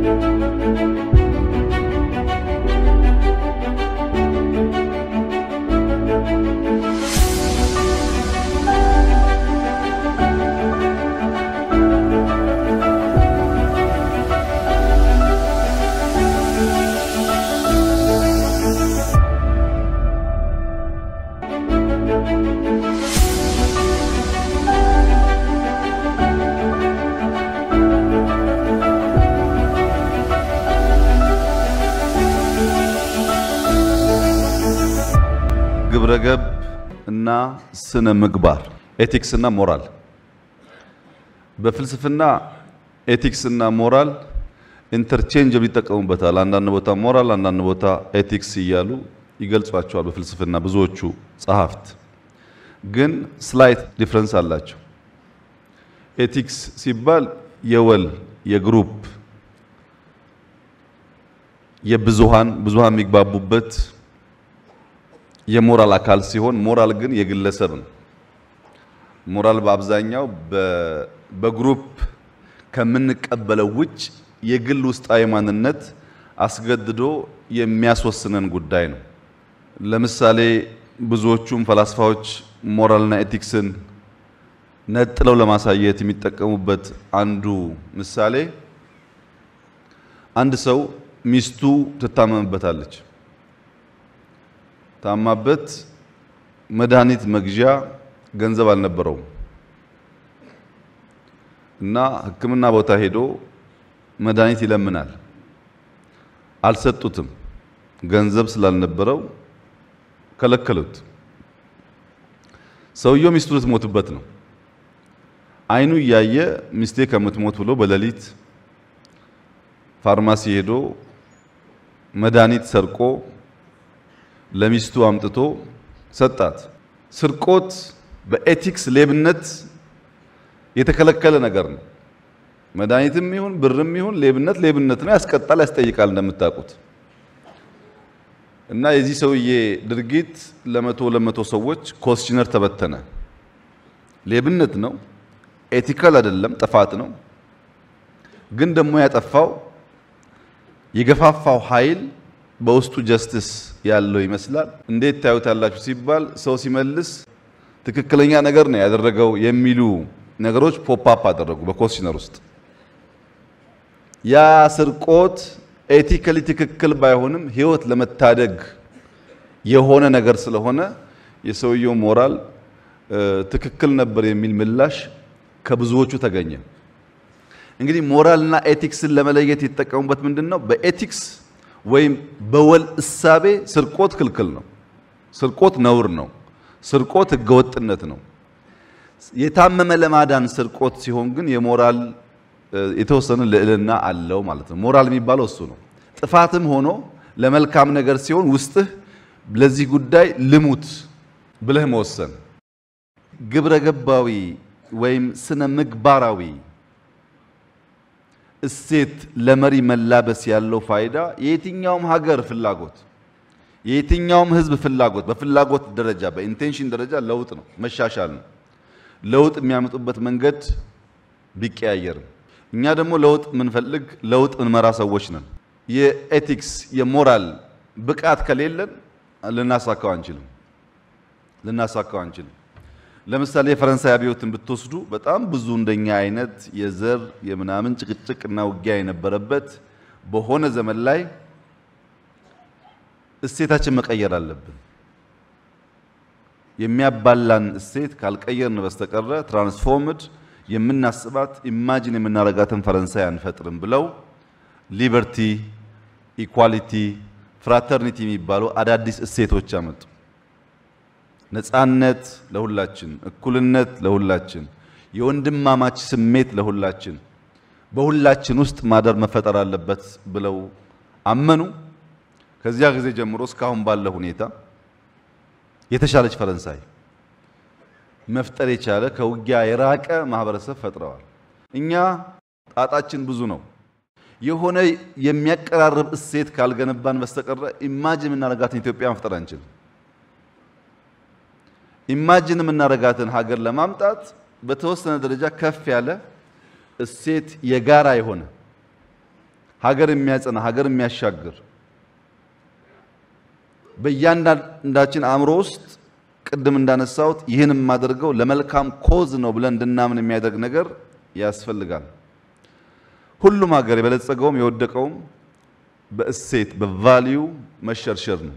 Música ግብረገብ እና ስነ ምግባር ethics እና ሞራል በፍልስፍና ethics እና ሞራል interchangeable ይጠቀሙበታል። አንዳንድ ቦታ ሞራል፣ አንዳንድ ቦታ ethics እያሉ ይገልጿቸዋል። በፍልስፍና ብዙዎቹ ጸሐፍት ግን slight difference አላቸው። ethics ሲባል የወል የ group የብዙሃን ብዙሃን የሚግባቡበት የሞራል አካል ሲሆን ሞራል ግን የግለሰብ ነው። ሞራል በአብዛኛው በ group ከምንቀበለው ውጭ የግል ውስጣዊ ማንነት አስገድዶ የሚያስወስነን ጉዳይ ነው። ለምሳሌ ብዙዎቹም ፈላስፋዎች ሞራልና ethics ን ነጥለው ለማሳየት የሚጠቀሙበት አንዱ ምሳሌ አንድ ሰው ሚስቱ ትታመምበታለች። ታማበት መድኃኒት መግዣ ገንዘብ አልነበረውም እና ሕክምና ቦታ ሄዶ መድኃኒት ይለምናል። አልሰጡትም። ገንዘብ ስላልነበረው ከለከሉት። ሰውየው ሚስቱ ልትሞትበት ነው። አይኑ እያየ ሚስቴ ከምትሞት ብሎ በሌሊት ፋርማሲ ሄዶ መድኃኒት ሰርቆ ለሚስቱ አምጥቶ ሰጣት። ስርቆት በኤቲክስ ሌብነት የተከለከለ ነገር ነው። መድኃኒትም ይሁን ብርም ይሁን ሌብነት ሌብነት ነው፣ ያስቀጣል፣ ያስጠይቃል እንደምታውቁት። እና የዚህ ሰውዬ ድርጊት ለመቶ ለመቶ ሰዎች questionnaire ተበተነ። ሌብነት ነው፣ ethical አይደለም፣ ጥፋት ነው። ግን ደግሞ ያጠፋው የገፋፋው ኃይል በውስጡ justice ያለው ይመስላል። እንዴት ታዩታላችሁ ሲባል ሰው ሲመልስ ትክክለኛ ነገር ነው ያደረገው የሚሉ ነገሮች pop up አደረጉ በ questionnaire ውስጥ። ያ ስርቆት ethically ትክክል ባይሆንም ሕይወት ለመታደግ የሆነ ነገር ስለሆነ የሰውየው ሞራል ትክክል ነበር የሚል ምላሽ ከብዙዎቹ ተገኘ። እንግዲህ ሞራልና ethics ን ለመለየት የተጠቀሙበት ምንድን ነው? በ ethics ወይም በወል እሳቤ ስርቆት ክልክል ነው። ስርቆት ነውር ነው። ስርቆት ህገወጥነት ነው። የታመመ ለማዳን ስርቆት ሲሆን ግን የሞራል የተወሰነ ልዕልና አለው ማለት ነው። ሞራል የሚባለው እሱ ነው። ጥፋትም ሆኖ ለመልካም ነገር ሲሆን ውስጥህ ለዚህ ጉዳይ ልሙት ብለህ መወሰን። ግብረ ገባዊ ወይም ስነ ምግባራዊ እሴት ለመሪ መላበስ ያለው ፋይዳ የየትኛውም ሀገር ፍላጎት የየትኛውም ህዝብ ፍላጎት በፍላጎት ደረጃ በ intention ደረጃ ለውጥ ነው፣ መሻሻል ነው። ለውጥ የሚያመጡበት መንገድ ቢቀያየርም እኛ ደግሞ ለውጥ የምንፈልግ ለውጥ ምንመራ ሰዎች ነን። የኤቲክስ የሞራል ብቃት ከሌለን ልናሳካው አንችልም ልናሳካው አንችልም። ለምሳሌ የፈረንሳይ አብዮትን ብትወስዱ በጣም ብዙ እንደኛ አይነት የዘር የምናምን ጭቅጭቅ እና ውጊያ የነበረበት በሆነ ዘመን ላይ እሴታችን መቀየር አለብን። የሚያባላን እሴት ካልቀየርን በስተቀረ transformed የምናስባት imagine የምናረጋትን ፈረንሳይ አንፈጥርም ብለው liberty፣ equality፣ fraternity የሚባሉ አዳዲስ እሴቶች አመጡ። ነፃነት ለሁላችን፣ እኩልነት ለሁላችን፣ የወንድማማች ስሜት ለሁላችን፣ በሁላችን ውስጥ ማደር መፈጠር አለበት ብለው አመኑ። ከዚያ ጊዜ ጀምሮ እስካሁን ባለ ሁኔታ የተሻለች ፈረንሳይ መፍጠር የቻለ ከውጊያ የራቀ ማህበረሰብ ፈጥረዋል። እኛ ጣጣችን ብዙ ነው። የሆነ የሚያቀራርብ እሴት ካልገነባን በስተቀረ ኢማጅን የምናረጋትን ኢትዮጵያ መፍጠር አንችልም። ኢማጅን የምናረጋትን ሀገር ለማምጣት በተወሰነ ደረጃ ከፍ ያለ እሴት የጋራ የሆነ ሀገር የሚያጸና ሀገር የሚያሻግር በእያንዳንዳችን አእምሮ ውስጥ ቅድም እንዳነሳሁት ይህን የማደርገው ለመልካም cause ነው ብለን እንድናምን የሚያደርግ ነገር ያስፈልጋል። ሁሉም ሀገር የበለጸገውም የወደቀውም በእሴት በ value መሸርሸር ነው።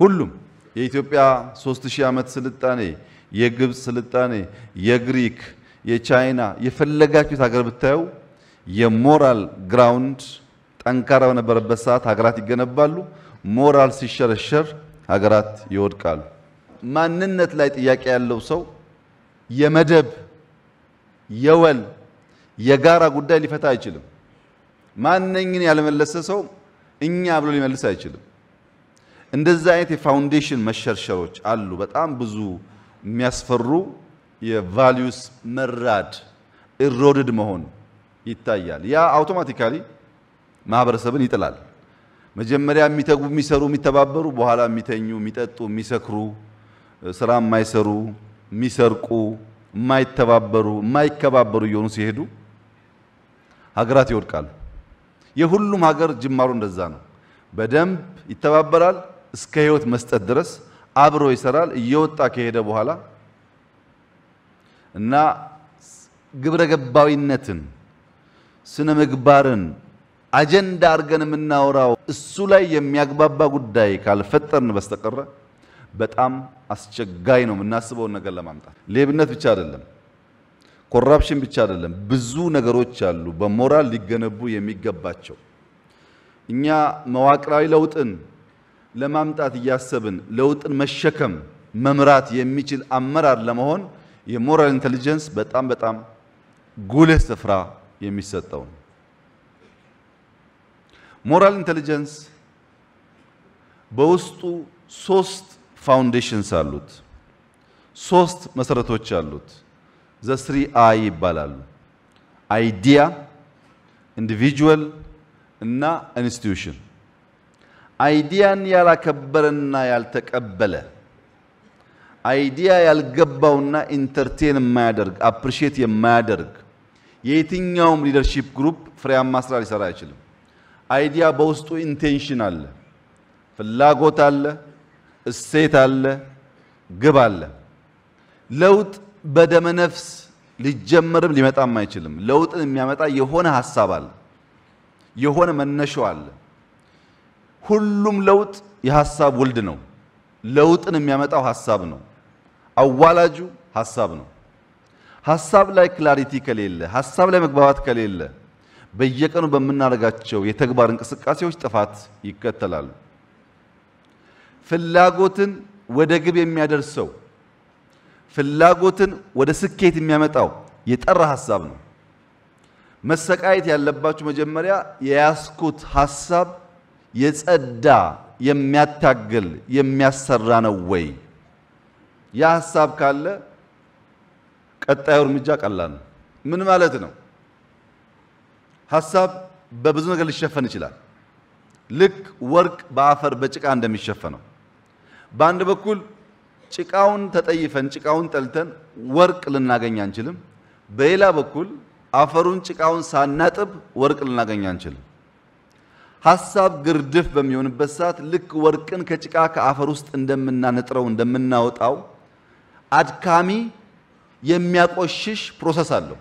ሁሉም የኢትዮጵያ 3000 ዓመት ስልጣኔ፣ የግብፅ ስልጣኔ፣ የግሪክ፣ የቻይና የፈለጋችሁት ሀገር ብታዩ የሞራል ground ጠንካራ በነበረበት ሰዓት ሀገራት ይገነባሉ። ሞራል ሲሸረሸር ሀገራት ይወድቃሉ። ማንነት ላይ ጥያቄ ያለው ሰው የመደብ የወል የጋራ ጉዳይ ሊፈታ አይችልም። ማንነኝን ያልመለሰ ሰው እኛ ብሎ ሊመልስ አይችልም። እንደዚህ አይነት የ foundation መሸርሸሮች አሉ። በጣም ብዙ የሚያስፈሩ የቫሊዩስ መራድ ኢሮድድ መሆን ይታያል። ያ አውቶማቲካሊ ማህበረሰብን ይጥላል። መጀመሪያ የሚተጉ የሚሰሩ፣ የሚተባበሩ፣ በኋላ የሚተኙ፣ የሚጠጡ፣ የሚሰክሩ፣ ስራ የማይሰሩ፣ የሚሰርቁ፣ የማይተባበሩ፣ የማይከባበሩ እየሆኑ ሲሄዱ ሀገራት ይወድቃሉ። የሁሉም ሀገር ጅማሮ እንደዛ ነው። በደንብ ይተባበራል እስከ ህይወት መስጠት ድረስ አብሮ ይሰራል። እየወጣ ከሄደ በኋላ እና ግብረ ገባዊነትን ስነ ምግባርን አጀንዳ አድርገን የምናወራው እሱ ላይ የሚያግባባ ጉዳይ ካልፈጠርን በስተቀረ በጣም አስቸጋሪ ነው የምናስበውን ነገር ለማምጣት። ሌብነት ብቻ አይደለም፣ ኮራፕሽን ብቻ አይደለም፣ ብዙ ነገሮች አሉ በሞራል ሊገነቡ የሚገባቸው። እኛ መዋቅራዊ ለውጥን ለማምጣት እያሰብን ለውጥን መሸከም መምራት የሚችል አመራር ለመሆን የ moral intelligence በጣም በጣም ጉልህ ስፍራ የሚሰጠው ነው። moral intelligence በውስጡ ሶስት foundations አሉት፣ ሶስት መሰረቶች አሉት። the three I ይባላሉ። idea፣ individual እና institution። idea ን ያላከበረና ያልተቀበለ idea ያልገባውና entertain የማያደርግ appreciate የማያደርግ የየትኛውም leadership group ፍሬያማ ስራ ሊሰራ አይችልም። idea በውስጡ intention አለ፣ ፍላጎት አለ፣ እሴት አለ፣ ግብ አለ። ለውጥ በደመነፍስ ሊጀመርም ሊመጣም አይችልም። ለውጥን የሚያመጣ የሆነ ሀሳብ አለ፣ የሆነ መነሻው አለ። ሁሉም ለውጥ የሀሳብ ውልድ ነው። ለውጥን የሚያመጣው ሀሳብ ነው። አዋላጁ ሀሳብ ነው። ሀሳብ ላይ ክላሪቲ ከሌለ፣ ሀሳብ ላይ መግባባት ከሌለ በየቀኑ በምናደርጋቸው የተግባር እንቅስቃሴዎች ጥፋት ይከተላሉ። ፍላጎትን ወደ ግብ የሚያደርሰው ፍላጎትን ወደ ስኬት የሚያመጣው የጠራ ሀሳብ ነው። መሰቃየት ያለባችሁ መጀመሪያ የያዝኩት ሀሳብ የጸዳ የሚያታግል የሚያሰራ ነው ወይ? ያ ሀሳብ ካለ ቀጣዩ እርምጃ ቀላል ነው። ምን ማለት ነው? ሀሳብ በብዙ ነገር ሊሸፈን ይችላል። ልክ ወርቅ በአፈር በጭቃ እንደሚሸፈነው በአንድ በኩል ጭቃውን ተጠይፈን ጭቃውን ጠልተን ወርቅ ልናገኝ አንችልም። በሌላ በኩል አፈሩን ጭቃውን ሳናጥብ ወርቅ ልናገኝ አንችልም። ሀሳብ ግርድፍ በሚሆንበት ሰዓት ልክ ወርቅን ከጭቃ ከአፈር ውስጥ እንደምናነጥረው እንደምናወጣው አድካሚ የሚያቆሽሽ process አለው።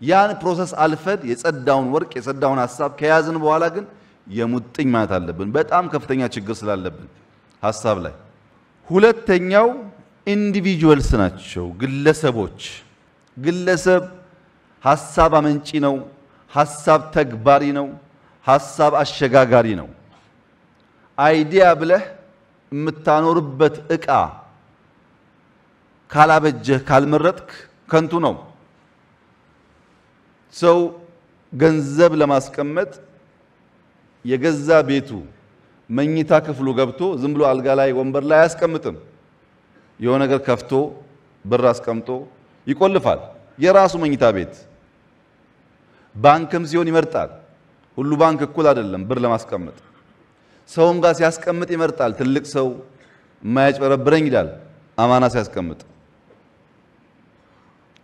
ያን process አልፈን የጸዳውን ወርቅ የጸዳውን ሀሳብ ከያዝን በኋላ ግን የሙጥኝ ማለት አለብን። በጣም ከፍተኛ ችግር ስላለብን ሀሳብ ላይ። ሁለተኛው individuals ናቸው፣ ግለሰቦች። ግለሰብ ሀሳብ አመንጪ ነው። ሀሳብ ተግባሪ ነው። ሀሳብ አሸጋጋሪ ነው። idea ብለህ የምታኖርበት ዕቃ ካላበጀህ ካልመረጥክ ከንቱ ነው። ሰው ገንዘብ ለማስቀመጥ የገዛ ቤቱ መኝታ ክፍሉ ገብቶ ዝም ብሎ አልጋ ላይ ወንበር ላይ አያስቀምጥም። የሆነ ነገር ከፍቶ ብር አስቀምጦ ይቆልፋል። የራሱ መኝታ ቤት ባንክም ሲሆን ይመርጣል። ሁሉ ባንክ እኩል አይደለም ብር ለማስቀመጥ። ሰውም ጋር ሲያስቀምጥ ይመርጣል። ትልቅ ሰው የማያጭበረብረኝ ይላል አማና ሲያስቀምጥ።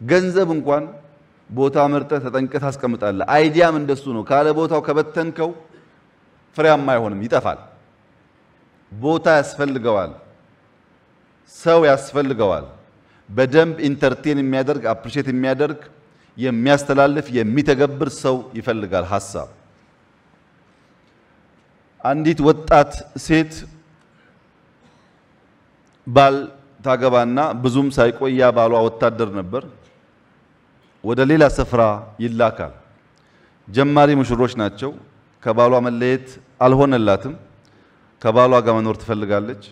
ገንዘብ እንኳን ቦታ መርጠህ ተጠንቅቀህ ታስቀምጣለህ። idea ም እንደሱ ነው። ካለ ቦታው ከበተንከው ፍሬያማ አይሆንም፣ ይጠፋል። ቦታ ያስፈልገዋል፣ ሰው ያስፈልገዋል። በደንብ entertain የሚያደርግ appreciate የሚያደርግ የሚያስተላልፍ የሚተገብር ሰው ይፈልጋል። ሀሳብ አንዲት ወጣት ሴት ባል ታገባና ብዙም ሳይቆያ ባሏ ወታደር ነበር። ወደ ሌላ ስፍራ ይላካል። ጀማሪ ሙሽሮች ናቸው። ከባሏ መለየት አልሆነላትም። ከባሏ ጋር መኖር ትፈልጋለች።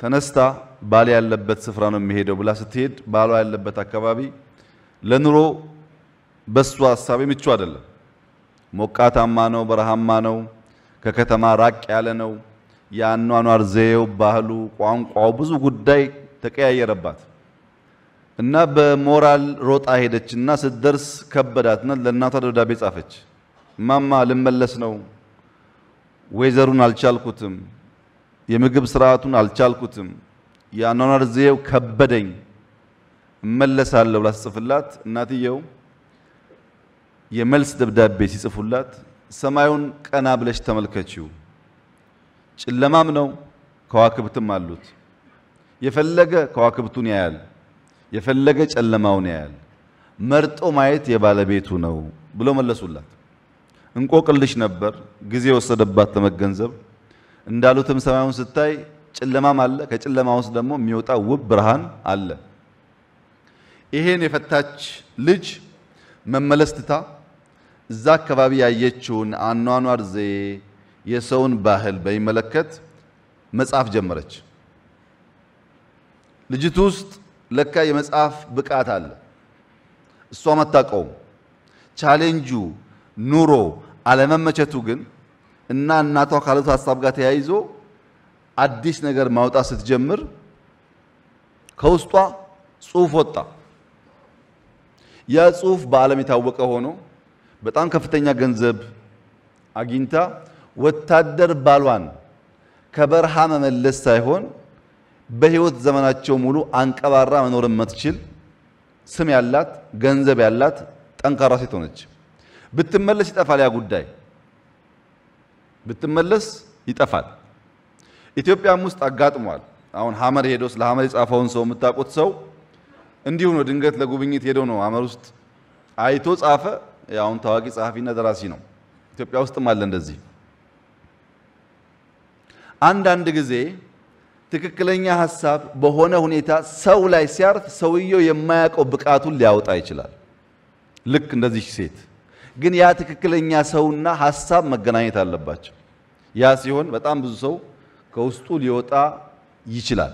ተነስታ ባል ያለበት ስፍራ ነው የሚሄደው ብላ ስትሄድ ባሏ ያለበት አካባቢ ለኑሮ በሷ ሀሳቤ ምቹ አይደለም። ሞቃታማ ነው፣ በረሃማ ነው፣ ከከተማ ራቅ ያለ ነው። የአኗኗር ዘዬው፣ ባህሉ፣ ቋንቋው ብዙ ጉዳይ ተቀያየረባት እና በሞራል ሮጣ ሄደችና ስትደርስ ከበዳትና ለእናቷ ደብዳቤ ጻፈች። ማማ ልመለስ ነው፣ ወይዘሩን አልቻልኩትም፣ የምግብ ስርዓቱን አልቻልኩትም፣ የአኗኗር ዘዬው ከበደኝ፣ እመለሳለሁ ብላ ስጽፍላት እናትየው የመልስ ደብዳቤ ሲጽፉላት ሰማዩን ቀና ብለሽ ተመልከቺው፣ ጨለማም ነው ከዋክብትም አሉት። የፈለገ ከዋክብቱን ያያል፣ የፈለገ ጨለማውን ያያል። መርጦ ማየት የባለቤቱ ነው ብሎ መለሱላት። እንቆቅልሽ ነበር፣ ጊዜ የወሰደባት ለመገንዘብ። እንዳሉትም ሰማዩን ስታይ ጨለማም አለ፣ ከጨለማ ውስጥ ደግሞ የሚወጣ ውብ ብርሃን አለ። ይሄን የፈታች ልጅ መመለስ ትታ እዛ አካባቢ ያየችውን አኗኗር ዘዬ የሰውን ባህል በሚመለከት መጽሐፍ ጀመረች። ልጅቱ ውስጥ ለካ የመጽሐፍ ብቃት አለ። እሷም አታውቀውም። ቻሌንጁ ኑሮ አለመመቸቱ ግን እና እናቷ ካሉት ሀሳብ ጋር ተያይዞ አዲስ ነገር ማውጣት ስትጀምር ከውስጧ ጽሑፍ ወጣ። ያ ጽሑፍ በዓለም የታወቀ ሆኖ በጣም ከፍተኛ ገንዘብ አግኝታ ወታደር ባሏን ከበረሃ መመለስ ሳይሆን በሕይወት ዘመናቸው ሙሉ አንቀባራ መኖር የምትችል ስም ያላት ገንዘብ ያላት ጠንካራ ሴት ሆነች። ብትመለስ ይጠፋል፣ ያ ጉዳይ ብትመለስ ይጠፋል። ኢትዮጵያም ውስጥ አጋጥሟል። አሁን ሐመር ሄዶ ስለ ሐመር የጻፈውን ሰው የምታውቁት ሰው እንዲሁ ነው። ድንገት ለጉብኝት ሄዶ ነው ሐመር ውስጥ አይቶ ጻፈ። አሁን ታዋቂ ጸሐፊና ደራሲ ነው። ኢትዮጵያ ውስጥም አለ እንደዚህ። አንዳንድ ጊዜ ትክክለኛ ሀሳብ በሆነ ሁኔታ ሰው ላይ ሲያርፍ ሰውየው የማያውቀው ብቃቱን ሊያወጣ ይችላል። ልክ እንደዚህ ሴት ግን ያ ትክክለኛ ሰውና ሀሳብ መገናኘት አለባቸው። ያ ሲሆን በጣም ብዙ ሰው ከውስጡ ሊወጣ ይችላል።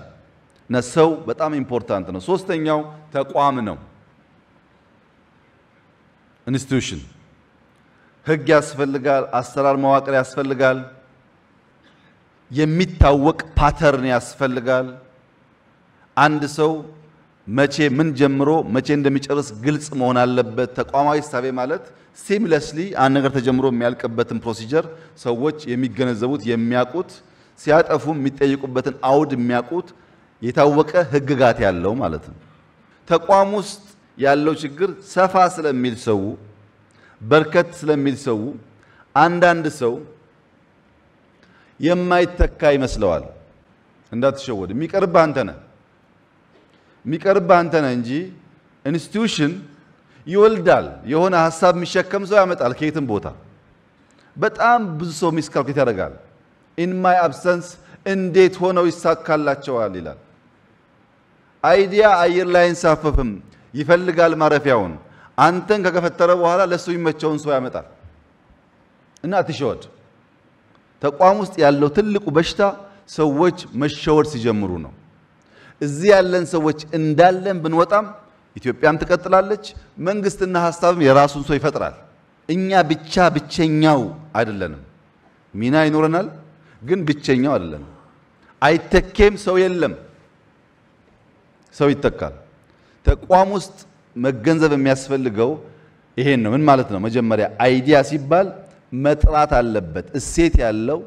እና ሰው በጣም important ነው። ሶስተኛው ተቋም ነው። institution ህግ ያስፈልጋል። አሰራር መዋቅር ያስፈልጋል። የሚታወቅ pattern ያስፈልጋል። አንድ ሰው መቼ ምን ጀምሮ መቼ እንደሚጨርስ ግልጽ መሆን አለበት። ተቋማዊ እሳቤ ማለት seamlessly አንድ ነገር ተጀምሮ የሚያልቅበትን procedure ሰዎች የሚገነዘቡት የሚያውቁት፣ ሲያጠፉ የሚጠይቁበትን አውድ የሚያውቁት የታወቀ ህግጋት ያለው ማለት ነው። ተቋም ውስጥ ያለው ችግር ሰፋ ስለሚል ሰው በርከት ስለሚል ሰው አንዳንድ ሰው የማይተካ ይመስለዋል። እንዳትሸወድ፣ የሚቀርብህ አንተ ነህ የሚቀርብህ አንተ ነህ እንጂ institution ይወልዳል። የሆነ ሀሳብ የሚሸከም ሰው ያመጣል ከየትም ቦታ። በጣም ብዙ ሰው miscalculate ያደርጋል። in my absence እንዴት ሆነው ይሳካላቸዋል ይላል። idea አየር ላይ አይንሳፈፍም፣ ይፈልጋል ማረፊያውን። አንተን ከገፈተረ በኋላ ለእሱ የሚመቸውን ሰው ያመጣል እና አትሸወድ። ተቋም ውስጥ ያለው ትልቁ በሽታ ሰዎች መሸወድ ሲጀምሩ ነው። እዚህ ያለን ሰዎች እንዳለን ብንወጣም ኢትዮጵያም ትቀጥላለች። መንግስትና ሀሳብም የራሱን ሰው ይፈጥራል። እኛ ብቻ ብቸኛው አይደለንም። ሚና ይኖረናል፣ ግን ብቸኛው አይደለንም። አይተኬም ሰው የለም፣ ሰው ይተካል። ተቋም ውስጥ መገንዘብ የሚያስፈልገው ይሄን ነው። ምን ማለት ነው? መጀመሪያ idea ሲባል መጥራት አለበት። እሴት ያለው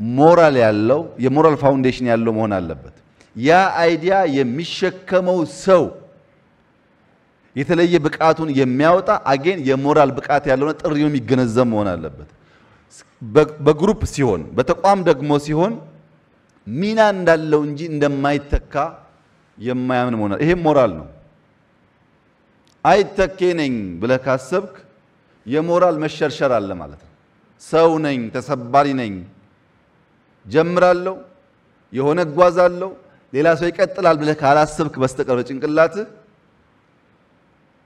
ሞራል ያለው የሞራል foundation ያለው መሆን አለበት። ያ idea የሚሸከመው ሰው የተለየ ብቃቱን የሚያወጣ again የሞራል ብቃት ያለሆነ ጥሪውን የሚገነዘብ መሆን አለበት። በ group ሲሆን በተቋም ደግሞ ሲሆን ሚና እንዳለው እንጂ እንደማይተካ የማያምን መሆን ይሄም ሞራል ነው። አይተኬ ነኝ ብለህ ካሰብክ የሞራል መሸርሸር አለ ማለት ነው። ሰው ነኝ፣ ተሰባሪ ነኝ፣ ጀምራለሁ፣ የሆነ እጓዛለሁ፣ ሌላ ሰው ይቀጥላል ብለህ ካላሰብክ በስተቀር በጭንቅላትህ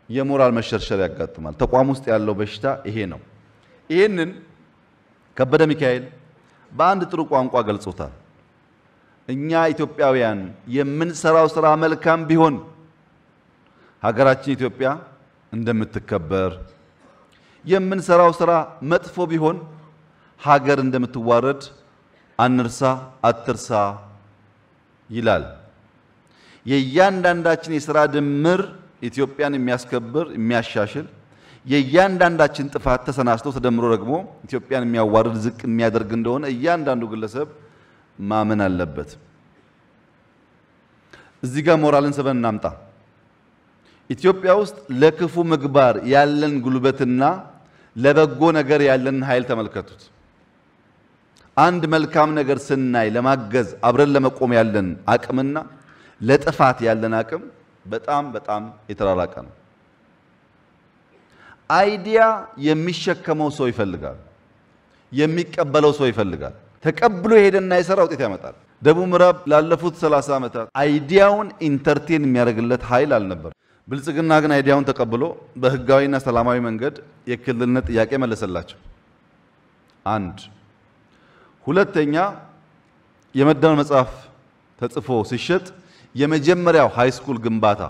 የሞራል መሸርሸር ያጋጥማል። ተቋም ውስጥ ያለው በሽታ ይሄ ነው። ይሄንን ከበደ ሚካኤል በአንድ ጥሩ ቋንቋ ገልጾታል። እኛ ኢትዮጵያውያን የምንሰራው ስራ መልካም ቢሆን ሀገራችን ኢትዮጵያ እንደምትከበር፣ የምንሰራው ስራ መጥፎ ቢሆን ሀገር እንደምትዋረድ አንርሳ፣ አትርሳ ይላል። የእያንዳንዳችን የሥራ ድምር ኢትዮጵያን የሚያስከብር የሚያሻሽል፣ የእያንዳንዳችን ጥፋት ተሰናስቶ ተደምሮ ደግሞ ኢትዮጵያን የሚያዋርድ ዝቅ የሚያደርግ እንደሆነ እያንዳንዱ ግለሰብ ማመን አለበት። እዚህ ጋር ሞራልን ስበን እናምጣ። ኢትዮጵያ ውስጥ ለክፉ ምግባር ያለን ጉልበትና ለበጎ ነገር ያለን ኃይል ተመልከቱት። አንድ መልካም ነገር ስናይ ለማገዝ አብረን ለመቆም ያለን አቅምና ለጥፋት ያለን አቅም በጣም በጣም የተራራቀ ነው። idea የሚሸከመው ሰው ይፈልጋል፣ የሚቀበለው ሰው ይፈልጋል። ተቀብሎ የሄደና የሰራ ውጤት ያመጣል። ደቡብ ምዕራብ ላለፉት 30 ዓመታት idea ውን entertain የሚያደርግለት ኃይል አልነበር። ብልጽግና ግን idea ውን ተቀብሎ በህጋዊና ሰላማዊ መንገድ የክልልነት ጥያቄ መለሰላቸው። አንድ ሁለተኛ የመደመር መጽሐፍ ተጽፎ ሲሸጥ የመጀመሪያው high school ግንባታ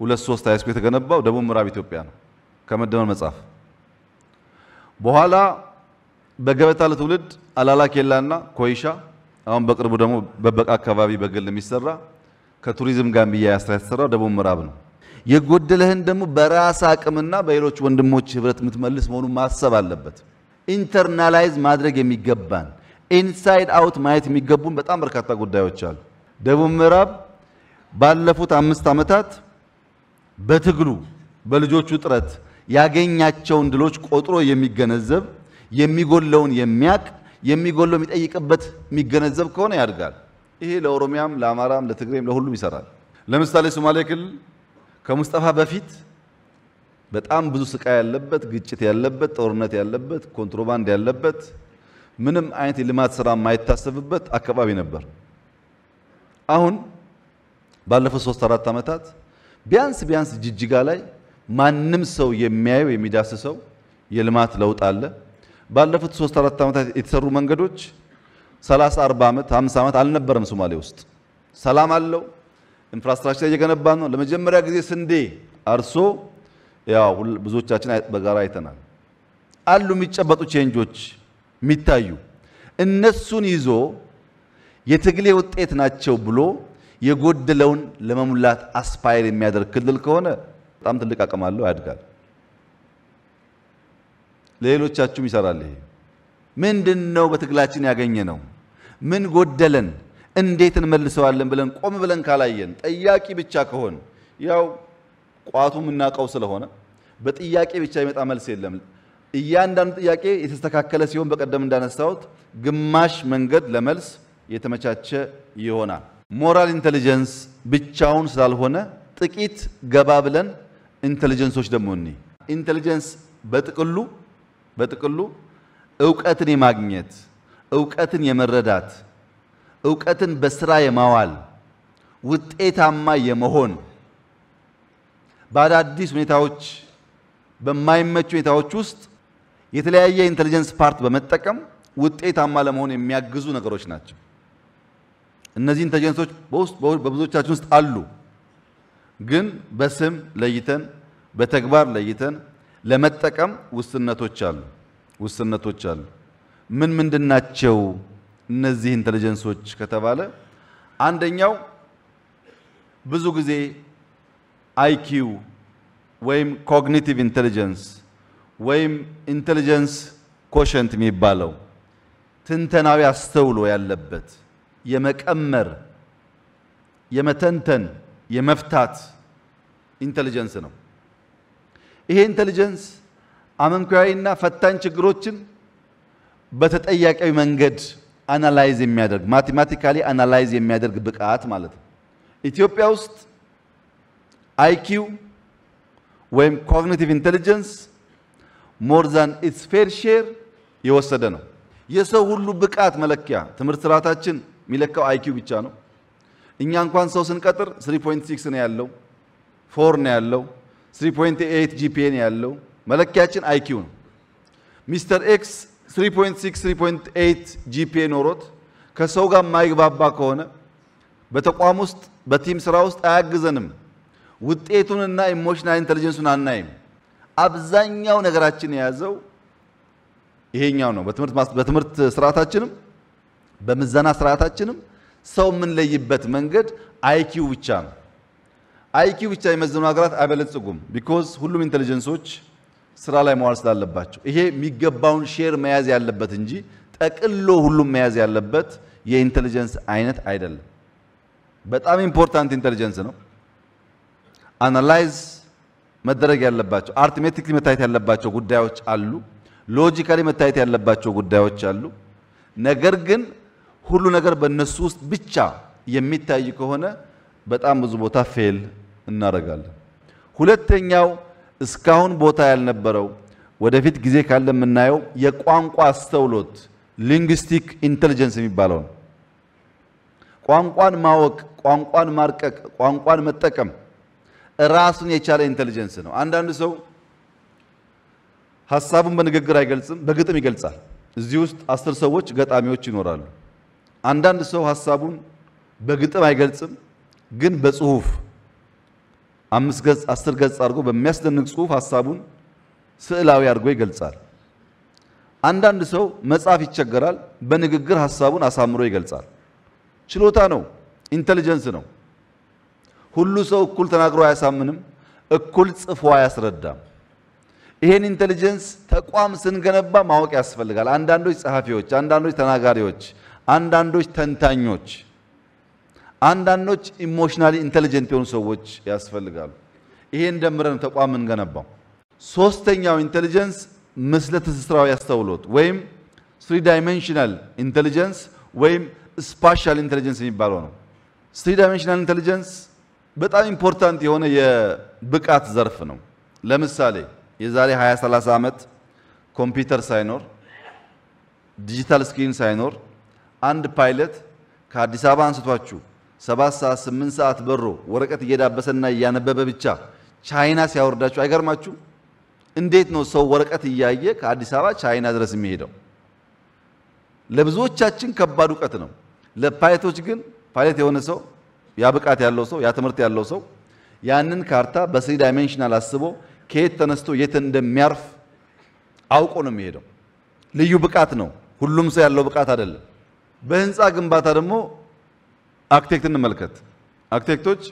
ሁለት ሶስት high school የተገነባው ደቡብ ምዕራብ ኢትዮጵያ ነው ከመደመር መጽሐፍ በኋላ በገበታ ለትውልድ ሀላላ ኬላና ኮይሻ አሁን በቅርቡ ደግሞ በበቃ አካባቢ በግል የሚሰራ ከቱሪዝም ጋር የሚያያዝ ስራ የተሰራው ደቡብ ምዕራብ ነው። የጎደለህን ደግሞ በራስ አቅምና በሌሎች ወንድሞች ህብረት የምትመልስ መሆኑን ማሰብ አለበት። internalize ማድረግ የሚገባን inside out ማየት የሚገቡን በጣም በርካታ ጉዳዮች አሉ። ደቡብ ምዕራብ ባለፉት አምስት ዓመታት በትግሉ በልጆቹ ጥረት ያገኛቸውን ድሎች ቆጥሮ የሚገነዘብ የሚጎለውን የሚያቅ የሚጎለው የሚጠይቅበት የሚገነዘብ ከሆነ ያድጋል። ይሄ ለኦሮሚያም፣ ለአማራም፣ ለትግሬም ለሁሉም ይሰራል። ለምሳሌ ሶማሌ ክልል ከሙስጠፋ በፊት በጣም ብዙ ስቃይ ያለበት፣ ግጭት ያለበት፣ ጦርነት ያለበት፣ ኮንትሮባንድ ያለበት፣ ምንም አይነት የልማት ስራ የማይታሰብበት አካባቢ ነበር። አሁን ባለፉት ሶስት አራት ዓመታት ቢያንስ ቢያንስ ጅጅጋ ላይ ማንም ሰው የሚያየው የሚዳስሰው የልማት ለውጥ አለ። ባለፉት ሶስት አራት ዓመታት የተሰሩ መንገዶች 30 40 ዓመት 50 ዓመት አልነበረም። ሶማሌ ውስጥ ሰላም አለው። infrastructure እየገነባ ነው። ለመጀመሪያ ጊዜ ስንዴ አርሶ ያው ብዙዎቻችን በጋራ አይተናል። አሉ የሚጨበጡ change ኦች የሚታዩ እነሱን ይዞ የትግሌ ውጤት ናቸው ብሎ የጎደለውን ለመሙላት aspire የሚያደርግ ክልል ከሆነ በጣም ትልቅ አቅም አለው፣ ያድጋል። ለሌሎቻችሁም ይሰራል። ይሄ ምንድን ነው በትግላችን ያገኘነው? ምን ጎደለን? እንዴት እንመልሰዋለን ብለን ቆም ብለን ካላየን ጠያቂ ብቻ ከሆን ያው ቋቱ የምናውቀው ስለሆነ በጥያቄ ብቻ ይመጣ መልስ የለም። እያንዳንዱ ጥያቄ የተስተካከለ ሲሆን በቀደም እንዳነሳሁት ግማሽ መንገድ ለመልስ የተመቻቸ ይሆናል። moral intelligence ብቻውን ስላልሆነ ጥቂት ገባ ብለን intelligence ኦች ደግሞ any intelligence በጥቅሉ በጥቅሉ እውቀትን የማግኘት እውቀትን የመረዳት እውቀትን በስራ የማዋል ውጤታማ የመሆን በአዳዲስ ሁኔታዎች በማይመቹ ሁኔታዎች ውስጥ የተለያየ intelligence part በመጠቀም ውጤታማ ለመሆን የሚያግዙ ነገሮች ናቸው። እነዚህ intelligence ኦች በብዙዎቻችን ውስጥ አሉ። ግን በስም ለይተን በተግባር ለይተን ለመጠቀም ውስንነቶች አሉ ውስንነቶች አሉ። ምን ምንድን ናቸው እነዚህ intelligence ኦች ከተባለ አንደኛው ብዙ ጊዜ IQ ወይም cognitive intelligence ወይም intelligence quotient የሚባለው ትንተናዊ አስተውሎ ያለበት የመቀመር፣ የመተንተን፣ የመፍታት intelligence ነው። ይሄ intelligence አመክንዮአዊና ፈታኝ ችግሮችን በተጠየቃዊ መንገድ analyze የሚያደርግ mathematically analyze የሚያደርግ ብቃት ማለት ነው። ኢትዮጵያ ውስጥ IQ ወይም cognitive intelligence more than its fair share የወሰደ ነው። የሰው ሁሉ ብቃት መለኪያ ትምህርት ስርዓታችን የሚለካው IQ ብቻ ነው። እኛ እንኳን ሰው ስንቀጥር 3.6 ነው ያለው፣ four ነው ያለው፣ 3.8 GPA ያለው። መለኪያችን IQ ነው። Mister X 3.6 3.8 GPA ኖሮት ከሰው ጋር የማይግባባ ከሆነ በተቋም ውስጥ በ team ስራ ውስጥ አያግዘንም። ውጤቱንና emotional intelligence ኡን አናይም። አብዛኛው ነገራችን የያዘው ይሄኛው ነው። በትምህርት ስርዓታችንም በምዘና ስርዓታችንም ሰው የምንለይበት መንገድ IQ ብቻ ነው። IQ ብቻ የመዘኑ ሀገራት አይበለጽጉም። because ሁሉም intelligence ኦች ስራ ላይ መዋል ስላለባቸው ይሄ የሚገባውን share መያዝ ያለበት እንጂ ጠቅሎ ሁሉም መያዝ ያለበት የ intelligence አይነት አይደለም። በጣም important intelligence ነው። analyze መደረግ ያለባቸው arithmetically መታየት ያለባቸው ጉዳዮች አሉ። logically መታየት ያለባቸው ጉዳዮች አሉ። ነገር ግን ሁሉ ነገር በእነሱ ውስጥ ብቻ የሚታይ ከሆነ በጣም ብዙ ቦታ fail እናደርጋለን። ሁለተኛው እስካሁን ቦታ ያልነበረው ወደፊት ጊዜ ካለ የምናየው የቋንቋ አስተውሎት linguistic intelligence የሚባለው ነው። ቋንቋን ማወቅ፣ ቋንቋን ማርቀቅ፣ ቋንቋን መጠቀም ራሱን የቻለ intelligence ነው። አንዳንድ ሰው ሀሳቡን በንግግር አይገልጽም፣ በግጥም ይገልጻል። እዚህ ውስጥ አስር ሰዎች ገጣሚዎች ይኖራሉ። አንዳንድ ሰው ሀሳቡን በግጥም አይገልጽም፣ ግን በጽሁፍ አምስት ገጽ አስር ገጽ አድርጎ በሚያስደንቅ ጽሁፍ ሀሳቡን ስዕላዊ አድርጎ ይገልጻል። አንዳንድ ሰው መጻፍ ይቸገራል፣ በንግግር ሀሳቡን አሳምሮ ይገልጻል። ችሎታ ነው፣ intelligence ነው። ሁሉ ሰው እኩል ተናግሮ አያሳምንም፣ እኩል ጽፎ አያስረዳም። ይሄን intelligence ተቋም ስንገነባ ማወቅ ያስፈልጋል። አንዳንዶች ጸሐፊዎች፣ አንዳንዶች ተናጋሪዎች፣ አንዳንዶች ተንታኞች፣ አንዳንዶች emotionally intelligent የሆኑ ሰዎች ያስፈልጋሉ። ይሄን ደምረን ተቋም እንገነባው። ሶስተኛው intelligence ምስለ ትስስራዊ አስተውሎት ወይም three dimensional intelligence ወይም spatial intelligence የሚባለው ነው። three dimensional intelligence በጣም important የሆነ የብቃት ዘርፍ ነው። ለምሳሌ የዛሬ 20 30 ዓመት ኮምፒውተር ሳይኖር digital screen ሳይኖር አንድ ፓይለት ከአዲስ አበባ አንስቷችሁ 7 ሰዓት 8 ሰዓት በሮ ወረቀት እየዳበሰና እያነበበ ብቻ ቻይና ሲያወርዳችሁ አይገርማችሁ? እንዴት ነው ሰው ወረቀት እያየ ከአዲስ አበባ ቻይና ድረስ የሚሄደው? ለብዙዎቻችን ከባድ እውቀት ነው። ለፓይለቶች ግን ፓይለት የሆነ ሰው ያ ብቃት ያለው ሰው ያ ትምህርት ያለው ሰው ያንን ካርታ በ three dimensional አስቦ ከየት ተነስቶ የት እንደሚያርፍ አውቆ ነው የሚሄደው። ልዩ ብቃት ነው። ሁሉም ሰው ያለው ብቃት አይደለም። በህንፃ ግንባታ ደግሞ አርክቴክት እንመልከት። አርክቴክቶች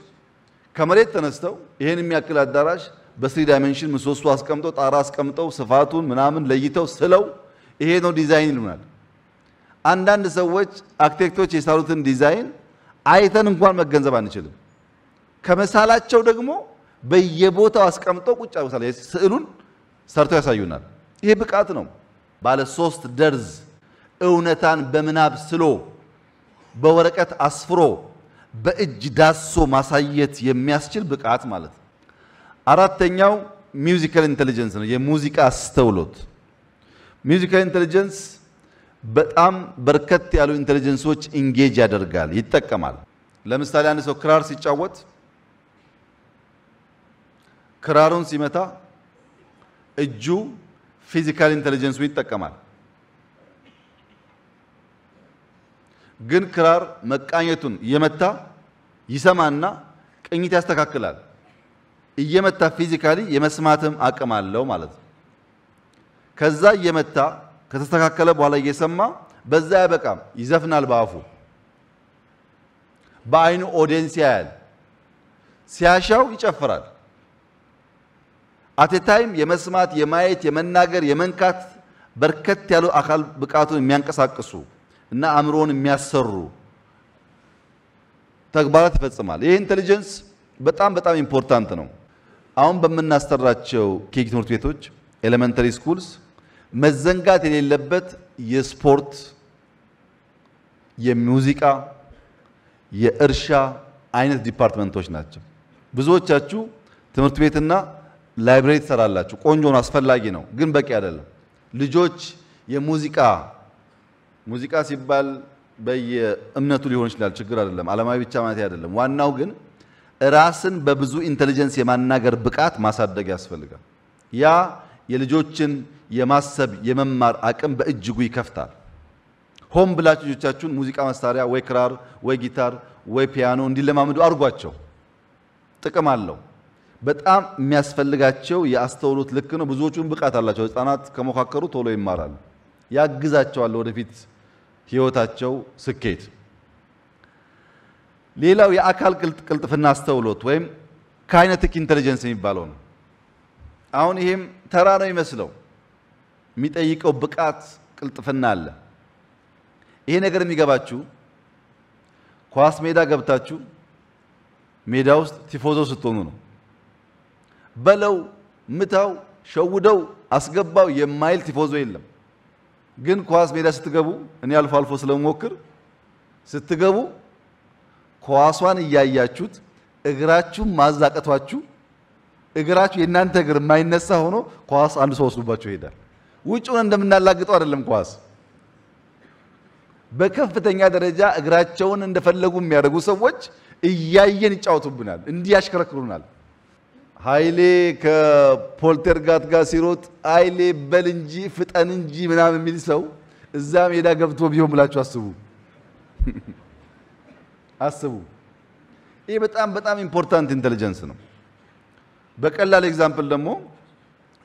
ከመሬት ተነስተው ይሄን የሚያክል አዳራሽ በ three dimension ምሰሶ አስቀምጠው ጣራ አስቀምጠው ስፋቱን ምናምን ለይተው ስለው ይሄ ነው ዲዛይን ይሉናል። አንዳንድ ሰዎች አርክቴክቶች የሳሉትን ዲዛይን አይተን እንኳን መገንዘብ አንችልም። ከመሳላቸው ደግሞ በየቦታው አስቀምጠው ቁጭ አርጉታል። ስዕሉን ሰርተው ያሳዩናል። ይሄ ብቃት ነው። ባለ ሶስት ደርዝ እውነታን በምናብ ስሎ በወረቀት አስፍሮ በእጅ ዳሶ ማሳየት የሚያስችል ብቃት ማለት ነው። አራተኛው musical intelligence ነው፣ የሙዚቃ አስተውሎት። musical intelligence በጣም በርከት ያሉ intelligence ኦች engage ያደርጋል፣ ይጠቀማል። ለምሳሌ አንድ ሰው ክራር ሲጫወት ክራሩን ሲመታ እጁ physical intelligence ኡን ይጠቀማል። ግን ክራር መቃኘቱን እየመታ ይሰማና ቅኝት ያስተካክላል። እየመታ physically የመስማትም አቅም አለው ማለት ነው። ከዛ እየመታ ከተስተካከለ በኋላ እየሰማ በዛ ያበቃም፣ ይዘፍናል በአፉ በአይኑ audience ያያል፣ ሲያሻው ይጨፍራል። at a time የመስማት የማየት የመናገር የመንካት በርከት ያሉ አካል ብቃቱን የሚያንቀሳቅሱ እና አእምሮን የሚያሰሩ ተግባራት ይፈጽማል። ይህ intelligence በጣም በጣም important ነው። አሁን በምናሰራቸው KG ትምህርት ቤቶች elementary schools መዘንጋት የሌለበት የስፖርት፣ የሙዚቃ፣ የእርሻ አይነት department ኦች ናቸው። ብዙዎቻችሁ ትምህርት ቤትና library ትሰራላችሁ። ቆንጆ ነው፣ አስፈላጊ ነው፣ ግን በቂ አይደለም። ልጆች የሙዚቃ ሙዚቃ ሲባል በየእምነቱ ሊሆን ይችላል፣ ችግር አይደለም። ዓለማዊ ብቻ ማለት አይደለም። ዋናው ግን ራስን በብዙ intelligence የማናገር ብቃት ማሳደግ ያስፈልጋል። ያ የልጆችን የማሰብ የመማር አቅም በእጅጉ ይከፍታል። ሆን ብላችሁ ልጆቻችሁን ሙዚቃ መሳሪያ ወይ ክራር ወይ ጊታር ወይ ፒያኖ እንዲለማመዱ አድርጓቸው። ጥቅም አለው። በጣም የሚያስፈልጋቸው የአስተውሎት ልክ ነው። ብዙዎቹን ብቃት አላቸው። ሕፃናት ከሞከሩ ቶሎ ይማራሉ። ያግዛቸዋል ወደፊት ህይወታቸው ስኬት። ሌላው የአካል ቅልጥፍና አስተውሎት ወይም kinetic intelligence የሚባለው ነው። አሁን ይሄም ተራ ነው ይመስለው የሚጠይቀው ብቃት ቅልጥፍና አለ። ይሄ ነገር የሚገባችሁ ኳስ ሜዳ ገብታችሁ ሜዳ ውስጥ ቲፎዞ ስትሆኑ ነው። በለው፣ ምታው፣ ሸውደው፣ አስገባው የማይል ቲፎዞ የለም። ግን ኳስ ሜዳ ስትገቡ እኔ አልፎ አልፎ ስለምሞክር ስትገቡ ኳሷን እያያችሁት እግራችሁ ማዛቀቷችሁ እግራችሁ የእናንተ እግር የማይነሳ ሆኖ ኳስ አንድ ሰው ወስዱባችሁ ይሄዳል። ውጭውን እንደምናላግጠው አይደለም። ኳስ በከፍተኛ ደረጃ እግራቸውን እንደፈለጉ የሚያደርጉ ሰዎች እያየን ይጫወቱብናል፣ እንዲህ ያሽከረክሩናል። ኃይሌ ከፖል ተርጋት ጋር ሲሮጥ ኃይሌ በል እንጂ ፍጠን እንጂ ምናምን የሚል ሰው እዛ ሜዳ ገብቶ ቢሆን ብላችሁ አስቡ አስቡ። ይህ በጣም በጣም important intelligence ነው። በቀላል example ደግሞ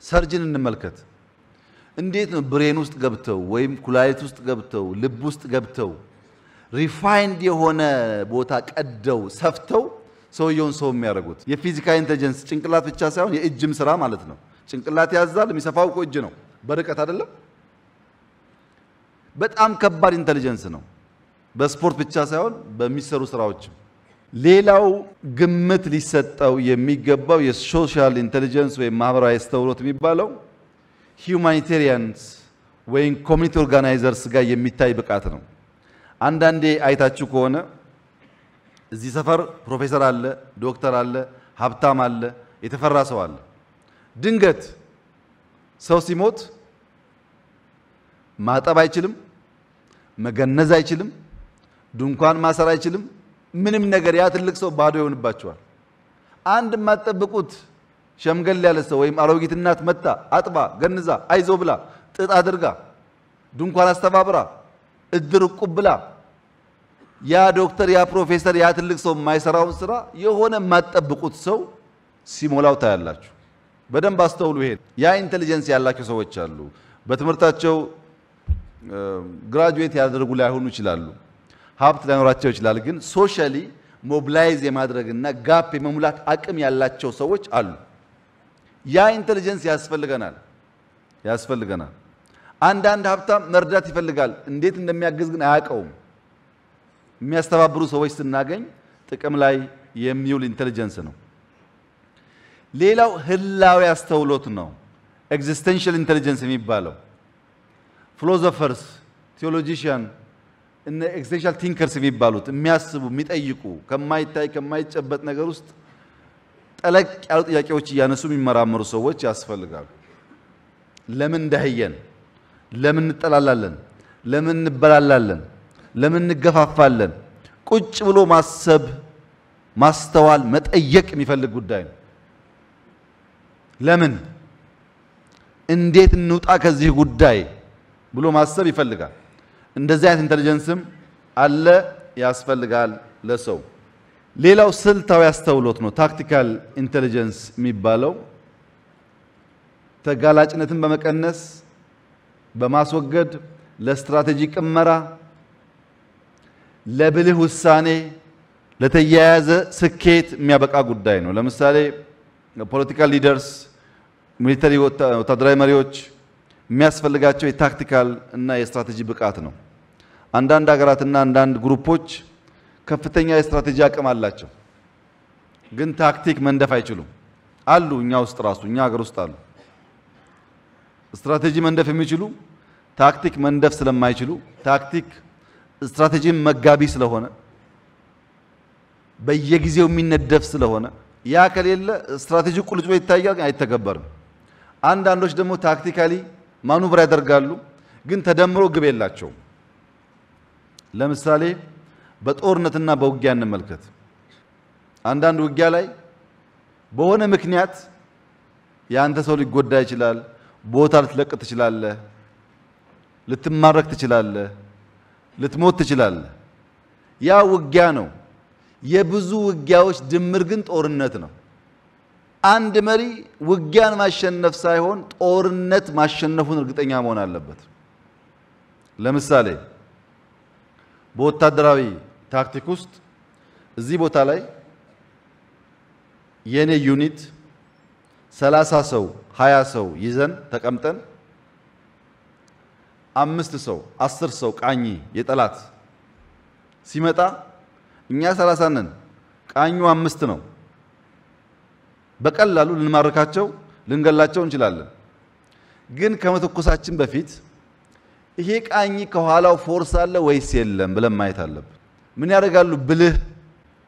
surgeon እንመልከት። እንዴት ነው brain ውስጥ ገብተው ወይም ኩላሊት ውስጥ ገብተው ልብ ውስጥ ገብተው refined የሆነ ቦታ ቀደው ሰፍተው ሰውየውን ሰው የሚያደርጉት የ physical intelligence ጭንቅላት ብቻ ሳይሆን የእጅም ስራ ማለት ነው። ጭንቅላት ያዛል፣ የሚሰፋው እኮ እጅ ነው፣ በርቀት አይደለም። በጣም ከባድ intelligence ነው። በስፖርት ብቻ ሳይሆን በሚሰሩ ስራዎችም። ሌላው ግምት ሊሰጠው የሚገባው የ social intelligence ወይም ማህበራዊ አስተውሎት የሚባለው humanitarians ወይም community organizers ጋር የሚታይ ብቃት ነው። አንዳንዴ አይታችሁ ከሆነ እዚህ ሰፈር ፕሮፌሰር አለ፣ ዶክተር አለ፣ ሀብታም አለ፣ የተፈራ ሰው አለ። ድንገት ሰው ሲሞት ማጠብ አይችልም፣ መገነዝ አይችልም፣ ድንኳን ማሰር አይችልም። ምንም ነገር ያ ትልቅ ሰው ባዶ ይሆንባቸዋል። አንድ የማትጠብቁት ሸምገል ያለ ሰው ወይም አሮጊት እናት መጥታ አጥባ፣ ገንዛ፣ አይዞ ብላ፣ ጥጥ አድርጋ፣ ድንኳን አስተባብራ፣ እድር እቁብ ብላ ያ ዶክተር ያ ፕሮፌሰር ያ ትልቅ ሰው የማይሰራውን ስራ የሆነ የማትጠብቁት ሰው ሲሞላው ታያላችሁ። በደንብ አስተውሉ። ይሄ ያ intelligence ያላቸው ሰዎች አሉ። በትምህርታቸው graduate ያደርጉ ላይሆኑ ይችላሉ፣ ሀብት ላይኖራቸው ይችላል። ግን socially mobilize የማድረግና gap የመሙላት አቅም ያላቸው ሰዎች አሉ። ያ intelligence ያስፈልገናል ያስፈልገናል። አንዳንድ ሀብታም መርዳት ይፈልጋል፣ እንዴት እንደሚያግዝ ግን አያውቀውም። የሚያስተባብሩ ሰዎች ስናገኝ ጥቅም ላይ የሚውል intelligence ነው። ሌላው ህላዊ አስተውሎት ነው። existential intelligence የሚባለው philosophers፣ theologian and existential thinkers የሚባሉት የሚያስቡ የሚጠይቁ ከማይታይ ከማይጨበጥ ነገር ውስጥ ጠለቅ ያሉ ጥያቄዎች እያነሱ የሚመራመሩ ሰዎች ያስፈልጋሉ። ለምን እንደኸየን፣ ለምን እንጠላላለን፣ ለምን እንበላላለን፣ ለምን እንገፋፋለን? ቁጭ ብሎ ማሰብ፣ ማስተዋል፣ መጠየቅ የሚፈልግ ጉዳይ ነው። ለምን እንዴት እንውጣ ከዚህ ጉዳይ ብሎ ማሰብ ይፈልጋል። እንደዚህ አይነት intelligence ም አለ ያስፈልጋል ለሰው። ሌላው ስልታዊ አስተውሎት ነው። tactical intelligence የሚባለው ተጋላጭነትን በመቀነስ በማስወገድ ለስትራቴጂ ቅመራ፣ ለብልህ ውሳኔ፣ ለተያያዘ ስኬት የሚያበቃ ጉዳይ ነው። ለምሳሌ political leaders military ወታደራዊ መሪዎች የሚያስፈልጋቸው የ tactical እና የስትራቴጂ ብቃት ነው። አንዳንድ ሀገራትና አንዳንድ group ኦች ከፍተኛ የስትራቴጂ አቅም አላቸው፣ ግን ታክቲክ መንደፍ አይችሉም። አሉ። እኛ ውስጥ ራሱ እኛ ሀገር ውስጥ አሉ። ስትራቴጂ መንደፍ የሚችሉ ታክቲክ መንደፍ ስለማይችሉ ታክቲክ ስትራቴጂን መጋቢ ስለሆነ በየጊዜው የሚነደፍ ስለሆነ ያ ከሌለ ስትራቴጂ ቁልጭ ብሎ ይታያል፣ አይተገበርም። አንዳንዶች ደግሞ tactically maneuver ያደርጋሉ፣ ግን ተደምሮ ግብ የላቸውም። ለምሳሌ በጦርነትና በውጊያ እንመልከት። አንዳንድ ውጊያ ላይ በሆነ ምክንያት የአንተ ሰው ሊጎዳ ይችላል። ቦታ ልትለቅ ትችላለህ፣ ልትማረክ ትችላለህ፣ ልትሞት ትችላለህ። ያ ውጊያ ነው። የብዙ ውጊያዎች ድምር ግን ጦርነት ነው። አንድ መሪ ውጊያን ማሸነፍ ሳይሆን ጦርነት ማሸነፉን እርግጠኛ መሆን አለበት። ለምሳሌ በወታደራዊ ታክቲክ ውስጥ እዚህ ቦታ ላይ የኔ unit ሰላሳ ሰው ሀያ ሰው ይዘን ተቀምጠን አምስት ሰው አስር ሰው ቃኝ የጠላት ሲመጣ እኛ ሰላሳ ነን፣ ቃኙ አምስት ነው። በቀላሉ ልንማርካቸው ልንገላቸው እንችላለን። ግን ከመተኮሳችን በፊት ይሄ ቃኝ ከኋላው force አለ ወይስ የለም ብለን ማየት አለብን። ምን ያደርጋሉ? ብልህ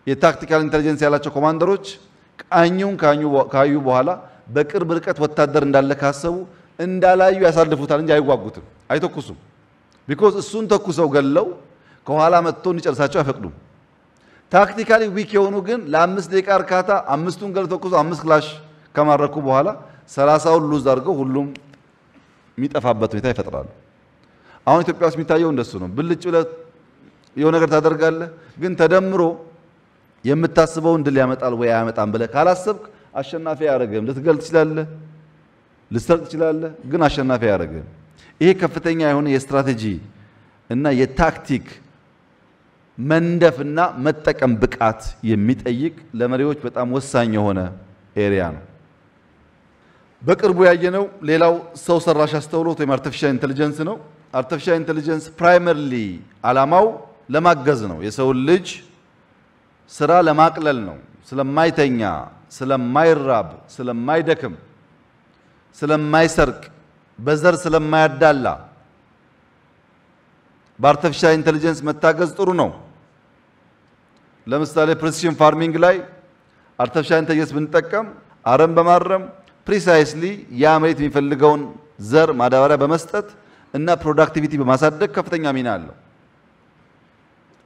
የ tactical intelligence ያላቸው commander ኦች ቃኙን ካዩ በኋላ በቅርብ ርቀት ወታደር እንዳለ ካሰቡ እንዳላዩ ያሳልፉታል እንጂ አይዋጉትም፣ አይተኩሱም። because እሱን ተኩሰው ገለው ከኋላ መጥቶ እንዲጨርሳቸው አይፈቅዱም። tactically weak የሆኑ ግን ለአምስት ደቂቃ እርካታ አምስቱን ገል ተኩሶ አምስት ክላሽ ከማረኩ በኋላ ሰላሳውን lose አድርገው ሁሉም የሚጠፋበት ሁኔታ ይፈጥራሉ። አሁን ኢትዮጵያ ውስጥ የሚታየው እንደሱ ነው። ብልጭ ብለህ የሆነ ነገር ታደርጋለህ፣ ግን ተደምሮ የምታስበውን ድል ያመጣል ወይ አያመጣም ብለህ ካላሰብክ አሸናፊ አያደርግህም። ልትገል ትችላለህ፣ ልትሰርቅ ትችላለህ፣ ግን አሸናፊ አያደርግህም። ይሄ ከፍተኛ የሆነ የስትራቴጂ እና የታክቲክ መንደፍና መጠቀም ብቃት የሚጠይቅ ለመሪዎች በጣም ወሳኝ የሆነ area ነው። በቅርቡ ያየነው ሌላው ሰው ሰራሽ አስተውሎት ወይም artificial intelligence ነው። artificial intelligence primarily ዓላማው ለማገዝ ነው። የሰውን ልጅ ስራ ለማቅለል ነው። ስለማይተኛ፣ ስለማይራብ፣ ስለማይደክም፣ ስለማይሰርቅ፣ በዘር ስለማያዳላ በ artificial intelligence መታገዝ ጥሩ ነው። ለምሳሌ precision farming ላይ artificial intelligence ብንጠቀም አረም በማረም precisely ያ መሬት የሚፈልገውን ዘር ማዳበሪያ በመስጠት እና productivity በማሳደግ ከፍተኛ ሚና አለው።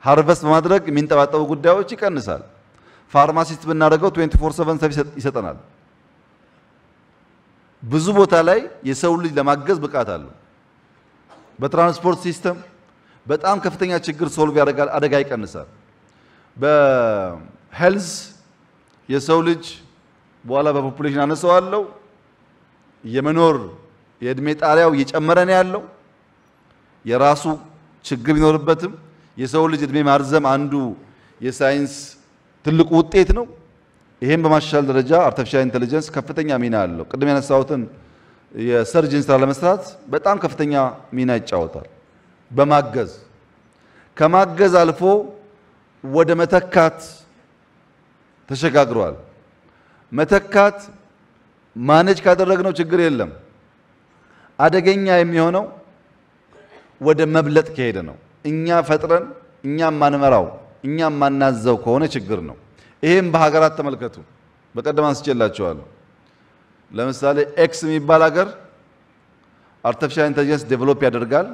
harvest በማድረግ የሚንጠባጠቡ ጉዳዮች ይቀንሳል። pharmacist ብናደርገው 24/7 service ይሰጠናል። ብዙ ቦታ ላይ የሰው ልጅ ለማገዝ ብቃት አለው። በትራንስፖርት system በጣም ከፍተኛ ችግር solve ያደርጋል፣ አደጋ ይቀንሳል። በ health የሰው ልጅ በኋላ በ population አነሳዋለሁ የመኖር የእድሜ ጣሪያው እየጨመረ ነው ያለው። የራሱ ችግር ቢኖርበትም የሰው ልጅ እድሜ ማርዘም አንዱ የሳይንስ ትልቁ ውጤት ነው። ይሄን በማሻሻል ደረጃ artificial intelligence ከፍተኛ ሚና አለው። ቅድም ያነሳሁትን የ surgeon ስራ ለመስራት በጣም ከፍተኛ ሚና ይጫወታል። በማገዝ ከማገዝ አልፎ ወደ መተካት ተሸጋግሯል። መተካት manage ካደረግነው ችግር የለም። አደገኛ የሚሆነው ወደ መብለጥ ከሄደ ነው። እኛ ፈጥረን እኛ ማንመራው እኛ ማናዘው ከሆነ ችግር ነው። ይሄም በሀገራት ተመልከቱ። በቀደም አንስቼላችኋለሁ። ለምሳሌ X የሚባል ሀገር artificial intelligence develop ያደርጋል።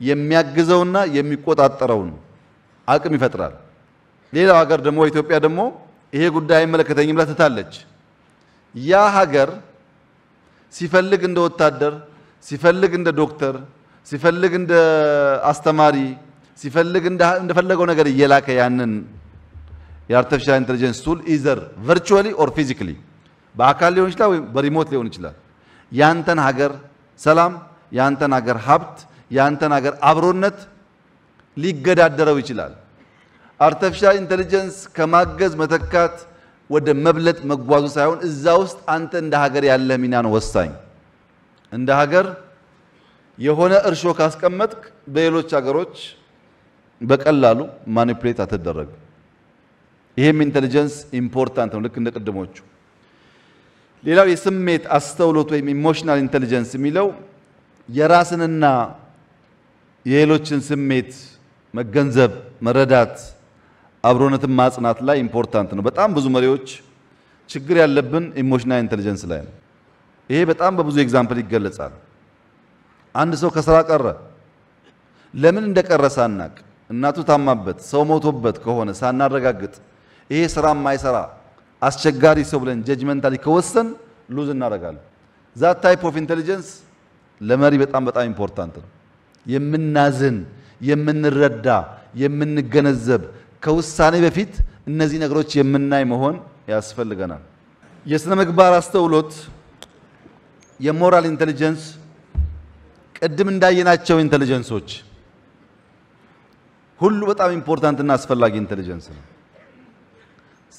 የሚያግዘውና የሚቆጣጠረውን አቅም ይፈጥራል። ሌላው ሀገር ደግሞ ኢትዮጵያ ደግሞ ይሄ ጉዳይ አይመለከተኝም ብላ ትታለች። ያ ሀገር ሲፈልግ እንደ ወታደር፣ ሲፈልግ እንደ ዶክተር፣ ሲፈልግ እንደ አስተማሪ፣ ሲፈልግ እንደፈለገው ነገር እየላከ ያንን የ artificial intelligence tool either virtually or physically በአካል ሊሆን ይችላል ወይም በ remote ሊሆን ይችላል። ያንተን ሀገር ሰላም፣ ያንተን ሀገር ሀብት፣ ያንተን ሀገር አብሮነት ሊገዳደረው ይችላል። artificial intelligence ከማገዝ መተካት ወደ መብለጥ መጓዙ ሳይሆን እዛ ውስጥ አንተ እንደ ሀገር ያለ ሚና ነው ወሳኝ። እንደ ሀገር የሆነ እርሾ ካስቀመጥክ በሌሎች ሀገሮች በቀላሉ manipulate አትደረግም። ይሄም intelligence important ነው፣ ልክ እንደ ቅድሞቹ። ሌላው የስሜት አስተውሎት ወይም emotional intelligence የሚለው የራስንና የሌሎችን ስሜት መገንዘብ፣ መረዳት፣ አብሮነትን ማጽናት ላይ important ነው። በጣም ብዙ መሪዎች ችግር ያለብን emotional intelligence ላይ ነው። ይሄ በጣም በብዙ example ይገለጻል። አንድ ሰው ከስራ ቀረ። ለምን እንደቀረ ሳናቅ እናቱ ታማበት ሰው ሞቶበት ከሆነ ሳናረጋግጥ ይሄ ስራ የማይሰራ አስቸጋሪ ሰው ብለን judgmentally ከወሰን lose እናደርጋለን። that type of intelligence ለመሪ በጣም በጣም important ነው። የምናዝን፣ የምንረዳ፣ የምንገነዘብ ከውሳኔ በፊት እነዚህ ነገሮች የምናይ መሆን ያስፈልገናል። የሥነ ምግባር አስተውሎት የ moral intelligence ቅድም እንዳየናቸው intelligence ኦች ሁሉ በጣም important ና አስፈላጊ intelligence ነው።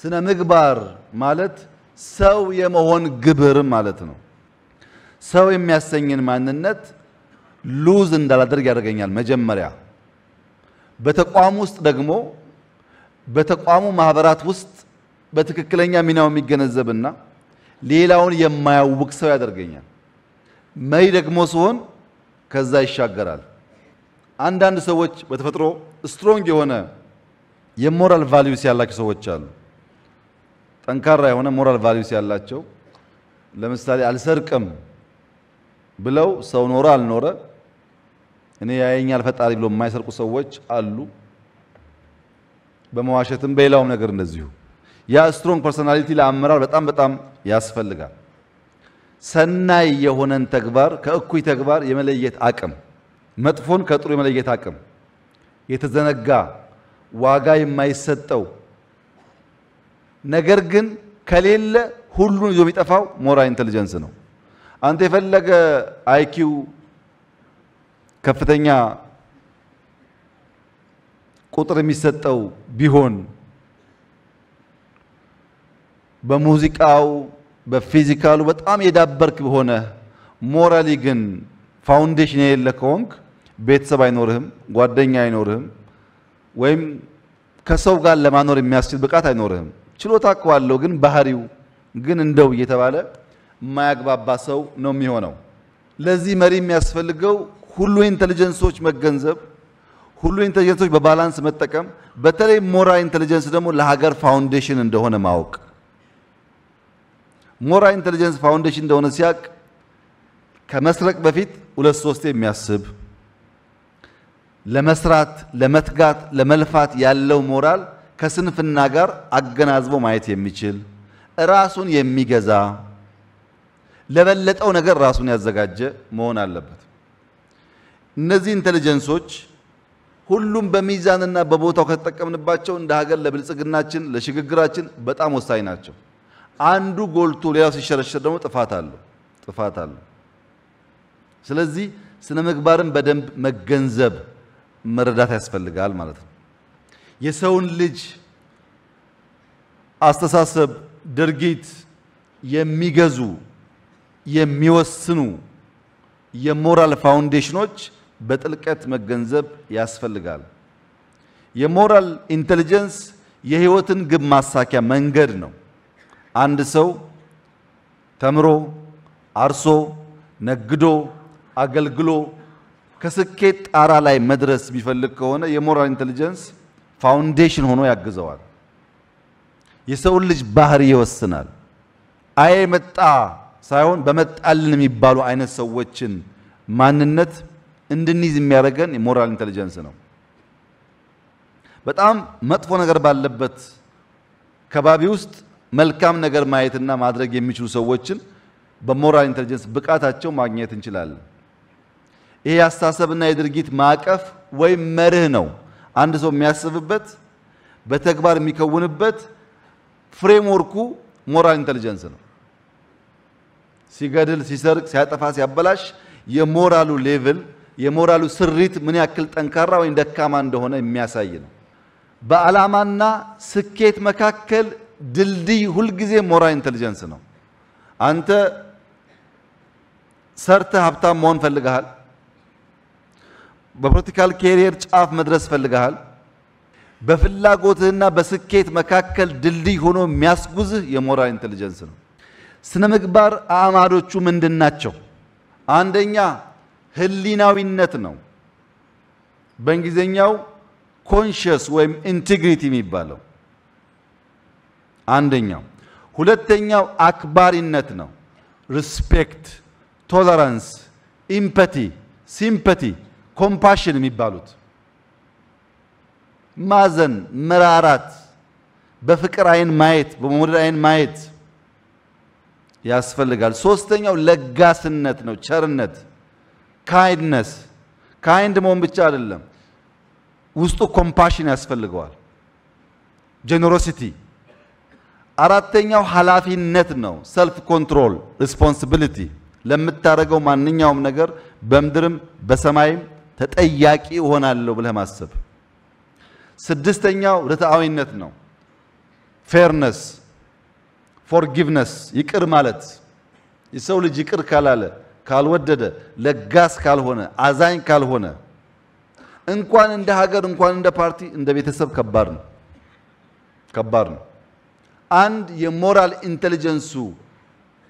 ስነ ምግባር ማለት ሰው የመሆን ግብር ማለት ነው። ሰው የሚያሰኝን ማንነት lose እንዳላደርግ ያደርገኛል። መጀመሪያ በተቋም ውስጥ ደግሞ በተቋሙ ማህበራት ውስጥ በትክክለኛ ሚናው የሚገነዘብና ሌላውን የማያውቅ ሰው ያደርገኛል። መሪ ደግሞ ሲሆን ከዛ ይሻገራል። አንዳንድ ሰዎች በተፈጥሮ strong የሆነ የ moral values ያላቸው ሰዎች አሉ። ጠንካራ የሆነ moral values ያላቸው ለምሳሌ አልሰርቅም ብለው ሰው ኖረ አልኖረ እኔ ያየኛል ፈጣሪ ብሎ የማይሰርቁ ሰዎች አሉ። በመዋሸትም በሌላውም ነገር እንደዚሁ። ያ strong personality ለአመራር በጣም በጣም ያስፈልጋል። ሰናይ የሆነን ተግባር ከእኩይ ተግባር የመለየት አቅም፣ መጥፎን ከጥሩ የመለየት አቅም፣ የተዘነጋ ዋጋ የማይሰጠው ነገር ግን ከሌለ ሁሉን ይዞ የሚጠፋው moral intelligence ነው። አንተ የፈለገ IQ ከፍተኛ ቁጥር የሚሰጠው ቢሆን በሙዚቃው በፊዚካሉ በጣም የዳበርክ በሆነ ሞራሊ ግን ፋውንዴሽን የሌለ ከሆንክ ቤተሰብ አይኖርህም፣ ጓደኛ አይኖርህም፣ ወይም ከሰው ጋር ለማኖር የሚያስችል ብቃት አይኖርህም። ችሎታ እኮ አለው ግን ባህሪው ግን እንደው እየተባለ የማያግባባ ሰው ነው የሚሆነው። ለዚህ መሪ የሚያስፈልገው ሁሉ intelligence ኦች መገንዘብ፣ ሁሉ intelligence ኦች በ balance መጠቀም፣ በተለይ moral intelligence ደግሞ ለሀገር foundation እንደሆነ ማወቅ። moral intelligence foundation እንደሆነ ሲያቅ ከመስረቅ በፊት ሁለት ሶስት የሚያስብ ለመስራት፣ ለመትጋት፣ ለመልፋት ያለው ሞራል ከስንፍና ጋር አገናዝቦ ማየት የሚችል ራሱን የሚገዛ ለበለጠው ነገር ራሱን ያዘጋጀ መሆን አለበት። እነዚህ intelligence ኦች ሁሉም በሚዛንና በቦታው ከተጠቀምንባቸው እንደ ሀገር ለብልጽግናችን ለሽግግራችን በጣም ወሳኝ ናቸው። አንዱ ጎልቶ ሌላው ሲሸረሸር ደግሞ ጥፋት አለው ጥፋት አለው። ስለዚህ ስነ ምግባርን በደንብ መገንዘብ መረዳት ያስፈልጋል ማለት ነው። የሰውን ልጅ አስተሳሰብ፣ ድርጊት የሚገዙ የሚወስኑ የ moral foundation ኦች በጥልቀት መገንዘብ ያስፈልጋል። የ moral intelligence የህይወትን ግብ ማሳኪያ መንገድ ነው። አንድ ሰው ተምሮ አርሶ ነግዶ አገልግሎ ከስኬት ጣራ ላይ መድረስ የሚፈልግ ከሆነ የ moral intelligence foundation ሆኖ ያግዘዋል። የሰውን ልጅ ባህሪ ይወስናል። አየ መጣ ሳይሆን በመጣልን የሚባሉ አይነት ሰዎችን ማንነት እንድንይዝ የሚያደርገን የ moral intelligence ነው። በጣም መጥፎ ነገር ባለበት ከባቢ ውስጥ መልካም ነገር ማየትና ማድረግ የሚችሉ ሰዎችን በ moral intelligence ብቃታቸው ማግኘት እንችላለን። ይሄ የአስተሳሰብና የድርጊት ማዕቀፍ ወይም መርህ ነው። አንድ ሰው የሚያስብበት በተግባር የሚከውንበት framework ኡ moral intelligence ነው። ሲገድል፣ ሲሰርቅ፣ ሲያጠፋ፣ ሲያበላሽ የሞራሉ ሌቭል የሞራሉ ስሪት ምን ያክል ጠንካራ ወይም ደካማ እንደሆነ የሚያሳይ ነው። በዓላማና ስኬት መካከል ድልድይ ሁልጊዜ moral intelligence ነው። አንተ ሰርተህ ሀብታም መሆን ፈልገሃል። በ political career ጫፍ መድረስ ፈልገሃል። በፍላጎትህና በስኬት መካከል ድልድይ ሆኖ የሚያስጉዝህ የ moral intelligence ነው። ስነ ምግባር አዕማዶቹ ምንድን ናቸው? አንደኛ ህሊናዊነት ነው። በእንግሊዝኛው conscience ወይም integrity የሚባለው አንደኛው። ሁለተኛው አክባሪነት ነው። respect፣ tolerance፣ empathy፣ sympathy፣ compassion የሚባሉት ማዘን፣ መራራት፣ በፍቅር አይን ማየት፣ በመውደድ አይን ማየት ያስፈልጋል። ሶስተኛው ለጋስነት ነው፣ ቸርነት፣ kindness። kind መሆን ብቻ አይደለም፣ ውስጡ compassion ያስፈልገዋል፣ generosity። አራተኛው ኃላፊነት ነው፣ self control responsibility። ለምታደርገው ማንኛውም ነገር በምድርም በሰማይም ተጠያቂ እሆናለሁ ብለህ ማሰብ። ስድስተኛው ርትዓዊነት ነው፣ fairness forgiveness ይቅር ማለት የሰው ልጅ ይቅር ካላለ ካልወደደ ለጋስ ካልሆነ አዛኝ ካልሆነ እንኳን እንደ ሀገር እንኳን እንደ ፓርቲ እንደ ቤተሰብ ከባድ ነው ከባድ ነው። አንድ የሞራል ኢንቴሊጀንሱ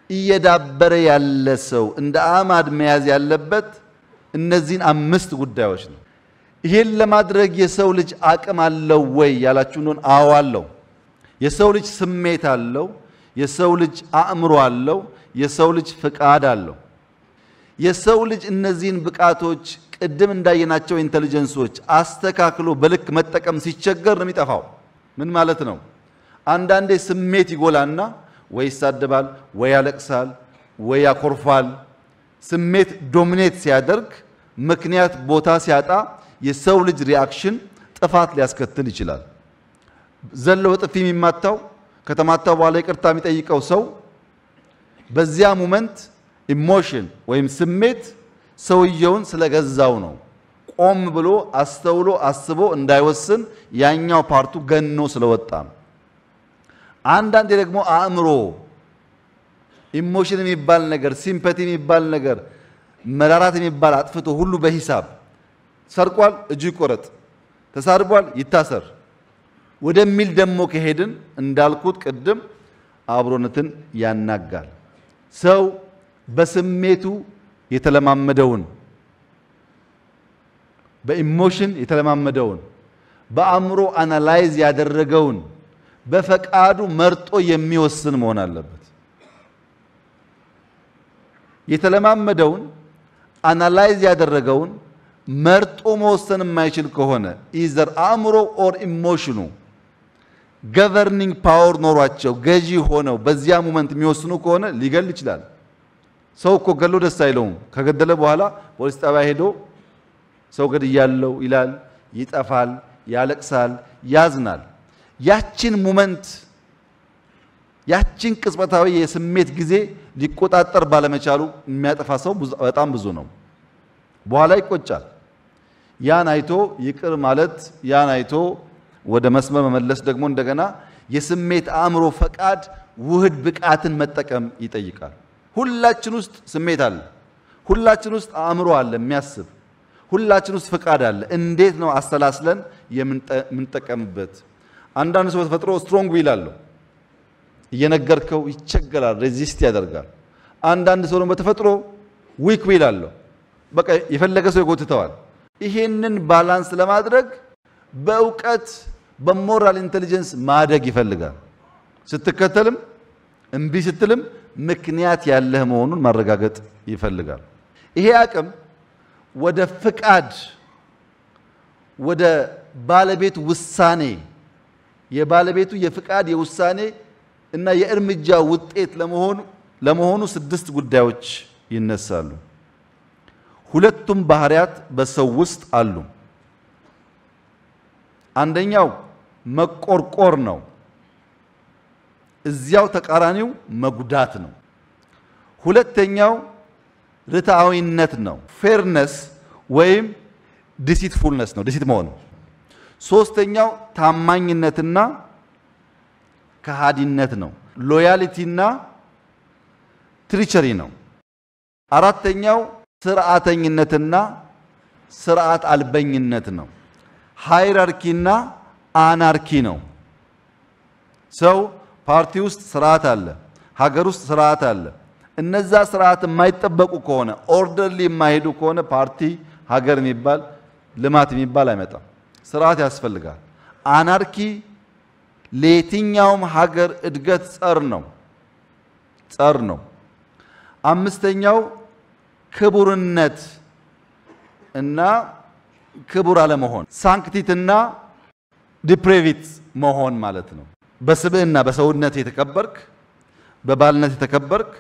እየዳበረ ያለ ሰው እንደ አዕማድ መያዝ ያለበት እነዚህን አምስት ጉዳዮች ነው። ይሄን ለማድረግ የሰው ልጅ አቅም አለው ወይ ያላችሁ እንደሆን፣ አዎ አለው። የሰው ልጅ ስሜት አለው። የሰው ልጅ አእምሮ አለው። የሰው ልጅ ፍቃድ አለው። የሰው ልጅ እነዚህን ብቃቶች ቅድም እንዳየናቸው intelligence ኦች አስተካክሎ በልክ መጠቀም ሲቸገር ነው የሚጠፋው። ምን ማለት ነው? አንዳንዴ ስሜት ይጎላና ወይ ይሳደባል፣ ወይ ያለቅሳል፣ ወይ ያኮርፋል። ስሜት dominate ሲያደርግ ምክንያት ቦታ ሲያጣ የሰው ልጅ reaction ጥፋት ሊያስከትል ይችላል። ዘሎ በጥፊ የሚማታው ከተማታው በኋላ ይቅርታ የሚጠይቀው ሰው በዚያ moment emotion ወይም ስሜት ሰውየውን ስለገዛው ነው። ቆም ብሎ አስተውሎ አስቦ እንዳይወስን ያኛው part ኡ ገኖ ስለወጣ አንዳንዴ ደግሞ አእምሮ emotion የሚባል ነገር፣ sympathy የሚባል ነገር፣ መራራት የሚባል አጥፍቶ ሁሉ በሂሳብ ሰርቋል፣ እጁ ይቆረጥ፣ ተሳድቧል፣ ይታሰር ወደሚል ደግሞ ከሄድን እንዳልኩት ቅድም አብሮነትን ያናጋል። ሰው በስሜቱ የተለማመደውን በ emotion የተለማመደውን በአእምሮ analyze ያደረገውን በፈቃዱ መርጦ የሚወስን መሆን አለበት። የተለማመደውን analyze ያደረገውን መርጦ መወሰን የማይችል ከሆነ either አእምሮ or emotion ኡ governing power ኖሯቸው ገዢ ሆነው በዚያ moment የሚወስኑ ከሆነ ሊገል ይችላል። ሰው እኮ ገሎ ደስ አይለውም። ከገደለ በኋላ ፖሊስ ጣቢያ ሄዶ ሰው ገድያለው ይላል፣ ይጠፋል፣ ያለቅሳል፣ ያዝናል። ያችን moment ያችን ቅጽበታዊ የስሜት ጊዜ ሊቆጣጠር ባለመቻሉ የሚያጠፋ ሰው በጣም ብዙ ነው። በኋላ ይቆጫል። ያን አይቶ ይቅር ማለት ያን አይቶ ወደ መስመር መመለስ ደግሞ እንደገና የስሜት አእምሮ ፈቃድ ውህድ ብቃትን መጠቀም ይጠይቃል። ሁላችን ውስጥ ስሜት አለ። ሁላችን ውስጥ አእምሮ አለ የሚያስብ። ሁላችን ውስጥ ፈቃድ አለ። እንዴት ነው አሰላስለን የምንጠቀምበት? አንዳንድ ሰው በተፈጥሮ strong will አለው። እየነገርከው ይቸገራል፣ resist ያደርጋል። አንዳንድ ሰው በተፈጥሮ weak will አለው። በቃ የፈለገ ሰው ይጎትተዋል። ይሄንን balance ለማድረግ በእውቀት በ moral intelligence ማደግ ይፈልጋል። ስትከተልም እምቢ ስትልም ምክንያት ያለህ መሆኑን ማረጋገጥ ይፈልጋል። ይሄ አቅም ወደ ፍቃድ ወደ ባለቤቱ ውሳኔ የባለቤቱ የፍቃድ የውሳኔ እና የእርምጃ ውጤት ለመሆኑ ለመሆኑ ስድስት ጉዳዮች ይነሳሉ። ሁለቱም ባህሪያት በሰው ውስጥ አሉ። አንደኛው መቆርቆር ነው። እዚያው ተቃራኒው መጉዳት ነው። ሁለተኛው ርትዓዊነት ነው፣ fairness ወይም deceitfulness ነው፣ deceit መሆን። ሶስተኛው ታማኝነትና ከሃዲነት ነው፣ loyalty ና treachery ነው። አራተኛው ስርዓተኝነትና ስርዓት አልበኝነት ነው። hierarchy ና anarchy ነው። ሰው ፓርቲ ውስጥ ስርዓት አለ፣ ሀገር ውስጥ ስርዓት አለ። እነዛ ስርዓት የማይጠበቁ ከሆነ orderly የማይሄዱ ከሆነ ፓርቲ ሀገር የሚባል ልማት የሚባል አይመጣም። ስርዓት ያስፈልጋል። anarchy ለየትኛውም ሀገር እድገት ጸር ነው ጸር ነው። አምስተኛው ክቡርነት እና ክቡር አለመሆን sanctity ና ዲፕሬቪት መሆን ማለት ነው። በስብዕና በሰውነት የተከበርክ፣ በባልነት የተከበርክ፣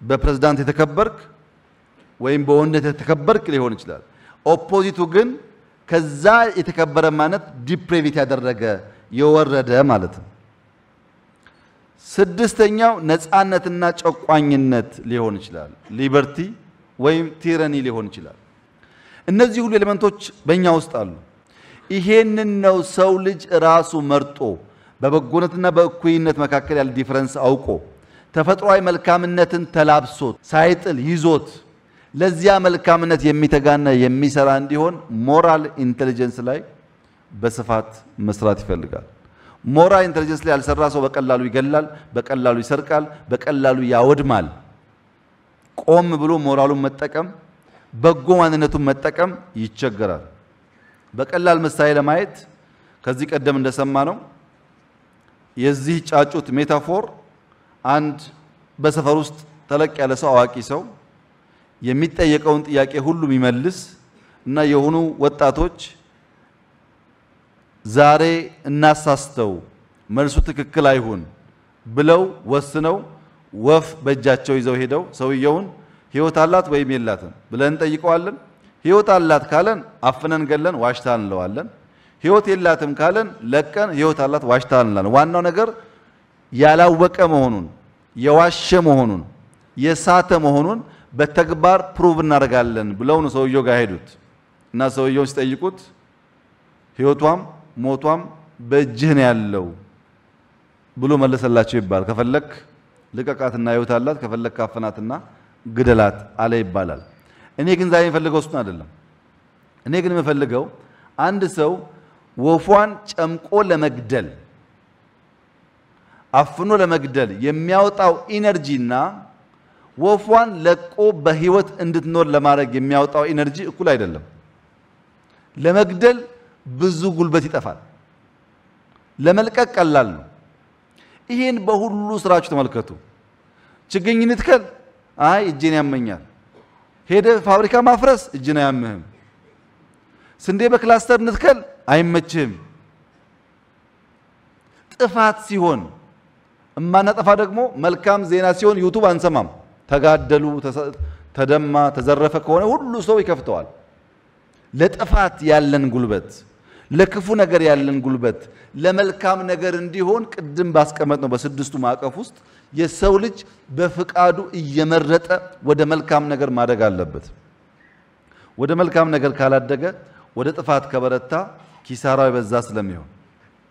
በፕሬዝዳንት የተከበርክ ወይም በወንድነት የተከበርክ ሊሆን ይችላል። ኦፖዚቱ ግን ከዛ የተከበረ ማለት ዲፕሬቪት ያደረገ የወረደ ማለት ነው። ስድስተኛው ነፃነትና ጨቋኝነት ሊሆን ይችላል። ሊበርቲ ወይም ቲረኒ ሊሆን ይችላል። እነዚህ ሁሉ element ኦች በእኛ ውስጥ አሉ። ይሄንን ነው ሰው ልጅ ራሱ መርጦ በበጎነትና በእኩይነት መካከል ያለ difference አውቆ ተፈጥሯዊ መልካምነትን ተላብሶት ሳይጥል ይዞት ለዚያ መልካምነት የሚተጋና የሚሰራ እንዲሆን moral intelligence ላይ በስፋት መስራት ይፈልጋል። moral intelligence ላይ ያልሰራ ሰው በቀላሉ ይገላል፣ በቀላሉ ይሰርቃል፣ በቀላሉ ያወድማል። ቆም ብሎ ሞራሉን መጠቀም በጎ ማንነቱን መጠቀም ይቸገራል። በቀላል ምሳሌ ለማየት ከዚህ ቀደም እንደሰማ ነው የዚህ ጫጩት metaphor አንድ በሰፈር ውስጥ ተለቅ ያለ ሰው አዋቂ ሰው የሚጠየቀውን ጥያቄ ሁሉ የሚመልስ እና የሆኑ ወጣቶች ዛሬ እናሳስተው መልሱ ትክክል አይሁን ብለው ወስነው ወፍ በእጃቸው ይዘው ሄደው ሰውየውን ሕይወት አላት ወይም የላትም ብለን እንጠይቀዋለን። ሕይወት አላት ካለን አፍነን ገለን ዋሽታል እንለዋለን። ሕይወት የላትም ካለን ለቀን ሕይወት አላት ዋሽታል እንላለን። ዋናው ነገር ያላወቀ መሆኑን የዋሸ መሆኑን የሳተ መሆኑን በተግባር prove እናደርጋለን ብለው ነው ሰውየው ጋር ሄዱት እና ሰውየውን ሲጠይቁት ሕይወቷም ሞቷም በእጅህ ነው ያለው ብሎ መለሰላቸው ይባላል። ከፈለክ ልቀቃትና ሕይወት አላት፣ ከፈለክ ካፈናትና ግደላት አለ ይባላል። እኔ ግን ዛሬ የምፈልገው እሱን አይደለም። እኔ ግን የምፈልገው አንድ ሰው ወፏን ጨምቆ ለመግደል አፍኖ ለመግደል የሚያወጣው energy ና ወፏን ለቆ በህይወት እንድትኖር ለማድረግ የሚያወጣው energy እኩል አይደለም። ለመግደል ብዙ ጉልበት ይጠፋል። ለመልቀቅ ቀላል ነው። ይህን በሁሉ ስራችሁ ተመልከቱ። ችግኝ ንትከል፣ አይ እጄን ያመኛል። ሄደ ፋብሪካ ማፍረስ እጅን አያምህም። ስንዴ በ cluster ንትከል፣ አይመችህም። ጥፋት ሲሆን እማናጠፋ ደግሞ መልካም ዜና ሲሆን YouTube አንሰማም። ተጋደሉ፣ ተደማ፣ ተዘረፈ ከሆነ ሁሉ ሰው ይከፍተዋል። ለጥፋት ያለን ጉልበት፣ ለክፉ ነገር ያለን ጉልበት ለመልካም ነገር እንዲሆን ቅድም ባስቀመጥ ነው በስድስቱ ማዕቀፍ ውስጥ የሰው ልጅ በፍቃዱ እየመረጠ ወደ መልካም ነገር ማደግ አለበት። ወደ መልካም ነገር ካላደገ ወደ ጥፋት ከበረታ ኪሳራው የበዛ ስለሚሆን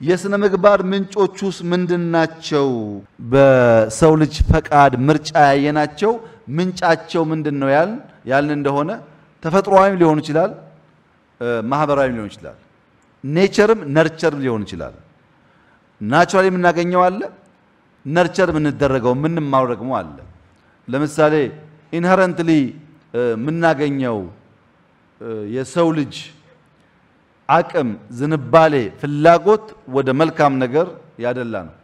የሥነ ምግባር ምንጮቹስ ምንድናቸው? በሰው ልጅ ፈቃድ ምርጫ ያየናቸው ምንጫቸው ምንድን ነው ያልን እንደሆነ ተፈጥሯዊም ሊሆን ይችላል፣ ማህበራዊም ሊሆን ይችላል፣ nature ም nurture ም ሊሆን ይችላል። naturally የምናገኘው አለ፣ nurture የምንደረገው የምንማረው ደግሞ አለ። ለምሳሌ inherently የምናገኘው የሰው ልጅ አቅም፣ ዝንባሌ፣ ፍላጎት ወደ መልካም ነገር ያደላ ነው።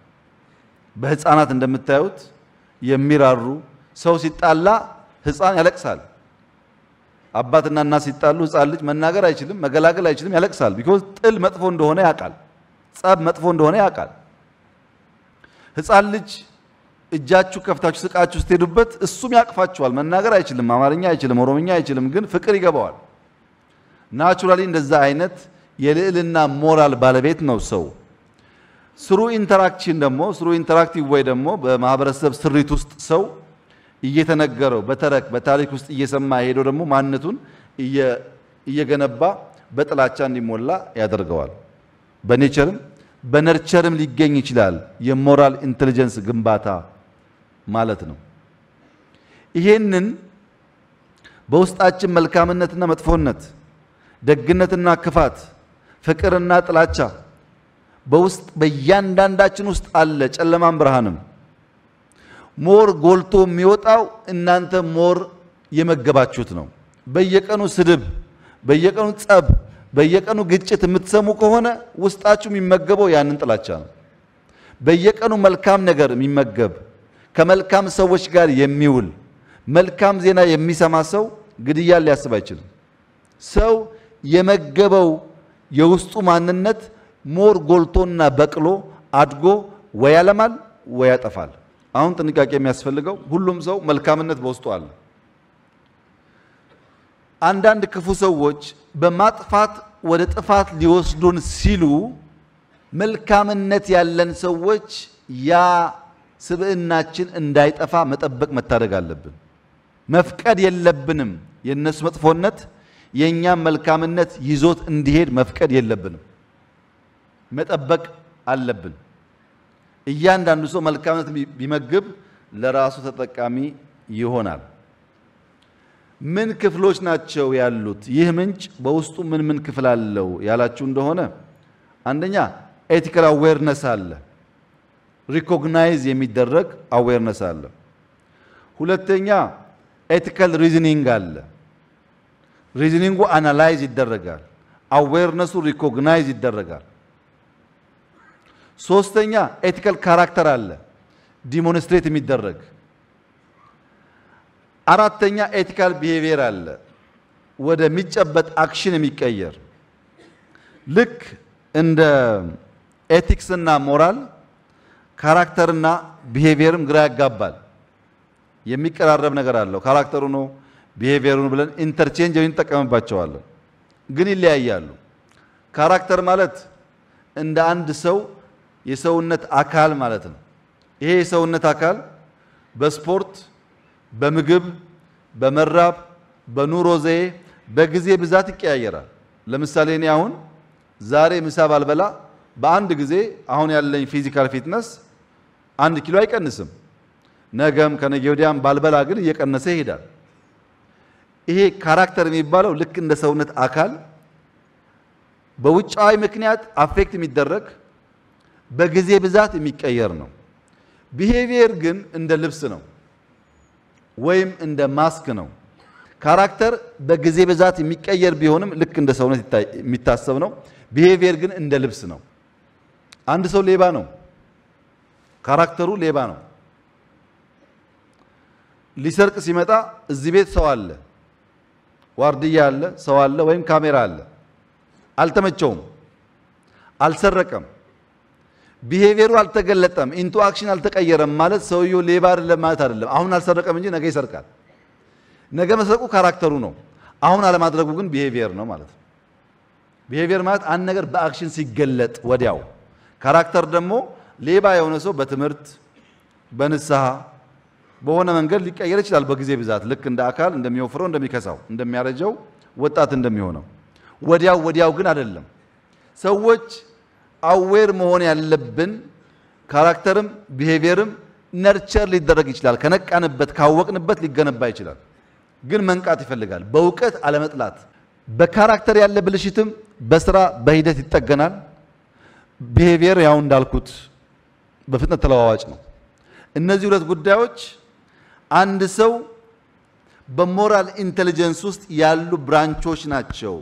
በህፃናት እንደምታዩት የሚራሩ ሰው ሲጣላ ህፃን ያለቅሳል። አባትና እናት ሲጣሉ ህፃን ልጅ መናገር አይችልም፣ መገላገል አይችልም፣ ያለቅሳል። because ጥል መጥፎ እንደሆነ ያውቃል። ጸብ መጥፎ እንደሆነ ያውቃል። ህፃን ልጅ እጃችሁ ከፍታችሁ ስቃችሁ ስትሄዱበት እሱም ያቅፋችኋል። መናገር አይችልም፣ አማርኛ አይችልም፣ ኦሮምኛ አይችልም፣ ግን ፍቅር ይገባዋል። naturally እንደዛ አይነት የልዕልና ሞራል ባለቤት ነው ሰው። through interaction ደግሞ through interactive ወይ ደግሞ በማህበረሰብ ስሪት ውስጥ ሰው እየተነገረው በተረት በታሪክ ውስጥ እየሰማ ሄዶ ደግሞ ማንነቱን እየገነባ በጥላቻ እንዲሞላ ያደርገዋል። በኔቸርም በነርቸርም ሊገኝ ይችላል የ moral intelligence ግንባታ ማለት ነው። ይሄንን በውስጣችን መልካምነትና መጥፎነት፣ ደግነትና ክፋት፣ ፍቅርና ጥላቻ በውስጥ በእያንዳንዳችን ውስጥ አለ፣ ጨለማም ብርሃንም። more ጎልቶ የሚወጣው እናንተ more የመገባችሁት ነው። በየቀኑ ስድብ፣ በየቀኑ ጸብ፣ በየቀኑ ግጭት የምትሰሙ ከሆነ ውስጣችሁ የሚመገበው ያንን ጥላቻ ነው። በየቀኑ መልካም ነገር የሚመገብ ከመልካም ሰዎች ጋር የሚውል መልካም ዜና የሚሰማ ሰው ግድያን ሊያስብ አይችልም። ሰው የመገበው የውስጡ ማንነት more ጎልቶና በቅሎ አድጎ ወይ ያለማል ወይ ያጠፋል። አሁን ጥንቃቄ የሚያስፈልገው ሁሉም ሰው መልካምነት በውስጡ አለ። አንዳንድ ክፉ ሰዎች በማጥፋት ወደ ጥፋት ሊወስዱን ሲሉ መልካምነት ያለን ሰዎች ያ ስብዕናችን እንዳይጠፋ መጠበቅ መታደግ አለብን። መፍቀድ የለብንም። የእነሱ መጥፎነት የእኛም መልካምነት ይዞት እንዲሄድ መፍቀድ የለብንም። መጠበቅ አለብን። እያንዳንዱ ሰው መልካምነት ቢመግብ ለራሱ ተጠቃሚ ይሆናል። ምን ክፍሎች ናቸው ያሉት? ይህ ምንጭ በውስጡ ምን ምን ክፍል አለው ያላችሁ እንደሆነ አንደኛ ethical awareness አለ። recognize የሚደረግ awareness አለ። ሁለተኛ ethical reasoning አለ። reasoning ኡ analyze ይደረጋል። awareness ኡ recognize ይደረጋል። ሶስተኛ ethical character አለ፣ demonstrate የሚደረግ አራተኛ ethical behavior አለ፣ ወደሚጨበጥ action የሚቀየር ልክ እንደ ethics እና moral character ና behavior ም ግራ ያጋባል። የሚቀራረብ ነገር አለው። character ኡ ነው behavior ኡን ብለን interchange እንጠቀምባቸዋለን፣ ግን ይለያያሉ። character ማለት እንደ አንድ ሰው የሰውነት አካል ማለት ነው። ይሄ የሰውነት አካል በስፖርት፣ በምግብ፣ በመራብ፣ በኑሮ ዘዬ በጊዜ ብዛት ይቀያየራል። ለምሳሌ እኔ አሁን ዛሬ ምሳ ባልበላ በአንድ ጊዜ አሁን ያለኝ physical fitness አንድ ኪሎ አይቀንስም። ነገም ከነገ ወዲያም ባልበላ ግን እየቀነሰ ይሄዳል። ይሄ character የሚባለው ልክ እንደ ሰውነት አካል በውጫዊ ምክንያት affect የሚደረግ በጊዜ ብዛት የሚቀየር ነው። behavior ግን እንደ ልብስ ነው ወይም እንደ ማስክ ነው። character በጊዜ ብዛት የሚቀየር ቢሆንም ልክ እንደ ሰውነት የሚታሰብ ነው። behavior ግን እንደ ልብስ ነው። አንድ ሰው ሌባ ነው፣ character ኡ ሌባ ነው። ሊሰርቅ ሲመጣ እዚህ ቤት ሰው አለ፣ ዋርድያ አለ፣ ሰው አለ፣ ወይም ካሜራ አለ። አልተመቸውም፣ አልሰረቀም። behavior ኡ አልተገለጠም፣ into action አልተቀየረም ማለት ሰውየው ሌባ አይደለም ማለት አይደለም። አሁን አልሰረቀም እንጂ ነገ ይሰርቃል። ነገ መስረቁ character ኡ ነው። አሁን አለማድረጉ ግን behavior ነው ማለት ነው። behavior ማለት አንድ ነገር በ action ሲገለጥ ወዲያው። character ደግሞ ሌባ የሆነ ሰው በትምህርት በንስሐ በሆነ መንገድ ሊቀየር ይችላል። በጊዜ ብዛት ልክ እንደ አካል እንደሚወፍረው፣ እንደሚከሳው፣ እንደሚያረጀው ወጣት እንደሚሆነው ወዲያው ወዲያው ግን አይደለም። ሰዎች aware መሆን ያለብን character ም behavior ም nurture ሊደረግ ይችላል። ከነቃንበት ካወቅንበት ሊገነባ ይችላል። ግን መንቃት ይፈልጋል። በእውቀት አለመጥላት። በ character ያለ ብልሽትም በስራ በሂደት ይጠገናል። behavior ያው እንዳልኩት በፍጥነት ተለዋዋጭ ነው። እነዚህ ሁለት ጉዳዮች አንድ ሰው በ moral intelligence ውስጥ ያሉ branch ኦች ናቸው።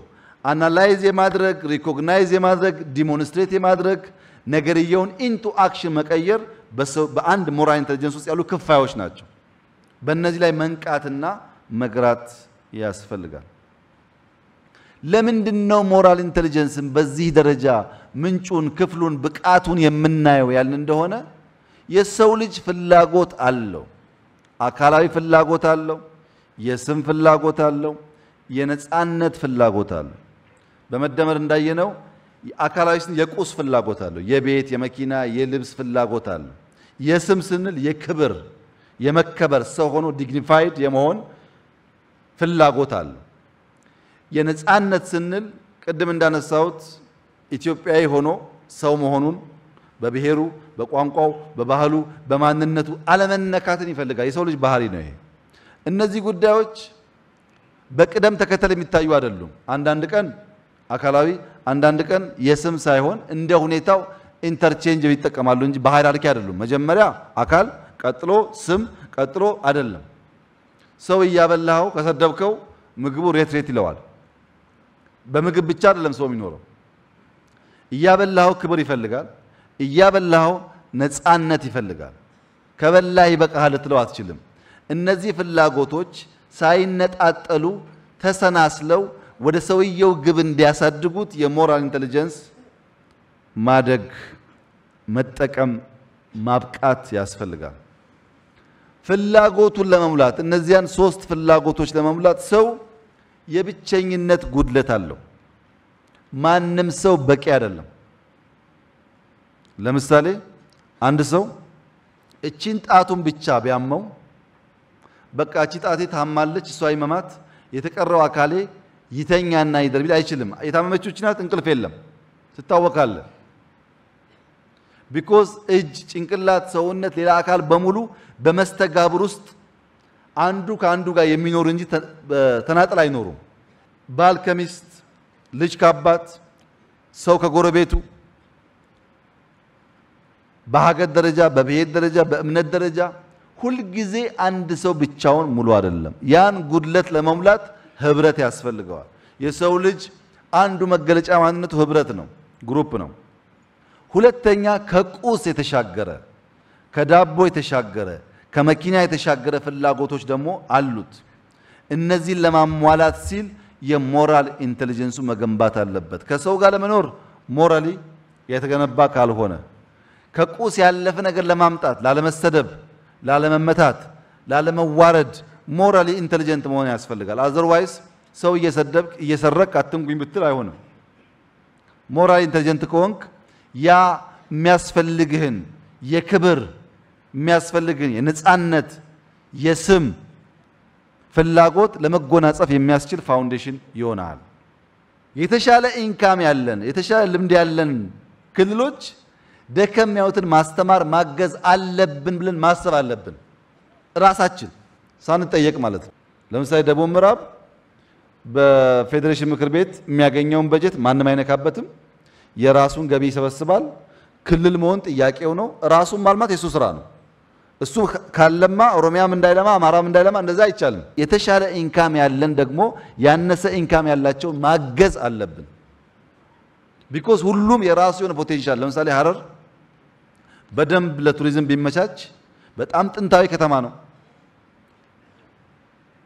analyze የማድረግ recognize የማድረግ demonstrate የማድረግ ነገርየውን into action መቀየር በአንድ moral intelligence ውስጥ ያሉ ክፋዮች ናቸው። በእነዚህ ላይ መንቃትና መግራት ያስፈልጋል። ለምንድን ነው moral intelligence ን በዚህ ደረጃ ምንጩን፣ ክፍሉን፣ ብቃቱን የምናየው ያልን እንደሆነ የሰው ልጅ ፍላጎት አለው። አካላዊ ፍላጎት አለው። የስም ፍላጎት አለው። የነፃነት ፍላጎት አለው። በመደመር እንዳየነው አካላዊ ስንል የቁስ ፍላጎት አለው። የቤት፣ የመኪና፣ የልብስ ፍላጎት አለው። የስም ስንል የክብር፣ የመከበር ሰው ሆኖ dignified የመሆን ፍላጎት አለው። የነፃነት ስንል ቅድም እንዳነሳሁት ኢትዮጵያዊ ሆኖ ሰው መሆኑን በብሔሩ፣ በቋንቋው፣ በባህሉ፣ በማንነቱ አለመነካትን ይፈልጋል። የሰው ልጅ ባህሪ ነው ይሄ። እነዚህ ጉዳዮች በቅደም ተከተል የሚታዩ አይደሉም። አንዳንድ ቀን አካላዊ፣ አንዳንድ ቀን የስም ሳይሆን እንደ ሁኔታው interchange ይጠቀማሉ እንጂ በ hierarchy አይደሉም። መጀመሪያ አካል፣ ቀጥሎ ስም፣ ቀጥሎ አይደለም። ሰው እያበላኸው ከሰደብከው ምግቡ ሬት ሬት ይለዋል። በምግብ ብቻ አይደለም ሰው የሚኖረው። እያበላኸው ክብር ይፈልጋል። እያበላኸው ነፃነት ይፈልጋል። ከበላህ ይበቃሃል ልትለው አትችልም። እነዚህ ፍላጎቶች ሳይነጣጠሉ ተሰናስለው ወደ ሰውየው ግብ እንዲያሳድጉት የ moral intelligence ማደግ፣ መጠቀም፣ ማብቃት ያስፈልጋል። ፍላጎቱን ለመሙላት እነዚያን ሶስት ፍላጎቶች ለመሙላት ሰው የብቸኝነት ጉድለት አለው። ማንም ሰው በቂ አይደለም። ለምሳሌ አንድ ሰው እቺን ጣቱን ብቻ ቢያመው በቃ እቺ ጣቴ ታማለች፣ እሷ ይመማት፣ የተቀረው አካሌ ይተኛና ይደር ቢል አይችልም። የታመመችው ናት፣ እንቅልፍ የለም፣ ትታወካለ። because እጅ፣ ጭንቅላት፣ ሰውነት፣ ሌላ አካል በሙሉ በመስተጋብር ውስጥ አንዱ ከአንዱ ጋር የሚኖሩ እንጂ ተናጠል አይኖሩም። ባል ከሚስት፣ ልጅ ከአባት፣ ሰው ከጎረቤቱ በሀገር ደረጃ በብሔር ደረጃ በእምነት ደረጃ ሁልጊዜ አንድ ሰው ብቻውን ሙሉ አይደለም። ያን ጉድለት ለመሙላት ህብረት ያስፈልገዋል። የሰው ልጅ አንዱ መገለጫ ማንነቱ ህብረት ነው፣ group ነው። ሁለተኛ ከቁስ የተሻገረ ከዳቦ የተሻገረ ከመኪና የተሻገረ ፍላጎቶች ደግሞ አሉት። እነዚህን ለማሟላት ሲል የ moral intelligence ኡ መገንባት አለበት። ከሰው ጋር ለመኖር morally የተገነባ ካልሆነ ከቁስ ያለፈ ነገር ለማምጣት ላለመሰደብ፣ ላለመመታት፣ ላለመዋረድ morally intelligent መሆን ያስፈልጋል። otherwise ሰው እየሰደብክ እየሰረቅክ አትንኩኝ ብትል አይሆንም። morally intelligent ከሆንክ ያ የሚያስፈልግህን የክብር የሚያስፈልግህን የነፃነት የስም ፍላጎት ለመጎናጸፍ የሚያስችል foundation ይሆናል። የተሻለ income ያለን የተሻለ ልምድ ያለን ክልሎች ደከም ያሉትን ማስተማር ማገዝ አለብን ብለን ማሰብ አለብን። ራሳችን ሳንጠየቅ ማለት ነው። ለምሳሌ ደቡብ ምዕራብ በፌዴሬሽን ምክር ቤት የሚያገኘውን በጀት ማንም አይነካበትም። የራሱን ገቢ ይሰበስባል። ክልል መሆን ጥያቄው ነው። ራሱን ማልማት የሱ ስራ ነው። እሱ ካለማ ኦሮሚያም እንዳይለማ አማራም እንዳይለማ እንደዛ አይቻልም። የተሻለ ኢንካም ያለን ደግሞ ያነሰ ኢንካም ያላቸው ማገዝ አለብን። because ሁሉም የራሱ የሆነ potential ለምሳሌ ሀረር በደንብ ለቱሪዝም ቢመቻች በጣም ጥንታዊ ከተማ ነው።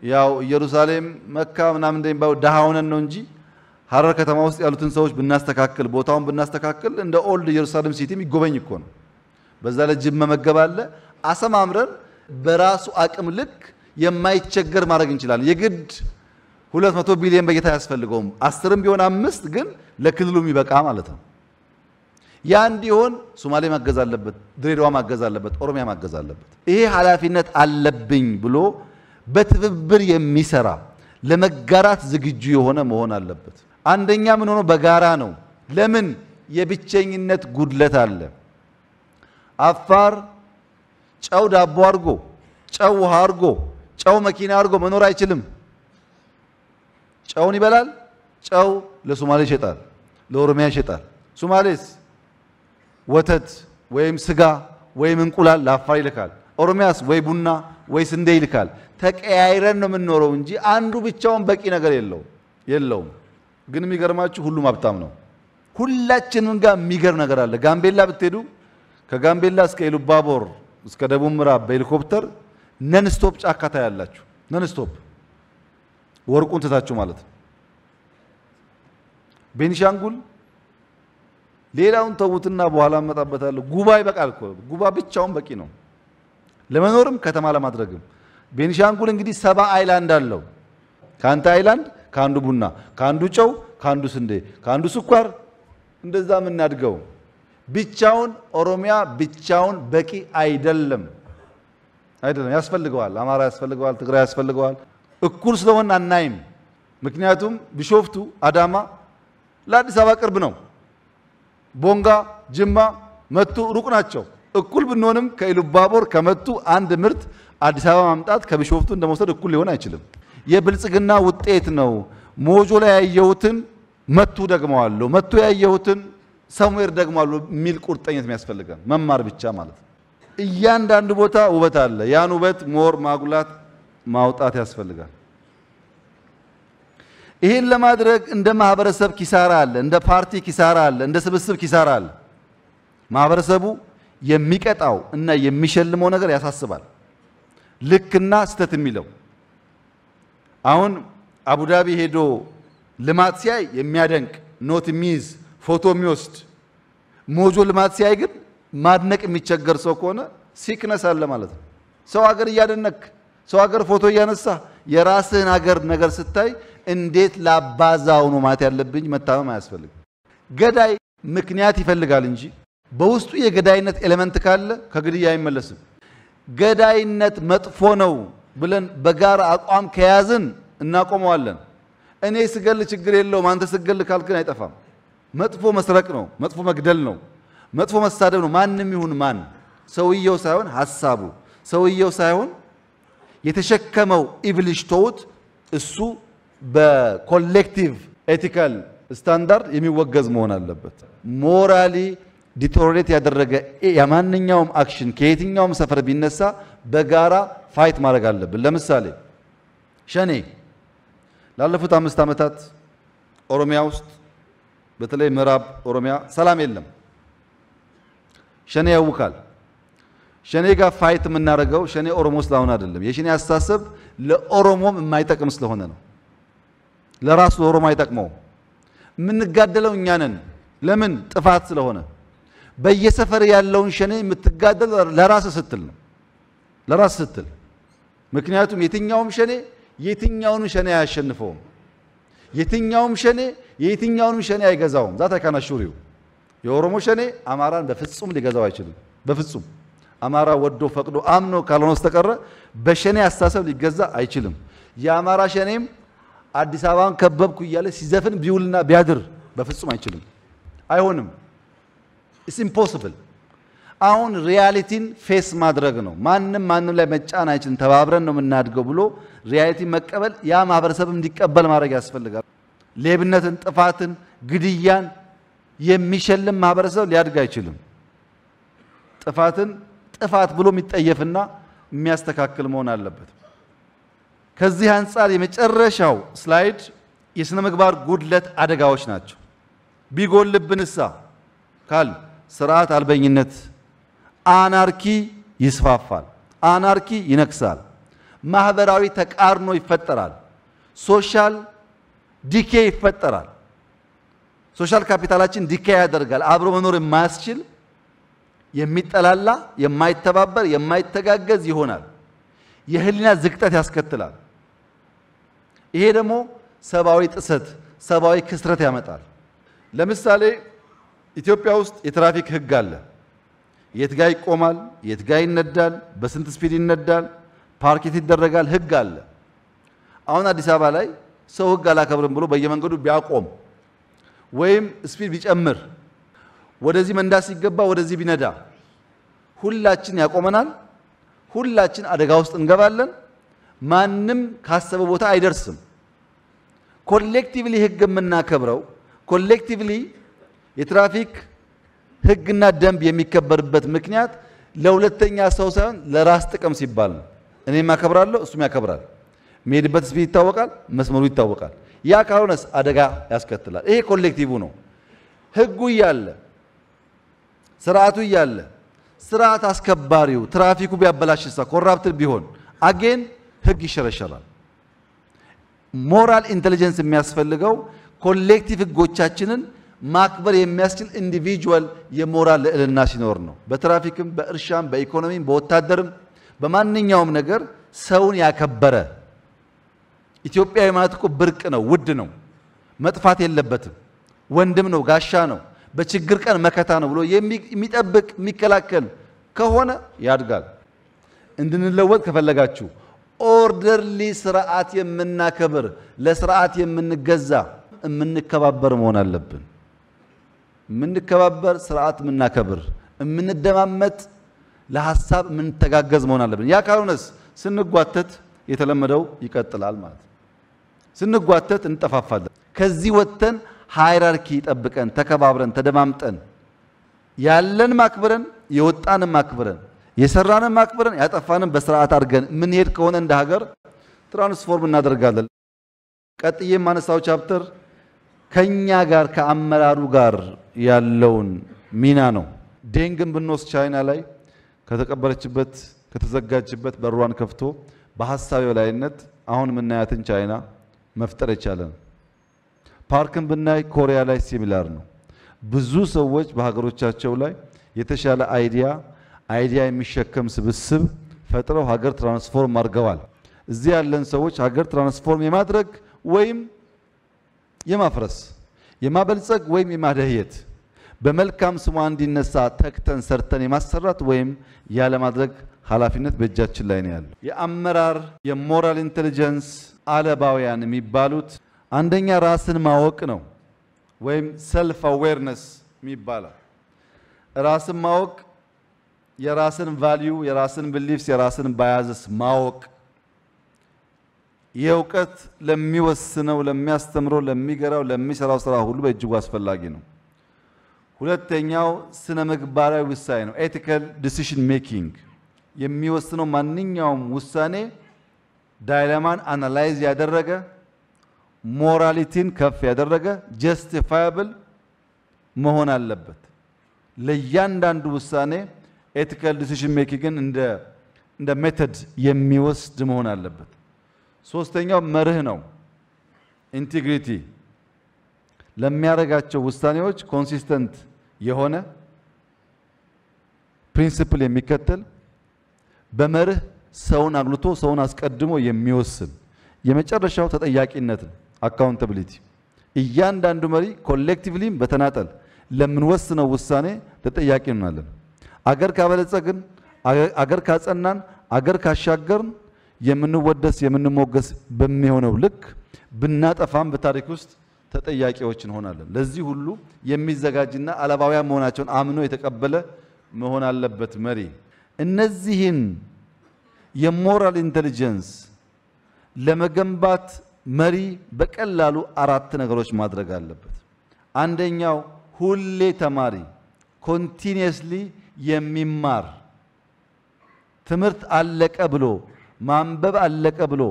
ያው ኢየሩሳሌም፣ መካ ምናምን እንደሚባለው ድሃ ሆነን ነው እንጂ ሀረር ከተማ ውስጥ ያሉትን ሰዎች ብናስተካክል፣ ቦታውን ብናስተካክል እንደ old Jerusalem city የሚጎበኝ እኮ ነው። በዛ ላይ ጅብ መመገብ አለ። አሰማምረን በራሱ አቅም ልክ የማይቸገር ማድረግ እንችላለን። የግድ 200 ቢሊዮን በጌታ አያስፈልገውም። አስርም ቢሆን አምስት ግን ለክልሉ የሚበቃ ማለት ነው። ያ እንዲሆን ሶማሌ ማገዝ አለበት፣ ድሬዳዋ ማገዝ አለበት፣ ኦሮሚያ ማገዝ አለበት። ይሄ ኃላፊነት አለብኝ ብሎ በትብብር የሚሰራ ለመጋራት ዝግጁ የሆነ መሆን አለበት። አንደኛ ምን ሆኖ በጋራ ነው። ለምን የብቸኝነት ጉድለት አለ። አፋር ጨው ዳቦ አድርጎ ጨው ውሃ አድርጎ ጨው መኪና አድርጎ መኖር አይችልም። ጨውን ይበላል። ጨው ለሶማሌ ይሸጣል፣ ለኦሮሚያ ይሸጣል። ሶማሌስ ወተት ወይም ስጋ ወይም እንቁላል ለአፋር ይልካል። ኦሮሚያስ ወይ ቡና ወይ ስንዴ ይልካል። ተቀያይረን ነው የምንኖረው እንጂ አንዱ ብቻውን በቂ ነገር የለው የለውም። ግን የሚገርማችሁ ሁሉም ሀብታም ነው። ሁላችንም ጋር የሚገርም ነገር አለ። ጋምቤላ ብትሄዱ ከጋምቤላ እስከ ኢሉባቦር እስከ ደቡብ ምዕራብ በሄሊኮፕተር nonstop ጫካ ታያላችሁ። nonstop ወርቁን ትታችሁ ማለት ነው። ቤኒሻንጉል ሌላውን ተዉትና በኋላ እመጣበታለሁ። ጉባ ይበቃል እኮ ጉባ ብቻውን በቂ ነው ለመኖርም ከተማ ለማድረግም። ቤኒሻንጉል እንግዲህ ሰባ island አለው። ከአንዱ island ከአንዱ ቡና፣ ከአንዱ ጨው፣ ከአንዱ ስንዴ፣ ከአንዱ ስኳር እንደዛ የምናድገው ብቻውን ኦሮሚያ ብቻውን በቂ አይደለም አይደለም። ያስፈልገዋል። አማራ ያስፈልገዋል፣ ትግራይ ያስፈልገዋል። እኩል ስለሆን አናይም። ምክንያቱም ቢሾፍቱ፣ አዳማ ለአዲስ አበባ ቅርብ ነው። ቦንጋ፣ ጅማ፣ መቱ ሩቅ ናቸው። እኩል ብንሆንም ከኢሉባቦር ከመቱ አንድ ምርት አዲስ አበባ ማምጣት ከቢሾፍቱ እንደመውሰድ እኩል ሊሆን አይችልም። የብልጽግና ውጤት ነው። ሞጆ ላይ ያየሁትን መቱ ደግመዋለሁ፣ መቱ ያየሁትን somewhere ደግመዋለሁ የሚል ቁርጠኝነት የሚያስፈልገን መማር ብቻ ማለት ነው። እያንዳንዱ ቦታ ውበት አለ። ያን ውበት more ማጉላት ማውጣት ያስፈልጋል። ይህን ለማድረግ እንደ ማህበረሰብ ኪሳራ አለ፣ እንደ ፓርቲ ኪሳራ አለ፣ እንደ ስብስብ ኪሳራ አለ። ማህበረሰቡ የሚቀጣው እና የሚሸልመው ነገር ያሳስባል። ልክና ስተት የሚለው አሁን አቡዳቢ ሄዶ ልማት ሲያይ የሚያደንቅ note የሚይዝ ፎቶ የሚወስድ ሞጆ ልማት ሲያይ ግን ማድነቅ የሚቸገር ሰው ከሆነ sickness አለ ማለት ነው። ሰው ሀገር እያደነቅክ ሰው ሀገር ፎቶ እያነሳ የራስህን ሀገር ነገር ስታይ እንዴት ላባዛው ነው ማለት ያለብኝ። መታመም አያስፈልግም። ገዳይ ምክንያት ይፈልጋል እንጂ በውስጡ የገዳይነት element ካለ ከግድያ አይመለስም። ገዳይነት መጥፎ ነው ብለን በጋራ አቋም ከያዝን እናቆመዋለን። እኔ ስገድል ችግር የለውም አንተ ስትገድል ካልክን አይጠፋም። መጥፎ መስረቅ ነው፣ መጥፎ መግደል ነው፣ መጥፎ መሳደብ ነው። ማንም ይሁን ማን ሰውየው ሳይሆን ሀሳቡ ሰውየው ሳይሆን የተሸከመው evilish thought እሱ በ collective ethical standard የሚወገዝ መሆን አለበት። morally deteriorate ያደረገ የማንኛውም action ከየትኛውም ሰፈር ቢነሳ በጋራ fight ማድረግ አለብን። ለምሳሌ ሸኔ ላለፉት አምስት ዓመታት ኦሮሚያ ውስጥ በተለይ ምዕራብ ኦሮሚያ ሰላም የለም። ሸኔ ያውካል። ሸኔ ጋር fight የምናደርገው ሸኔ ኦሮሞ ስለሆነ አይደለም። የሸኔ አስተሳሰብ ለኦሮሞም የማይጠቅም ስለሆነ ነው። ለራሱ ለኦሮሞ አይጠቅመውም። የምንጋደለው እኛ ነን። ለምን? ጥፋት ስለሆነ። በየሰፈር ያለውን ሸኔ የምትጋደል ለራስ ስትል ነው። ለራስ ስትል ምክንያቱም የትኛውም ሸኔ የትኛውንም ሸኔ አያሸንፈውም። የትኛውም ሸኔ የየትኛውንም ሸኔ አይገዛውም። ዛት አይካናሹሪው የኦሮሞ ሸኔ አማራን በፍጹም ሊገዛው አይችልም። በፍጹም አማራ ወዶ ፈቅዶ አምኖ ካልሆነ በስተቀረ በሸኔ አስተሳሰብ ሊገዛ አይችልም። የአማራ ሸኔም አዲስ አበባን ከበብኩ እያለ ሲዘፍን ቢውልና ቢያድር በፍጹም አይችልም፣ አይሆንም። it's impossible። አሁን reality ን face ማድረግ ነው። ማንም ማንም ላይ መጫን አይችልም። ተባብረን ነው የምናድገው ብሎ reality ን መቀበል ያ ማህበረሰብ እንዲቀበል ማድረግ ያስፈልጋል። ሌብነትን፣ ጥፋትን፣ ግድያን የሚሸልም ማህበረሰብ ሊያድግ አይችልም። ጥፋትን ጥፋት ብሎ የሚጠየፍና የሚያስተካክል መሆን አለበት። ከዚህ አንጻር የመጨረሻው ስላይድ የሥነ ምግባር ጉድለት አደጋዎች ናቸው። ቢጎልብንሳ ካል ስርዓት አልበኝነት፣ አናርኪ ይስፋፋል፣ አናርኪ ይነግሳል፣ ማህበራዊ ተቃርኖ ይፈጠራል፣ social decay ይፈጠራል። social capital አችን decay ያደርጋል። አብሮ መኖር የማያስችል የሚጠላላ፣ የማይተባበር፣ የማይተጋገዝ ይሆናል። የህሊና ዝቅጠት ያስከትላል። ይሄ ደግሞ ሰብአዊ ጥሰት፣ ሰብአዊ ክስረት ያመጣል። ለምሳሌ ኢትዮጵያ ውስጥ የትራፊክ ህግ አለ። የት ጋ ይቆማል፣ የት ጋ ይነዳል፣ በስንት speed ይነዳል፣ ፓርኬት ይደረጋል፣ ህግ አለ። አሁን አዲስ አበባ ላይ ሰው ህግ አላከብርም ብሎ በየመንገዱ ቢያቆም ወይም speed ቢጨምር ወደዚህ መንዳት ሲገባ ወደዚህ ቢነዳ ሁላችን ያቆመናል። ሁላችን አደጋ ውስጥ እንገባለን። ማንም ካሰበ ቦታ አይደርስም። collectively ህግ የምናከብረው collectively የትራፊክ ህግና ደንብ የሚከበርበት ምክንያት ለሁለተኛ ሰው ሳይሆን ለራስ ጥቅም ሲባል ነው። እኔም ያከብራለሁ፣ እሱም ያከብራል። የሚሄድበት speed ይታወቃል፣ መስመሩ ይታወቃል። ያ ካልሆነስ አደጋ ያስከትላል። ይሄ collective ነው። ህጉ እያለ ስርዓቱ እያለ ስርዓት አስከባሪው ትራፊኩ ቢያበላሽሳ corrupted ቢሆን again ህግ ይሸረሸራል። moral intelligence የሚያስፈልገው collective ህጎቻችንን ማክበር የሚያስችል individual የሞራል ልዕልና ሲኖር ነው። በትራፊክም፣ በእርሻም፣ በኢኮኖሚም፣ በወታደርም በማንኛውም ነገር ሰውን ያከበረ ኢትዮጵያዊ ማለት እኮ ብርቅ ነው፣ ውድ ነው፣ መጥፋት የለበትም፣ ወንድም ነው፣ ጋሻ ነው፣ በችግር ቀን መከታ ነው ብሎ የሚጠብቅ የሚከላከል ከሆነ ያድጋል። እንድንለወጥ ከፈለጋችሁ orderly ስርዓት የምናከብር ለስርዓት የምንገዛ የምንከባበር መሆን አለብን። የምንከባበር ስርዓት የምናከብር የምንደማመጥ ለሀሳብ የምንተጋገዝ መሆን አለብን። ያ ካልሆነስ ስንጓተት የተለመደው ይቀጥላል ማለት ነው። ስንጓተት እንጠፋፋለን። ከዚህ ወጥተን hierarchy ጠብቀን ተከባብረን ተደማምጠን ያለን አክብረን የወጣንም አክብረን የሰራንም አክብረን ያጠፋንም በስርዓት አድርገን የምንሄድ ከሆነ እንደ ሀገር transform እናደርጋለን። ቀጥዬ የማነሳው chapter ከኛ ጋር ከአመራሩ ጋር ያለውን ሚና ነው። ዴንግን ብንወስድ ቻይና ላይ ከተቀበረችበት ከተዘጋችበት በሯን ከፍቶ በሀሳብ የበላይነት አሁን የምናያትን ቻይና መፍጠር የቻለ ነው። ፓርክን ብናይ ኮሪያ ላይ similar ነው። ብዙ ሰዎች በሀገሮቻቸው ላይ የተሻለ idea idea የሚሸከም ስብስብ ፈጥረው ሀገር transform አድርገዋል። እዚህ ያለን ሰዎች ሀገር transform የማድረግ ወይም የማፍረስ የማበልጸግ ወይም የማደህየት በመልካም ስሟ እንዲነሳ ተክተን ሰርተን የማሰራት ወይም ያለማድረግ ኃላፊነት በእጃችን ላይ ነው ያለው። የአመራር የ moral intelligence አላባውያን የሚባሉት አንደኛ ራስን ማወቅ ነው ወይም self awareness የሚባለው ራስን ማወቅ የራስን value የራስን beliefs የራስን biases ማወቅ ይህ እውቀት ለሚወስነው ለሚያስተምረው ለሚገራው ለሚሰራው ስራ ሁሉ በእጅጉ አስፈላጊ ነው። ሁለተኛው ስነ ምግባራዊ ውሳኔ ነው። ethical decision making የሚወስነው ማንኛውም ውሳኔ dilemma ን analyze ያደረገ morality ን ከፍ ያደረገ justifiable መሆን አለበት። ለእያንዳንዱ ውሳኔ ethical decision making ን እንደ እንደ method የሚወስድ መሆን አለበት። ሶስተኛው መርህ ነው። integrity ለሚያደርጋቸው ውሳኔዎች consistent የሆነ principle የሚከተል በመርህ ሰውን አግልቶ ሰውን አስቀድሞ የሚወስን የመጨረሻው ተጠያቂነት ነው። accountability እያንዳንዱ መሪ collectively ም በተናጠል ለምንወስነው ውሳኔ ተጠያቂ እንሆናለን። አገር ካበለጸግን፣ አገር ካጸናን፣ አገር ካሻገርን የምንወደስ የምንሞገስ በሚሆነው ልክ ብናጠፋም በታሪክ ውስጥ ተጠያቂዎች እንሆናለን። ለዚህ ሁሉ የሚዘጋጅና አለባውያን መሆናቸውን አምኖ የተቀበለ መሆን አለበት መሪ። እነዚህን የ moral intelligence ለመገንባት መሪ በቀላሉ አራት ነገሮች ማድረግ አለበት። አንደኛው ሁሌ ተማሪ continuously የሚማር ትምህርት አለቀ ብሎ ማንበብ አለቀ ብሎ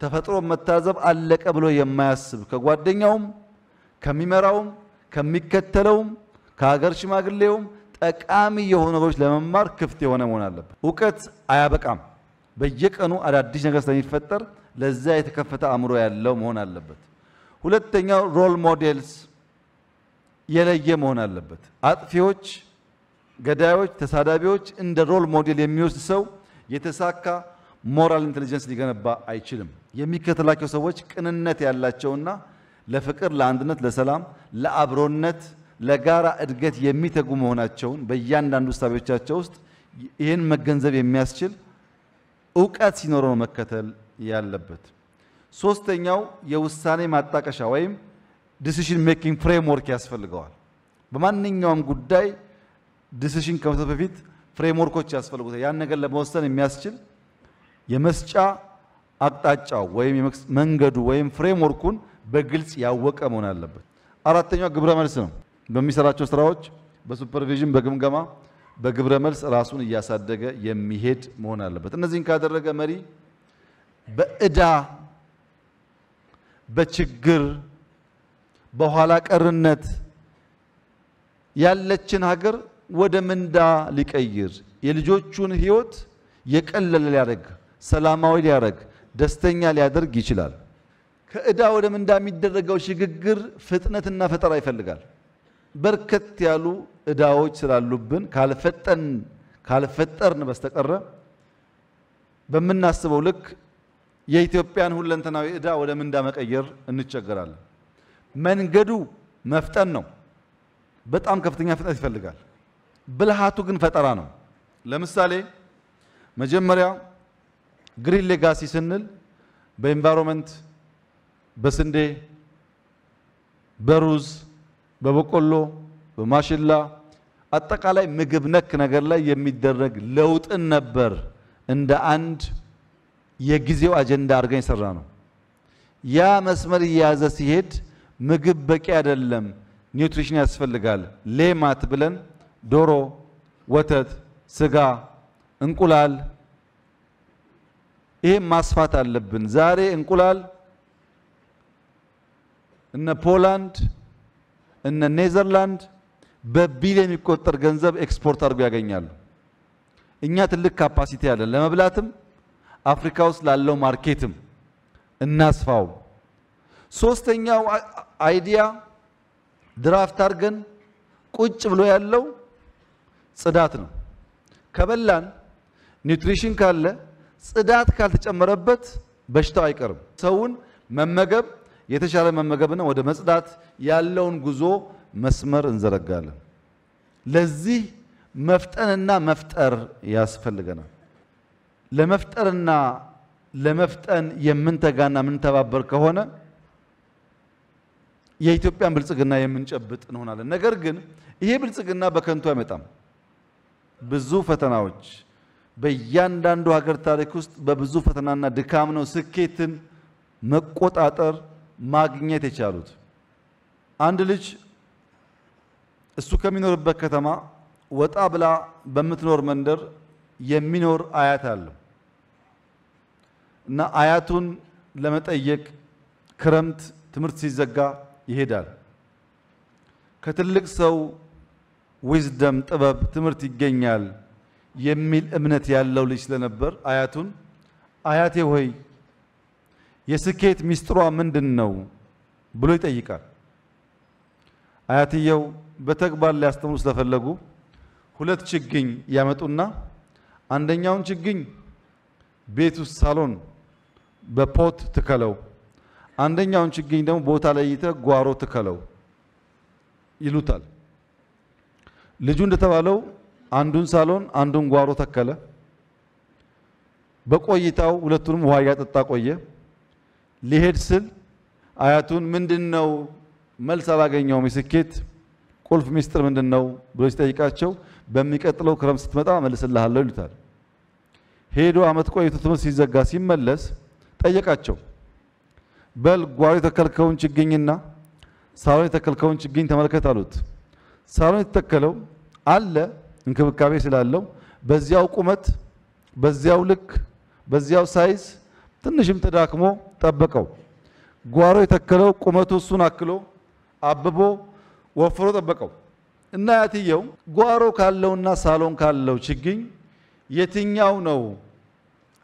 ተፈጥሮ መታዘብ አለቀ ብሎ የማያስብ ከጓደኛውም ከሚመራውም ከሚከተለውም ከሀገር ሽማግሌውም ጠቃሚ የሆኑ ነገሮች ለመማር ክፍት የሆነ መሆን አለበት። እውቀት አያበቃም። በየቀኑ አዳዲስ ነገር ስለሚፈጠር ለዛ የተከፈተ አእምሮ ያለው መሆን አለበት። ሁለተኛው role models የለየ መሆን አለበት። አጥፊዎች፣ ገዳዮች፣ ተሳዳቢዎች እንደ role model የሚወስድ ሰው የተሳካ moral intelligence ሊገነባ አይችልም። የሚከተላቸው ሰዎች ቅንነት ያላቸውና ለፍቅር፣ ለአንድነት፣ ለሰላም፣ ለአብሮነት፣ ለጋራ እድገት የሚተጉ መሆናቸውን በእያንዳንዱ እሳቤዎቻቸው ውስጥ ይህን መገንዘብ የሚያስችል እውቀት ሲኖረው ነው መከተል ያለበት። ሶስተኛው የውሳኔ ማጣቀሻ ወይም decision making framework ያስፈልገዋል። በማንኛውም ጉዳይ decision ከመስጠት በፊት framework ኦች ያስፈልጉታል። ያን ነገር ለመወሰን የሚያስችል የመስጫ አቅጣጫው ወይም መንገዱ ወይም framework ኡን በግልጽ ያወቀ መሆን አለበት። አራተኛው ግብረ መልስ ነው። በሚሰራቸው ስራዎች በ supervision በግምገማ በግብረ መልስ ራሱን እያሳደገ የሚሄድ መሆን አለበት። እነዚህን ካደረገ መሪ በዕዳ በችግር በኋላ ቀርነት ያለችን ሀገር ወደ ምንዳ ሊቀይር የልጆቹን ሕይወት የቀለለ ሊያደርግ ሰላማዊ ሊያደርግ ደስተኛ ሊያደርግ ይችላል። ከዕዳ ወደ ምንዳ የሚደረገው ሽግግር ፍጥነትና ፈጠራ ይፈልጋል። በርከት ያሉ ዕዳዎች ስላሉብን ካልፈጠን ካልፈጠርን በስተቀረ በምናስበው ልክ የኢትዮጵያን ሁለንተናዊ ዕዳ ወደ ምንዳ መቀየር እንቸገራለን። መንገዱ መፍጠን ነው። በጣም ከፍተኛ ፍጥነት ይፈልጋል። ብልሃቱ ግን ፈጠራ ነው። ለምሳሌ መጀመሪያ green legacy ስንል በ environment፣ በስንዴ፣ በሩዝ፣ በበቆሎ፣ በማሽላ አጠቃላይ ምግብ ነክ ነገር ላይ የሚደረግ ለውጥን ነበር እንደ አንድ የጊዜው አጀንዳ አድርገን የሰራ ነው። ያ መስመር እየያዘ ሲሄድ ምግብ በቂ አይደለም፣ nutrition ያስፈልጋል። ሌማት ብለን ዶሮ፣ ወተት፣ ስጋ፣ እንቁላል ይሄም ማስፋት አለብን። ዛሬ እንቁላል እነ ፖላንድ እነ ኔዘርላንድ በቢሊዮን የሚቆጠር ገንዘብ ኤክስፖርት አድርጎ ያገኛሉ። እኛ ትልቅ capacity ያለን ለመብላትም አፍሪካ ውስጥ ላለው market ም እናስፋው። ሶስተኛው idea draft አድርገን ቁጭ ብሎ ያለው ጽዳት ነው። ከበላን nutrition ካለ ጽዳት ካልተጨመረበት በሽታው አይቀርም። ሰውን መመገብ የተሻለ መመገብና ወደ መጽዳት ያለውን ጉዞ መስመር እንዘረጋለን። ለዚህ መፍጠንና መፍጠር ያስፈልገናል። ለመፍጠርና ለመፍጠን የምንተጋና የምንተባበር ከሆነ የኢትዮጵያን ብልጽግና የምንጨብጥ እንሆናለን። ነገር ግን ይሄ ብልጽግና በከንቱ አይመጣም። ብዙ ፈተናዎች በእያንዳንዱ ሀገር ታሪክ ውስጥ በብዙ ፈተናና ድካም ነው ስኬትን መቆጣጠር ማግኘት የቻሉት። አንድ ልጅ እሱ ከሚኖርበት ከተማ ወጣ ብላ በምትኖር መንደር የሚኖር አያት አለው እና አያቱን ለመጠየቅ ክረምት ትምህርት ሲዘጋ ይሄዳል። ከትልቅ ሰው ዊዝደም ጥበብ ትምህርት ይገኛል የሚል እምነት ያለው ልጅ ስለነበር አያቱን አያቴ ሆይ የስኬት ሚስጥሯ ምንድን ነው ብሎ ይጠይቃል። አያትየው በተግባር ሊያስተምሩ ስለፈለጉ ሁለት ችግኝ ያመጡና አንደኛውን ችግኝ ቤት ውስጥ ሳሎን በፖት ትከለው፣ አንደኛውን ችግኝ ደግሞ ቦታ ለይተ ጓሮ ትከለው ይሉታል። ልጁ እንደተባለው አንዱን ሳሎን አንዱን ጓሮ ተከለ። በቆይታው ሁለቱንም ውሃ እያጠጣ ቆየ። ሊሄድ ስል አያቱን ምንድን ነው መልስ አላገኘውም። የስኬት ቁልፍ ሚስጥር ምንድን ነው ብሎ ሲጠይቃቸው በሚቀጥለው ክረምት ስትመጣ መልስልሃለሁ ይሉታል። ሄዶ አመት ቆይቶ ትምህርት ሲዘጋ ሲመለስ ጠየቃቸው። በል ጓሮ የተከልከውን ችግኝና ሳሎን የተከልከውን ችግኝ ተመልከት አሉት። ሳሎን የተተከለው አለ እንክብካቤ ስላለው በዚያው ቁመት፣ በዚያው ልክ፣ በዚያው size ትንሽም ተዳክሞ ጠበቀው። ጓሮ የተከለው ቁመቱ እሱን አክሎ አብቦ ወፍሮ ጠበቀው እና አያትየው ጓሮ ካለውና ሳሎን ካለው ችግኝ የትኛው ነው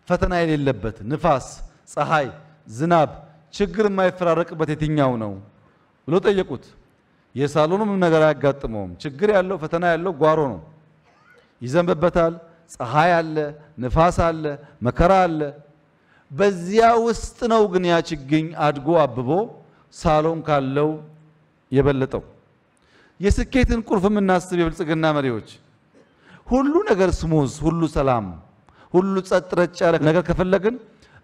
ፈተና የሌለበት ንፋስ፣ ፀሐይ፣ ዝናብ፣ ችግር የማይፈራረቅበት የትኛው ነው ብሎ ጠየቁት። የሳሎኑ ምንም ነገር አያጋጥመውም። ችግር ያለው ፈተና ያለው ጓሮ ነው። ይዘንብበታል፣ ፀሐይ አለ፣ ንፋስ አለ፣ መከራ አለ። በዚያ ውስጥ ነው ግን ያ ችግኝ አድጎ አብቦ ሳሎን ካለው የበለጠው። የስኬትን ቁልፍ የምናስብ የብልጽግና መሪዎች ሁሉ ነገር ስሙዝ፣ ሁሉ ሰላም፣ ሁሉ ጸጥ ረጭ ያለ ነገር ከፈለግን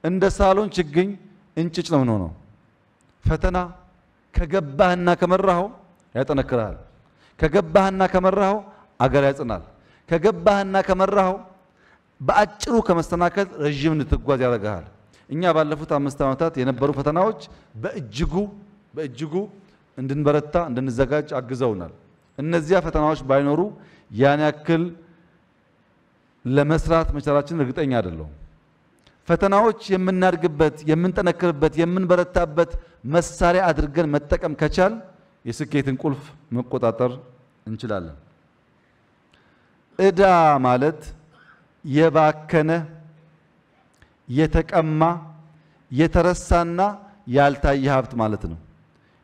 እንደ ሳሎን ችግኝ እንጭጭ ነው የምንሆነው። ፈተና ከገባህና ከመራኸው ያጠነክርሃል። ከገባህና ከመራኸው አገር ያጽናል። ከገባህና ከመራኸው በአጭሩ ከመስተናከል ረዥም እንድትጓዝ ያደርግሃል። እኛ ባለፉት አምስት ዓመታት የነበሩ ፈተናዎች በእጅጉ በእጅጉ እንድንበረታ እንድንዘጋጅ አግዘውናል። እነዚያ ፈተናዎች ባይኖሩ ያን ያክል ለመስራት መቻላችን እርግጠኛ አይደለሁም። ፈተናዎች የምናድግበት፣ የምንጠነክርበት፣ የምንበረታበት መሳሪያ አድርገን መጠቀም ከቻል የስኬትን ቁልፍ መቆጣጠር እንችላለን። ዕዳ ማለት የባከነ የተቀማ የተረሳና ያልታየ ሀብት ማለት ነው።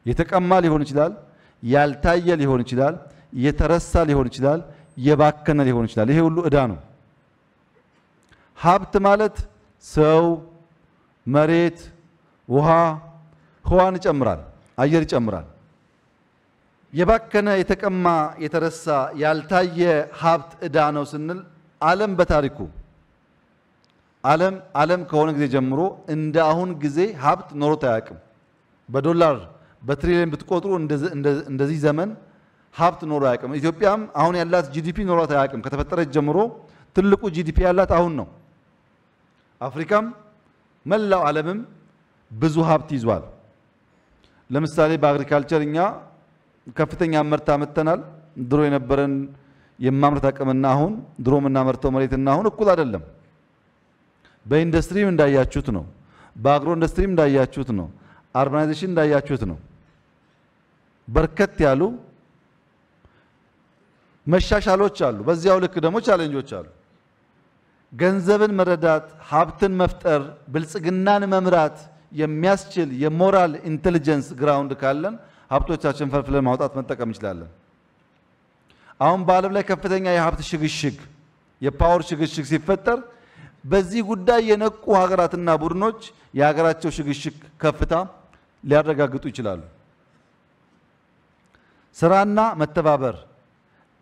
የተቀማ ሊሆን ይችላል፣ ያልታየ ሊሆን ይችላል፣ የተረሳ ሊሆን ይችላል፣ የባከነ ሊሆን ይችላል። ይሄ ሁሉ ዕዳ ነው። ሀብት ማለት ሰው፣ መሬት፣ ውሃ፣ ህዋን ይጨምራል፣ አየር ይጨምራል። የባከነ የተቀማ የተረሳ ያልታየ ሀብት ዕዳ ነው ስንል ዓለም በታሪኩ ዓለም ዓለም ከሆነ ጊዜ ጀምሮ እንደ አሁን ጊዜ ሀብት ኖሮት አያውቅም። በዶላር በትሪሊዮን ብትቆጥሩ እንደዚህ ዘመን ሀብት ኖሮ አያውቅም። ኢትዮጵያም አሁን ያላት GDP ኖሯት አያውቅም። ከተፈጠረች ጀምሮ ትልቁ GDP ያላት አሁን ነው። አፍሪካም መላው ዓለምም ብዙ ሀብት ይዟል። ለምሳሌ በ agriculture እኛ ከፍተኛ ምርት አመጥተናል። ድሮ የነበረን የማምረት አቅምና አሁን ድሮ የምናመርተው መሬትና አሁን እኩል አይደለም። በኢንዱስትሪም እንዳያችሁት ነው። በአግሮ ኢንዱስትሪም እንዳያችሁት ነው። urbanization እንዳያችሁት ነው። በርከት ያሉ መሻሻሎች አሉ። በዚያው ልክ ደግሞ challenge ኦች አሉ። ገንዘብን መረዳት፣ ሀብትን መፍጠር፣ ብልጽግናን መምራት የሚያስችል የ moral intelligence ground ካለን ሀብቶቻችን ፈልፍለን ማውጣት መጠቀም እንችላለን። አሁን በዓለም ላይ ከፍተኛ የሀብት ሽግሽግ የፓወር ሽግሽግ ሲፈጠር በዚህ ጉዳይ የነቁ ሀገራትና ቡድኖች የሀገራቸው ሽግሽግ ከፍታ ሊያረጋግጡ ይችላሉ። ስራና መተባበር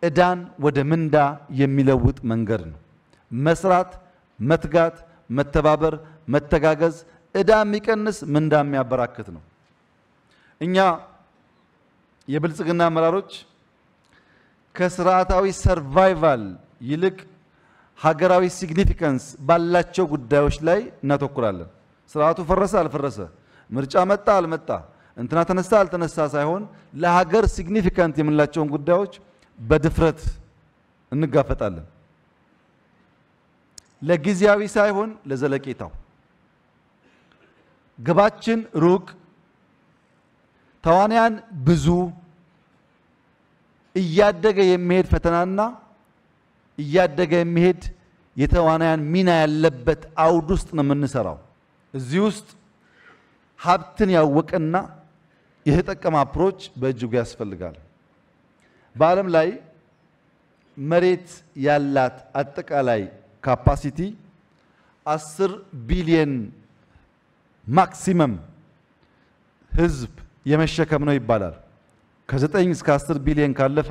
ዕዳን ወደ ምንዳ የሚለውጥ መንገድ ነው። መስራት፣ መትጋት፣ መተባበር፣ መተጋገዝ ዕዳ የሚቀንስ ምንዳ የሚያበራክት ነው። እኛ የብልጽግና አመራሮች ከስርዓታዊ survival ይልቅ ሀገራዊ significance ባላቸው ጉዳዮች ላይ እናተኩራለን። ስርዓቱ ፈረሰ አልፈረሰ፣ ምርጫ መጣ አልመጣ፣ እንትና ተነሳ አልተነሳ ሳይሆን ለሀገር significant የምንላቸውን ጉዳዮች በድፍረት እንጋፈጣለን። ለጊዜያዊ ሳይሆን ለዘለቄታው ግባችን ሩቅ፣ ተዋንያን ብዙ፣ እያደገ የሚሄድ ፈተናና እያደገ የሚሄድ የተዋናያን ሚና ያለበት አውድ ውስጥ ነው የምንሰራው። እዚህ ውስጥ ሀብትን ያወቀና የተጠቀመ approach በእጅጉ ያስፈልጋል። በዓለም ላይ መሬት ያላት አጠቃላይ capacity 10 ቢሊየን maximum ህዝብ የመሸከም ነው ይባላል። ከ9 እስከ 10 ቢሊየን ካለፈ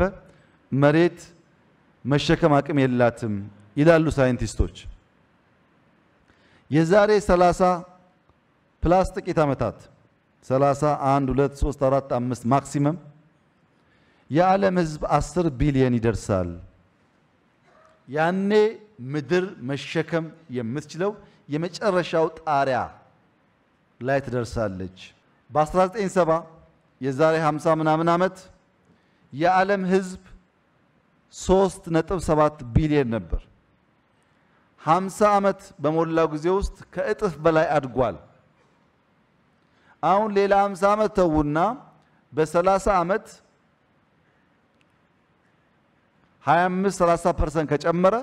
መሬት መሸከም አቅም የላትም ይላሉ ሳይንቲስቶች። የዛሬ 30 plus ጥቂት ዓመታት 30 1 2 3 4 5 maximum የዓለም ህዝብ 10 ቢሊየን ይደርሳል። ያኔ ምድር መሸከም የምትችለው የመጨረሻው ጣሪያ ላይ ትደርሳለች። በ1970 የዛሬ 50 ምናምን ዓመት የዓለም ህዝብ 3.7 ቢሊየን ነበር። 50 ዓመት በሞላው ጊዜ ውስጥ ከእጥፍ በላይ አድጓል። አሁን ሌላ 50 ዓመት ተውና በ30 ዓመት 25 30 percent ከጨመረ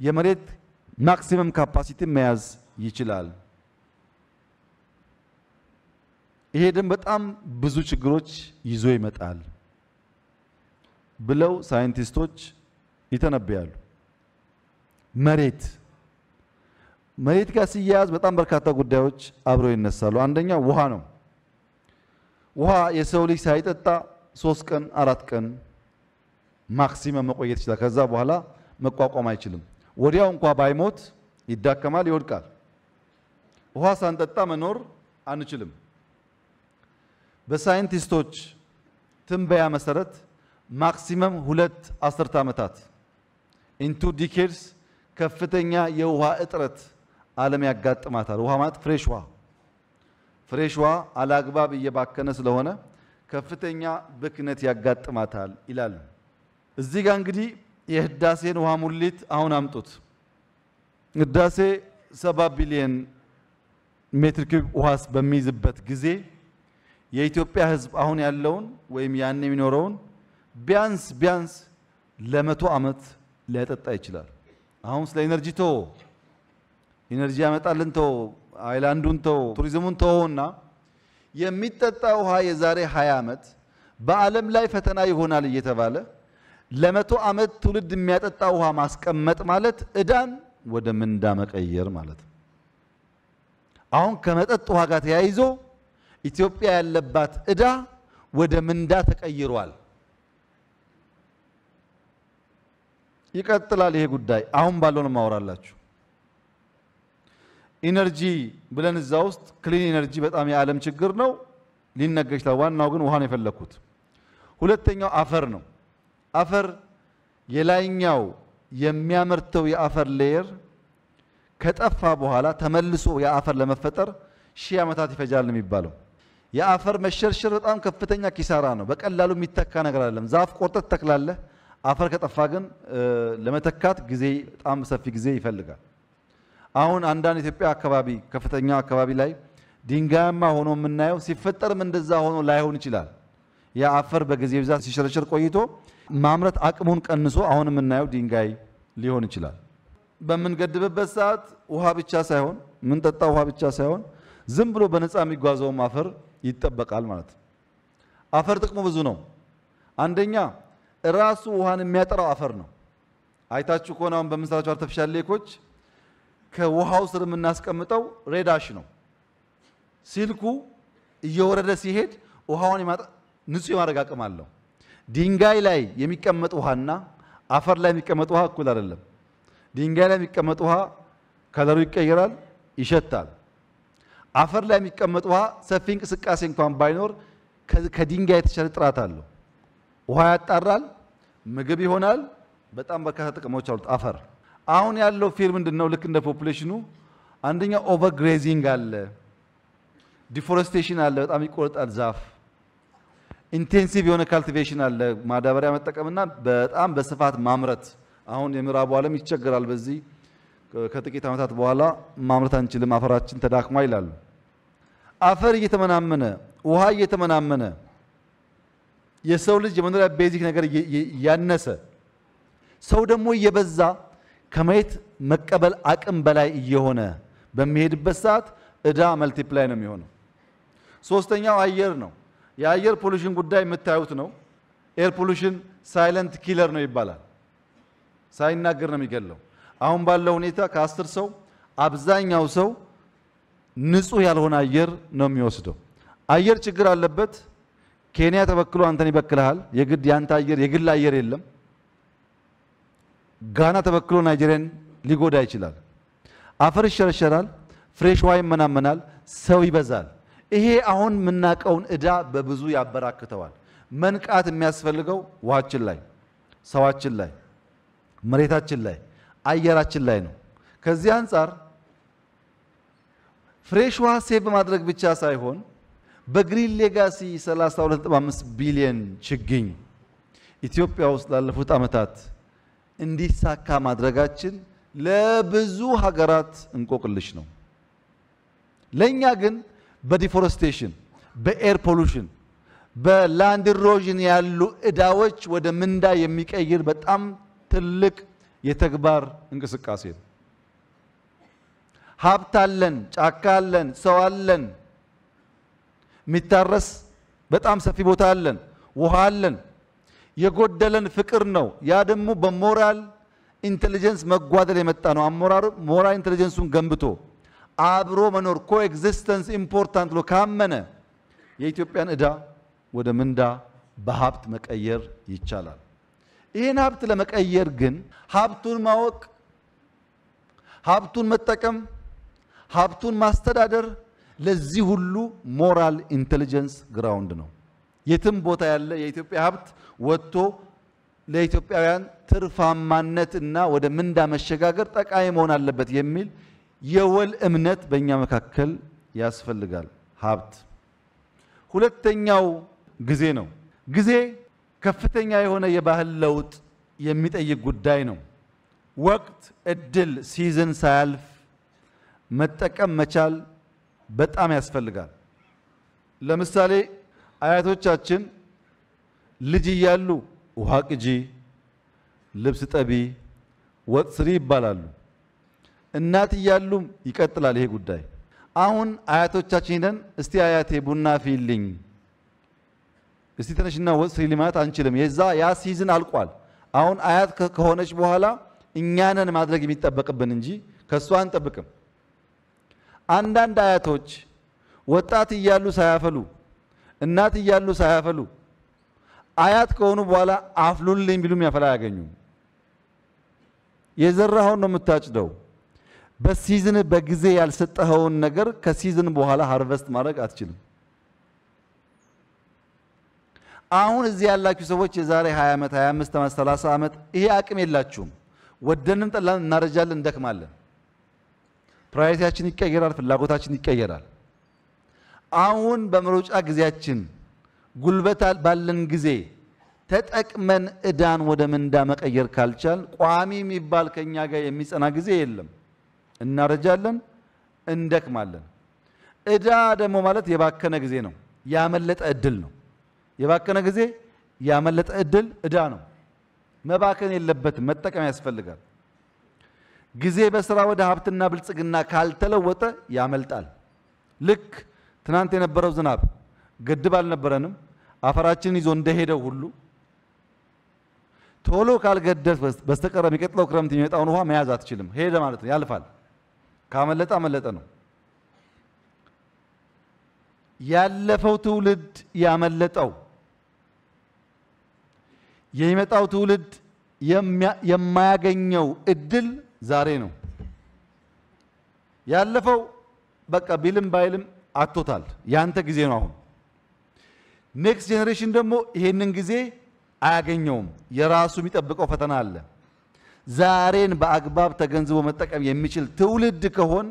የመሬት maximum capacity መያዝ ይችላል። ይሄ ደግሞ በጣም ብዙ ችግሮች ይዞ ይመጣል ብለው ሳይንቲስቶች ይተነብያሉ። መሬት መሬት ጋር ሲያያዝ በጣም በርካታ ጉዳዮች አብረው ይነሳሉ። አንደኛው ውሃ ነው። ውሃ የሰው ልጅ ሳይጠጣ ሶስት ቀን አራት ቀን maximum መቆየት ይችላል። ከዛ በኋላ መቋቋም አይችልም። ወዲያው እንኳ ባይሞት ይዳከማል፣ ይወድቃል። ውሃ ሳንጠጣ መኖር አንችልም። በሳይንቲስቶች ትንበያ መሰረት maximum ሁለት አስርተ ዓመታት in two decades ከፍተኛ የውሃ እጥረት ዓለም ያጋጥማታል። ውሃ ማለት fresh ውሃ fresh ውሃ አላግባብ እየባከነ ስለሆነ ከፍተኛ ብክነት ያጋጥማታል ይላሉ። እዚህ ጋር እንግዲህ የህዳሴን ውሃ ሙሌት አሁን አምጡት። ህዳሴ ሰባ ቢሊየን ሜትር ኪዩብ ውሃስ በሚይዝበት ጊዜ የኢትዮጵያ ህዝብ አሁን ያለውን ወይም ያን የሚኖረውን ቢያንስ ቢያንስ ለመቶ ዓመት ሊያጠጣ ይችላል። አሁን ስለ energy ተው energy ያመጣልን ተው island ኡን ተው ቱሪዝሙን ተወውና የሚጠጣ ውሃ የዛሬ 20 ዓመት በዓለም ላይ ፈተና ይሆናል እየተባለ ለመቶ ዓመት ትውልድ የሚያጠጣ ውሃ ማስቀመጥ ማለት ዕዳን ወደ ምንዳ መቀየር ማለት ነው። አሁን ከመጠጥ ውሃ ጋር ተያይዞ ኢትዮጵያ ያለባት ዕዳ ወደ ምንዳ ተቀይሯል። ይቀጥላል ይሄ ጉዳይ። አሁን ባለው ነው ማወራላችሁ። energy ብለን እዛ ውስጥ clean energy በጣም የዓለም ችግር ነው ሊነገር ይችላል። ዋናው ግን ውሃ ነው የፈለግኩት። ሁለተኛው አፈር ነው። አፈር የላይኛው የሚያመርተው የአፈር layer ከጠፋ በኋላ ተመልሶ የአፈር ለመፈጠር ሺህ ዓመታት ይፈጃል ነው የሚባለው። የአፈር መሸርሸር በጣም ከፍተኛ ኪሳራ ነው። በቀላሉ የሚተካ ነገር አይደለም። ዛፍ ቆርጠህ ትተክላለህ፣ አፈር ከጠፋ ግን ለመተካት ጊዜ በጣም ሰፊ ጊዜ ይፈልጋል። አሁን አንዳንድ ኢትዮጵያ አካባቢ ከፍተኛ አካባቢ ላይ ድንጋያማ ሆኖ የምናየው ሲፈጠርም እንደዛ ሆኖ ላይሆን ይችላል። ያ አፈር በጊዜ ብዛት ሲሸረሸር ቆይቶ ማምረት አቅሙን ቀንሶ አሁን የምናየው ድንጋይ ሊሆን ይችላል። በምንገድብበት ሰዓት ውሃ ብቻ ሳይሆን የምንጠጣ ውሃ ብቻ ሳይሆን ዝም ብሎ በነፃ የሚጓዘውም አፈር ይጠበቃል ማለት ነው። አፈር ጥቅሙ ብዙ ነው። አንደኛ ራሱ ውሃን የሚያጠራው አፈር ነው። አይታችሁ ከሆነ አሁን በምንሰራቸው artificial lake ኦች ከውሃው ስር የምናስቀምጠው red ash ነው። silt ኡ እየወረደ ሲሄድ ውሃውን ንጹህ የማድረግ አቅም አለው። ድንጋይ ላይ የሚቀመጥ ውሃና አፈር ላይ የሚቀመጥ ውሃ እኩል አይደለም። ድንጋይ ላይ የሚቀመጥ ውሃ color ኡ ይቀየራል፣ ይሸታል። አፈር ላይ የሚቀመጥ ውሃ ሰፊ እንቅስቃሴ እንኳን ባይኖር ከድንጋይ የተሻለ ጥራት አለው። ውሃ ያጣራል፣ ምግብ ይሆናል። በጣም በርካታ ጥቅሞች አሉት አፈር። አሁን ያለው fear ምንድን ነው? ልክ እንደ population ኡ አንደኛ over grazing አለ፣ deforestation አለ፣ በጣም ይቆረጣል ዛፍ። intensive የሆነ cultivation አለ፣ ማዳበሪያ መጠቀምና በጣም በስፋት ማምረት። አሁን የምዕራቡ ዓለም ይቸገራል በዚህ ከጥቂት ዓመታት በኋላ ማምረት አንችልም፣ አፈራችን ተዳክሟል ይላሉ። አፈር እየተመናመነ ውሃ እየተመናመነ የሰው ልጅ የመኖሪያ basic ነገር ያነሰ ሰው ደግሞ እየበዛ ከመሬት መቀበል አቅም በላይ እየሆነ በሚሄድበት ሰዓት እዳ multiply ነው የሚሆነው። ሶስተኛው አየር ነው። የአየር pollution ጉዳይ የምታዩት ነው። air pollution silent killer ነው ይባላል። ሳይናገር ነው የሚገለው። አሁን ባለው ሁኔታ ከአስር ሰው አብዛኛው ሰው ንጹህ ያልሆነ አየር ነው የሚወስደው። አየር ችግር አለበት። ኬንያ ተበክሎ አንተን ይበክልሃል። የግድ ያንተ አየር የግል አየር የለም። ጋና ተበክሎ ናይጄሪያን ሊጎዳ ይችላል። አፈር ይሸረሸራል፣ fresh ውሃ ይመናመናል፣ ሰው ይበዛል። ይሄ አሁን የምናውቀውን ዕዳ በብዙ ያበራክተዋል። መንቃት የሚያስፈልገው ውሃችን ላይ፣ ሰዋችን ላይ፣ መሬታችን ላይ፣ አየራችን ላይ ነው። ከዚህ አንጻር fresh ውሃ save በማድረግ ብቻ ሳይሆን በ Green Legacy 32.5 ቢሊዮን ችግኝ ኢትዮጵያ ውስጥ ላለፉት ዓመታት እንዲሳካ ማድረጋችን ለብዙ ሀገራት እንቆቅልሽ ነው። ለእኛ ግን በ deforestation፣ በ air pollution፣ በ land erosion ያሉ ዕዳዎች ወደ ምንዳ የሚቀይር በጣም ትልቅ የተግባር እንቅስቃሴ ነው። ሀብት አለን፣ ጫካ አለን፣ ሰው አለን፣ የሚታረስ በጣም ሰፊ ቦታ አለን፣ ውሃ አለን። የጎደለን ፍቅር ነው። ያ ደግሞ በ moral intelligence መጓደል የመጣ ነው። አመራሩ moral intelligence ኡን ገንብቶ አብሮ መኖር coexistence important ብሎ ካመነ የኢትዮጵያን ዕዳ ወደ ምንዳ በሀብት መቀየር ይቻላል። ይህን ሀብት ለመቀየር ግን ሀብቱን ማወቅ፣ ሀብቱን መጠቀም፣ ሀብቱን ማስተዳደር ለዚህ ሁሉ moral intelligence ground ነው። የትም ቦታ ያለ የኢትዮጵያ ሀብት ወጥቶ ለኢትዮጵያውያን ትርፋማነት እና ወደ ምንዳ መሸጋገር ጠቃሚ መሆን አለበት የሚል የወል እምነት በእኛ መካከል ያስፈልጋል። ሀብት ሁለተኛው ጊዜ ነው። ጊዜ ከፍተኛ የሆነ የባህል ለውጥ የሚጠይቅ ጉዳይ ነው። ወቅት፣ እድል፣ ሲዝን ሳያልፍ መጠቀም መቻል በጣም ያስፈልጋል። ለምሳሌ አያቶቻችን ልጅ እያሉ ውሃ ቅጂ፣ ልብስ እጠቢ፣ ወጥ ስሪ ይባላሉ። እናት እያሉም ይቀጥላል ይሄ ጉዳይ። አሁን አያቶቻችን ሄደን እስቲ አያቴ ቡና አፊልኝ፣ እስቲ ተነሽና ወጥ ስሪ ማለት አንችልም። የዛ ያ season አልቋል። አሁን አያት ከሆነች በኋላ እኛ ያንን ማድረግ የሚጠበቅብን እንጂ ከእሷ አንጠብቅም። አንዳንድ አያቶች ወጣት እያሉ ሳያፈሉ እናት እያሉ ሳያፈሉ አያት ከሆኑ በኋላ አፍሉልኝ ቢሉም ያፈላ አያገኙም። የዘራኸውን ነው የምታጭደው። በ season በጊዜ ያልሰጠኸውን ነገር ከ season በኋላ harvest ማድረግ አትችልም። አሁን እዚህ ያላችሁ ሰዎች የዛሬ 20 ዓመት፣ 25 ዓመት፣ 30 ዓመት ይሄ አቅም የላችሁም። ወደንም ጠላን እናረጃለን፣ እንደክማለን። priority ያችን ይቀየራል፣ ፍላጎታችን ይቀየራል። አሁን በመሮጫ ጊዜያችን ጉልበት ባለን ጊዜ ተጠቅመን ዕዳን ወደ ምንዳ መቀየር ካልቻል ቋሚ የሚባል ከኛ ጋር የሚጸና ጊዜ የለም። እናረጃለን፣ እንደክማለን። ዕዳ ደግሞ ማለት የባከነ ጊዜ ነው፣ ያመለጠ እድል ነው። የባከነ ጊዜ ያመለጠ እድል ዕዳ ነው። መባከን የለበትም፣ መጠቀም ያስፈልጋል። ጊዜ በስራ ወደ ሀብትና ብልጽግና ካልተለወጠ ያመልጣል። ልክ ትናንት የነበረው ዝናብ ግድብ አልነበረንም፣ አፈራችንን ይዞ እንደሄደው ሁሉ ቶሎ ካልገደፍ በስተቀር የሚቀጥለው ክረምት የሚመጣውን ውሃ መያዝ አትችልም። ሄደ ማለት ነው፣ ያልፋል። ካመለጠ አመለጠ ነው። ያለፈው ትውልድ ያመለጠው የሚመጣው ትውልድ የማያገኘው እድል ዛሬ ነው። ያለፈው በቃ ቢልም ባይልም አጥቶታል። ያንተ ጊዜ ነው አሁን። next generation ደግሞ ይሄንን ጊዜ አያገኘውም። የራሱ የሚጠብቀው ፈተና አለ። ዛሬን በአግባብ ተገንዝቦ መጠቀም የሚችል ትውልድ ከሆን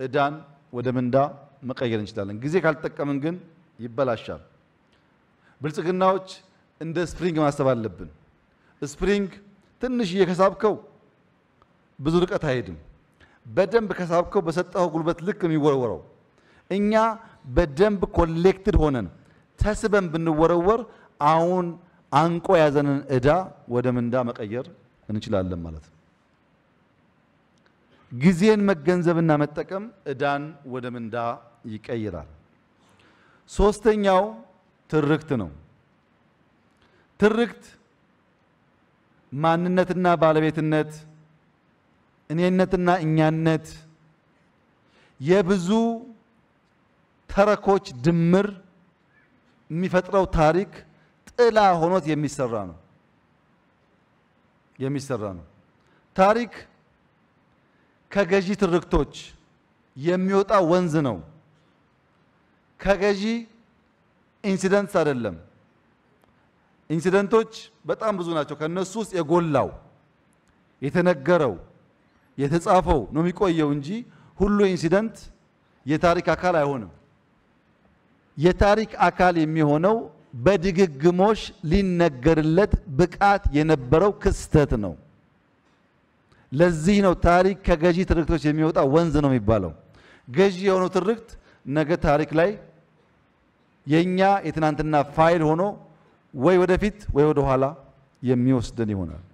ዕዳን ወደ ምንዳ መቀየር እንችላለን። ጊዜ ካልተጠቀምን ግን ይበላሻል። ብልጽግናዎች እንደ spring ማሰብ አለብን። spring ትንሽዬ ከሳብከው ብዙ ርቀት አይሄድም። በደንብ ከሳብከው በሰጠኸው ጉልበት ልክ የሚወረወረው። እኛ በደንብ collected ሆነን ተስበን ብንወረወር አሁን አንቆ ያዘንን ዕዳ ወደ ምንዳ መቀየር እንችላለን ማለት ነው። ጊዜን መገንዘብና መጠቀም ዕዳን ወደ ምንዳ ይቀይራል። ሶስተኛው ትርክት ነው። ትርክት ማንነትና ባለቤትነት፣ እኔነትና እኛነት የብዙ ተረኮች ድምር የሚፈጥረው ታሪክ ጥላ ሆኖት የሚሰራ ነው የሚሰራ ነው። ታሪክ ከገዢ ትርክቶች የሚወጣ ወንዝ ነው። ከገዢ incidents አይደለም። incident ኦች በጣም ብዙ ናቸው። ከነሱ ውስጥ የጎላው የተነገረው የተጻፈው ነው የሚቆየው እንጂ ሁሉ incident የታሪክ አካል አይሆንም። የታሪክ አካል የሚሆነው በድግግሞሽ ሊነገርለት ብቃት የነበረው ክስተት ነው። ለዚህ ነው ታሪክ ከገዢ ትርክቶች የሚወጣ ወንዝ ነው የሚባለው። ገዢ የሆነው ትርክት ነገ ታሪክ ላይ የኛ የትናንትና ፋይል ሆኖ ወይ ወደፊት ወይ ወደ ኋላ የሚወስደን ይሆናል።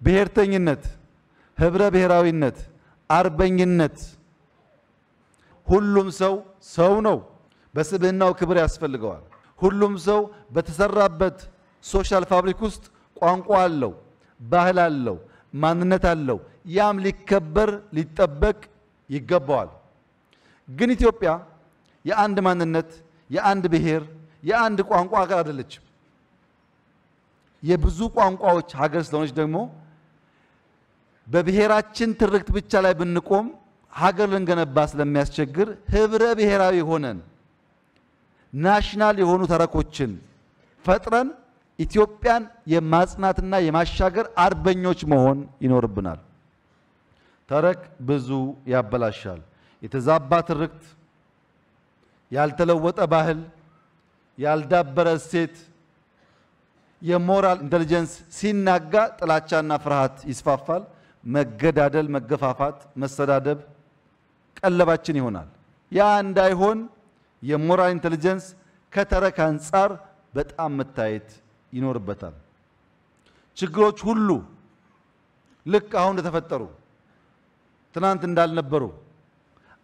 ብሔርተኝነት፣ ህብረ ብሔራዊነት፣ አርበኝነት ሁሉም ሰው ሰው ነው። በስብዕናው ክብር ያስፈልገዋል። ሁሉም ሰው በተሰራበት social fabric ውስጥ ቋንቋ አለው፣ ባህል አለው፣ ማንነት አለው። ያም ሊከበር ሊጠበቅ ይገባዋል። ግን ኢትዮጵያ የአንድ ማንነት፣ የአንድ ብሔር፣ የአንድ ቋንቋ ሀገር አይደለችም። የብዙ ቋንቋዎች ሀገር ስለሆነች ደግሞ በብሔራችን ትርክት ብቻ ላይ ብንቆም ሀገር ልንገነባ ስለሚያስቸግር ህብረ ብሔራዊ ሆነን national የሆኑ ተረኮችን ፈጥረን ኢትዮጵያን የማጽናትና የማሻገር አርበኞች መሆን ይኖርብናል። ተረክ ብዙ ያበላሻል። የተዛባ ትርክት፣ ያልተለወጠ ባህል፣ ያልዳበረ እሴት፣ የ moral intelligence ሲናጋ ጥላቻና ፍርሃት ይስፋፋል። መገዳደል፣ መገፋፋት፣ መሰዳደብ ቀለባችን ይሆናል። ያ እንዳይሆን የ moral intelligence ከተረክ አንጻር በጣም መታየት ይኖርበታል። ችግሮች ሁሉ ልክ አሁን እንደተፈጠሩ ትናንት እንዳልነበሩ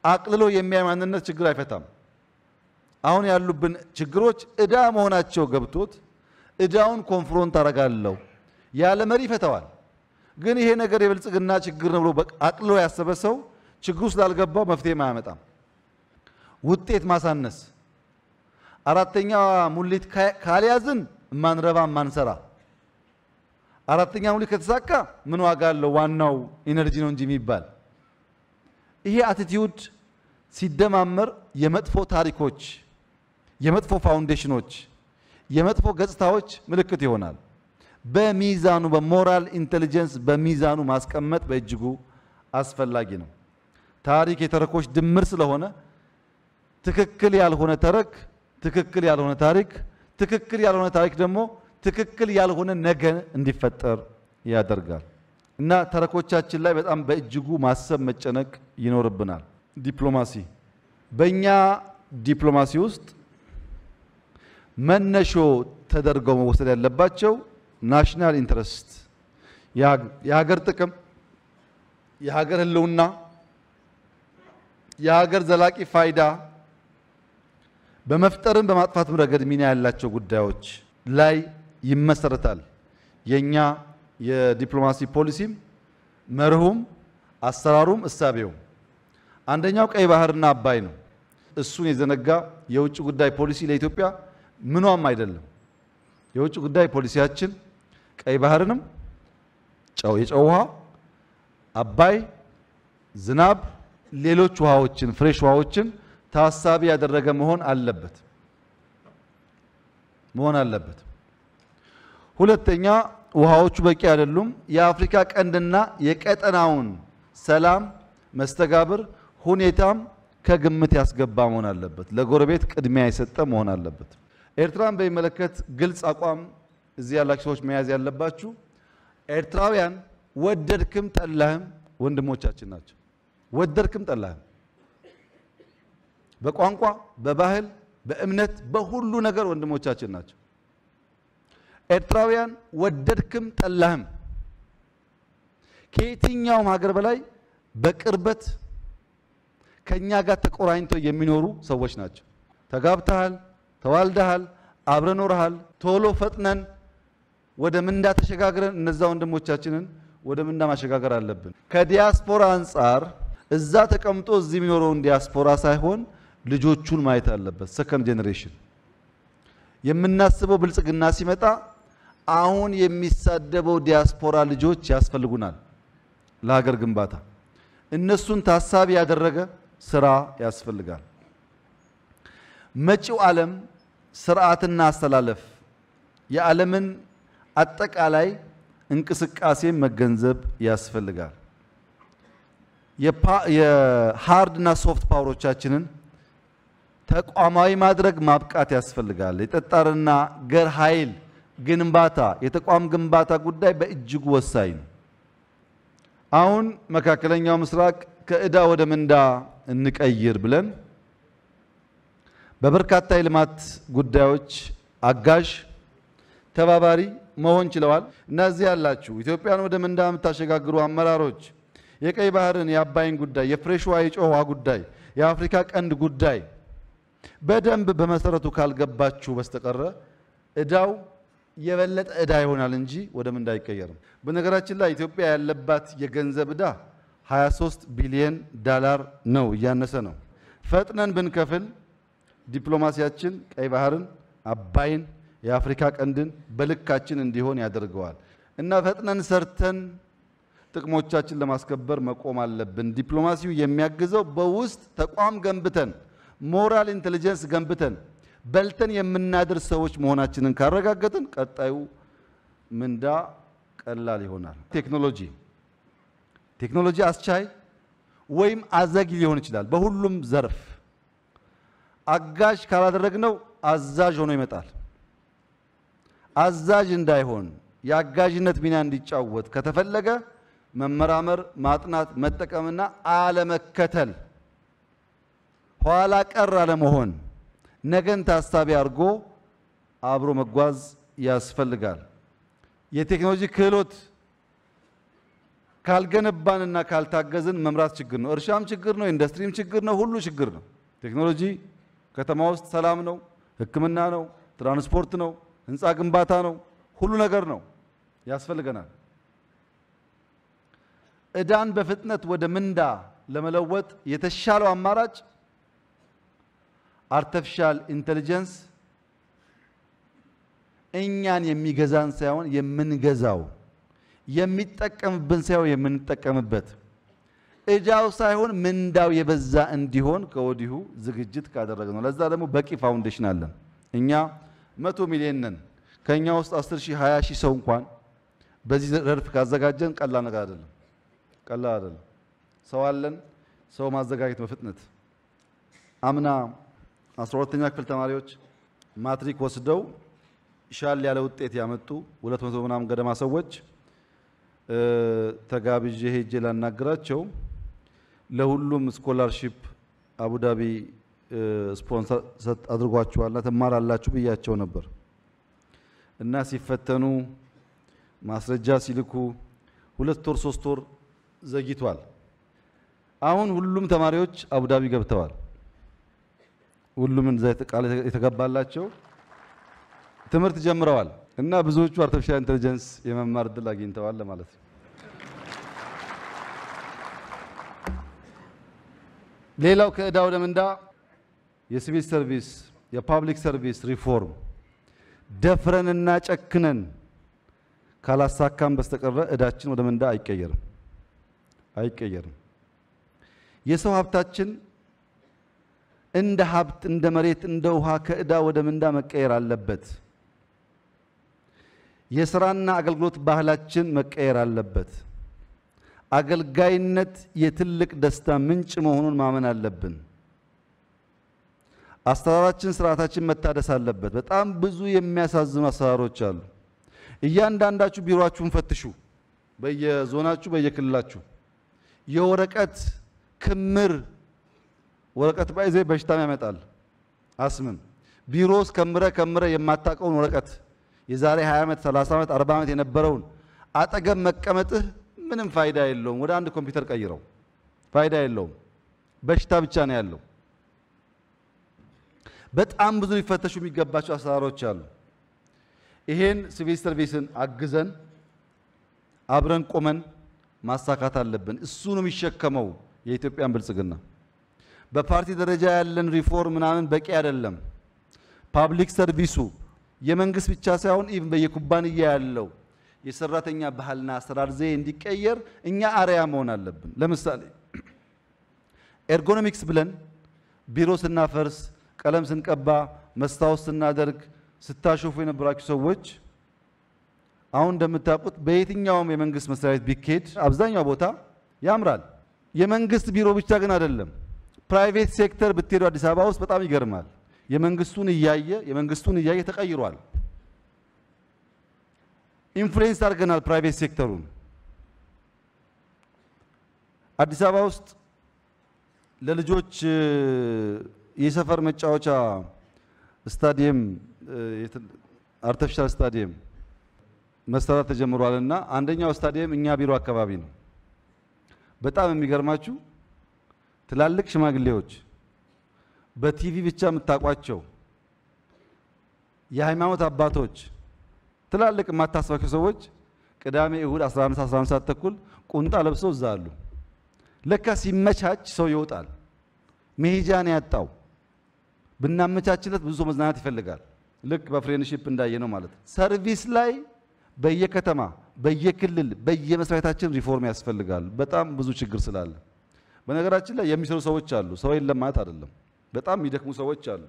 አቅልሎ የሚያይ ማንነት ችግር አይፈታም። አሁን ያሉብን ችግሮች ዕዳ መሆናቸው ገብቶት ዕዳውን confront አደርጋለሁ ያለ መሪ ይፈታዋል። ግን ይሄ ነገር የብልጽግና ችግር ነው ብሎ አቅልሎ ያሰበ ሰው ችግሩ ስላልገባው መፍትሄም አያመጣም። ውጤት ማሳነስ አራተኛ ሙሌት ካልያዝን ማንረባ ማንሰራ። አራተኛ ሙሌት ከተሳካ ምን ዋጋ አለው? ዋናው energy ነው እንጂ የሚባል ይሄ attitude ሲደማመር የመጥፎ ታሪኮች፣ የመጥፎ foundation ኦች፣ የመጥፎ ገጽታዎች ምልክት ይሆናል። በሚዛኑ በ moral intelligence በሚዛኑ ማስቀመጥ በእጅጉ አስፈላጊ ነው። ታሪክ የተረኮች ድምር ስለሆነ ትክክል ያልሆነ ተረክ፣ ትክክል ያልሆነ ታሪክ ትክክል ያልሆነ ታሪክ ደግሞ ትክክል ያልሆነ ነገ እንዲፈጠር ያደርጋል እና ተረኮቻችን ላይ በጣም በእጅጉ ማሰብ መጨነቅ ይኖርብናል። ዲፕሎማሲ በእኛ ዲፕሎማሲ ውስጥ መነሾ ተደርገው መወሰድ ያለባቸው national interest፣ የሀገር ጥቅም፣ የሀገር ሕልውና፣ የሀገር ዘላቂ ፋይዳ በመፍጠርም በማጥፋትም ረገድ ሚና ያላቸው ጉዳዮች ላይ ይመሰረታል። የኛ የዲፕሎማሲ ፖሊሲም መርሁም አሰራሩም እሳቤውም አንደኛው ቀይ ባህርና አባይ ነው። እሱን የዘነጋ የውጭ ጉዳይ ፖሊሲ ለኢትዮጵያ ምኗም አይደለም። የውጭ ጉዳይ ፖሊሲያችን ቀይ ባህርንም ጨው የጨው ውሃ፣ አባይ፣ ዝናብ፣ ሌሎች ውሃዎችን ፍሬሽ ውሃዎችን ታሳቢ ያደረገ መሆን አለበት መሆን አለበት። ሁለተኛ ውሃዎቹ በቂ አይደሉም። የአፍሪካ ቀንድና የቀጠናውን ሰላም መስተጋብር ሁኔታም ከግምት ያስገባ መሆን አለበት። ለጎረቤት ቅድሚያ የሰጠ መሆን አለበት። ኤርትራን በሚመለከት ግልጽ አቋም እዚህ ያላችሁ ሰዎች መያዝ ያለባችሁ ኤርትራውያን ወደድክም ጠላህም ወንድሞቻችን ናቸው። ወደድክም ጠላህም በቋንቋ፣ በባህል፣ በእምነት፣ በሁሉ ነገር ወንድሞቻችን ናቸው። ኤርትራውያን ወደድክም ጠላህም ከየትኛውም ሀገር በላይ በቅርበት ከኛ ጋር ተቆራኝተው የሚኖሩ ሰዎች ናቸው። ተጋብተሃል፣ ተዋልደሃል፣ አብረ ኖረሃል። ቶሎ ፈጥነን ወደ ምንዳ ተሸጋግረን እነዛ ወንድሞቻችንን ወደ ምንዳ ማሸጋገር አለብን። ከዲያስፖራ አንጻር እዛ ተቀምጦ እዚህ የሚኖረውን ዲያስፖራ ሳይሆን ልጆቹን ማየት አለበት። second generation የምናስበው ብልጽግና ሲመጣ አሁን የሚሳደበው ዲያስፖራ ልጆች ያስፈልጉናል ለሀገር ግንባታ። እነሱን ታሳቢ ያደረገ ስራ ያስፈልጋል። መጪው ዓለም ስርዓትና አስተላለፍ የዓለምን አጠቃላይ እንቅስቃሴ መገንዘብ ያስፈልጋል። የሃርድ እና ሶፍት ፓወሮቻችንን ተቋማዊ ማድረግ ማብቃት ያስፈልጋል። የጠጣርና ገር ኃይል ግንባታ የተቋም ግንባታ ጉዳይ በእጅጉ ወሳኝ ነው። አሁን መካከለኛው ምስራቅ ከዕዳ ወደ ምንዳ እንቀይር ብለን በበርካታ የልማት ጉዳዮች አጋዥ ተባባሪ መሆን ችለዋል። እነዚህ ያላችሁ ኢትዮጵያን ወደ ምንዳ የምታሸጋግሩ አመራሮች የቀይ ባህርን፣ የአባይን ጉዳይ፣ የፍሬሽ ውሃ፣ የጨው ጉዳይ፣ የአፍሪካ ቀንድ ጉዳይ በደንብ በመሰረቱ ካልገባችሁ በስተቀረ ዕዳው የበለጠ ዕዳ ይሆናል እንጂ ወደ ምንዳ አይቀየርም። በነገራችን ላይ ኢትዮጵያ ያለባት የገንዘብ ዕዳ 23 ቢሊየን ዳላር ነው፣ እያነሰ ነው። ፈጥነን ብንከፍል ዲፕሎማሲያችን ቀይ ባህርን፣ አባይን፣ የአፍሪካ ቀንድን በልካችን እንዲሆን ያደርገዋል እና ፈጥነን ሰርተን ጥቅሞቻችን ለማስከበር መቆም አለብን። ዲፕሎማሲው የሚያግዘው በውስጥ ተቋም ገንብተን moral intelligence ገንብተን በልተን የምናድር ሰዎች መሆናችንን ካረጋገጥን ቀጣዩ ምንዳ ቀላል ይሆናል። ቴክኖሎጂ ቴክኖሎጂ አስቻይ ወይም አዘጊ ሊሆን ይችላል። በሁሉም ዘርፍ አጋዥ ካላደረግነው አዛዥ ሆኖ ይመጣል። አዛዥ እንዳይሆን የአጋዥነት ሚና እንዲጫወት ከተፈለገ መመራመር፣ ማጥናት፣ መጠቀምና አለመከተል ኋላ ቀር አለመሆን ነገን ታሳቢ አድርጎ አብሮ መጓዝ ያስፈልጋል። የቴክኖሎጂ ክህሎት ካልገነባንና ካልታገዝን መምራት ችግር ነው። እርሻም ችግር ነው። ኢንዱስትሪም ችግር ነው። ሁሉ ችግር ነው። ቴክኖሎጂ ከተማ ውስጥ ሰላም ነው፣ ሕክምና ነው፣ ትራንስፖርት ነው፣ ህንፃ ግንባታ ነው፣ ሁሉ ነገር ነው። ያስፈልገናል። ዕዳን በፍጥነት ወደ ምንዳ ለመለወጥ የተሻለው አማራጭ artificial intelligence እኛን የሚገዛን ሳይሆን የምንገዛው የሚጠቀምብን ሳይሆን የምንጠቀምበት ዕዳው ሳይሆን ምንዳው የበዛ እንዲሆን ከወዲሁ ዝግጅት ካደረግ ነው። ለዛ ደግሞ በቂ ፋውንዴሽን አለን። እኛ መቶ ሚሊዮን ነን። ከእኛ ውስጥ 10 ሺህ 20 ሺህ ሰው እንኳን በዚህ ረድፍ ካዘጋጀን ቀላል ነገር አይደለም። ቀላል አይደለም። ሰው አለን። ሰው ማዘጋጀት በፍጥነት አምና 12ኛ ክፍል ተማሪዎች ማትሪክ ወስደው ሻል ያለ ውጤት ያመጡ ሁለት መቶ ምናምን ገደማ ሰዎች ተጋብዤ ሄጄ ላናግራቸው ለሁሉም scholarship አቡዳቢ ስፖንሰር አድርጓችኋልና ትማራላችሁ ብያቸው ነበር እና ሲፈተኑ ማስረጃ ሲልኩ ሁለት ወር ሶስት ወር ዘግይቷል። አሁን ሁሉም ተማሪዎች አቡዳቢ ገብተዋል። ሁሉም እዛ ቃል የተገባላቸው ትምህርት ጀምረዋል እና ብዙዎቹ artificial intelligence የመማር እድል አግኝተዋል ማለት ነው። ሌላው ከዕዳ ወደ ምንዳ የ civil service የ public service reform ደፍረንና ጨክነን ካላሳካም በስተቀረ ዕዳችን ወደ ምንዳ አይቀየርም አይቀየርም። የሰው ሀብታችን እንደ ሀብት እንደ መሬት እንደ ውሃ ከዕዳ ወደ ምንዳ መቀየር አለበት። የስራና አገልግሎት ባህላችን መቀየር አለበት። አገልጋይነት የትልቅ ደስታ ምንጭ መሆኑን ማመን አለብን። አሰራራችን፣ ስርዓታችን መታደስ አለበት። በጣም ብዙ የሚያሳዝኑ አሰራሮች አሉ። እያንዳንዳችሁ ቢሮአችሁን ፈትሹ። በየዞናችሁ በየክልላችሁ የወረቀት ክምር ወረቀት ባይዘ በሽታም ያመጣል። አስምም ቢሮ ውስጥ ከምረ ከምረ የማታውቀውን ወረቀት የዛሬ 20 ዓመት 30 ዓመት 40 ዓመት የነበረውን አጠገብ መቀመጥህ ምንም ፋይዳ የለውም። ወደ አንድ ኮምፒውተር ቀይረው፣ ፋይዳ የለውም። በሽታ ብቻ ነው ያለው። በጣም ብዙ ሊፈተሹ የሚገባቸው አሰራሮች አሉ። ይሄን civil service ን አግዘን አብረን ቆመን ማሳካት አለብን። እሱ ነው የሚሸከመው የኢትዮጵያን ብልጽግና። በፓርቲ ደረጃ ያለን ሪፎርም ምናምን በቂ አይደለም። public service ኡ የመንግስት ብቻ ሳይሆን even በየኩባንያ ያለው የሰራተኛ ባህልና አሰራር ዘዬ እንዲቀየር እኛ አርአያ መሆን አለብን። ለምሳሌ ergonomics ብለን ቢሮ ስናፈርስ፣ ቀለም ስንቀባ፣ መስታወት ስናደርግ ስታሾፉ የነበራችሁ ሰዎች አሁን እንደምታውቁት በየትኛውም የመንግስት መስሪያ ቤት ቢኬድ አብዛኛው ቦታ ያምራል። የመንግስት ቢሮ ብቻ ግን አይደለም። private sector ብትሄዱ አዲስ አበባ ውስጥ በጣም ይገርማል። የመንግስቱን እያየ የመንግስቱን እያየ ተቀይሯል። influence አድርገናል private sector ኡን። አዲስ አበባ ውስጥ ለልጆች የሰፈር መጫወቻ ስታዲየም artificial ስታዲየም መሰራት ተጀምሯል እና አንደኛው ስታዲየም እኛ ቢሮ አካባቢ ነው። በጣም የሚገርማችሁ ትላልቅ ሽማግሌዎች በቲቪ ብቻ የምታውቋቸው የሃይማኖት አባቶች ትላልቅ የማታስባቸው ሰዎች ቅዳሜ፣ እሁድ 11 11 ሰዓት ተኩል ቁምጣ ለብሰው እዛ አሉ። ለካ ሲመቻች ሰው ይወጣል። መሄጃን ያጣው ብናመቻችለት ብዙ ሰው መዝናናት ይፈልጋል። ልክ በፍሬንድሺፕ እንዳየ ነው ማለት service ላይ በየከተማ በየክልል በየመስሪያ ቤታችን ሪፎርም ያስፈልጋል። በጣም ብዙ ችግር ስላለ በነገራችን ላይ የሚሰሩ ሰዎች አሉ። ሰው የለም ማለት አይደለም። በጣም የሚደክሙ ሰዎች አሉ።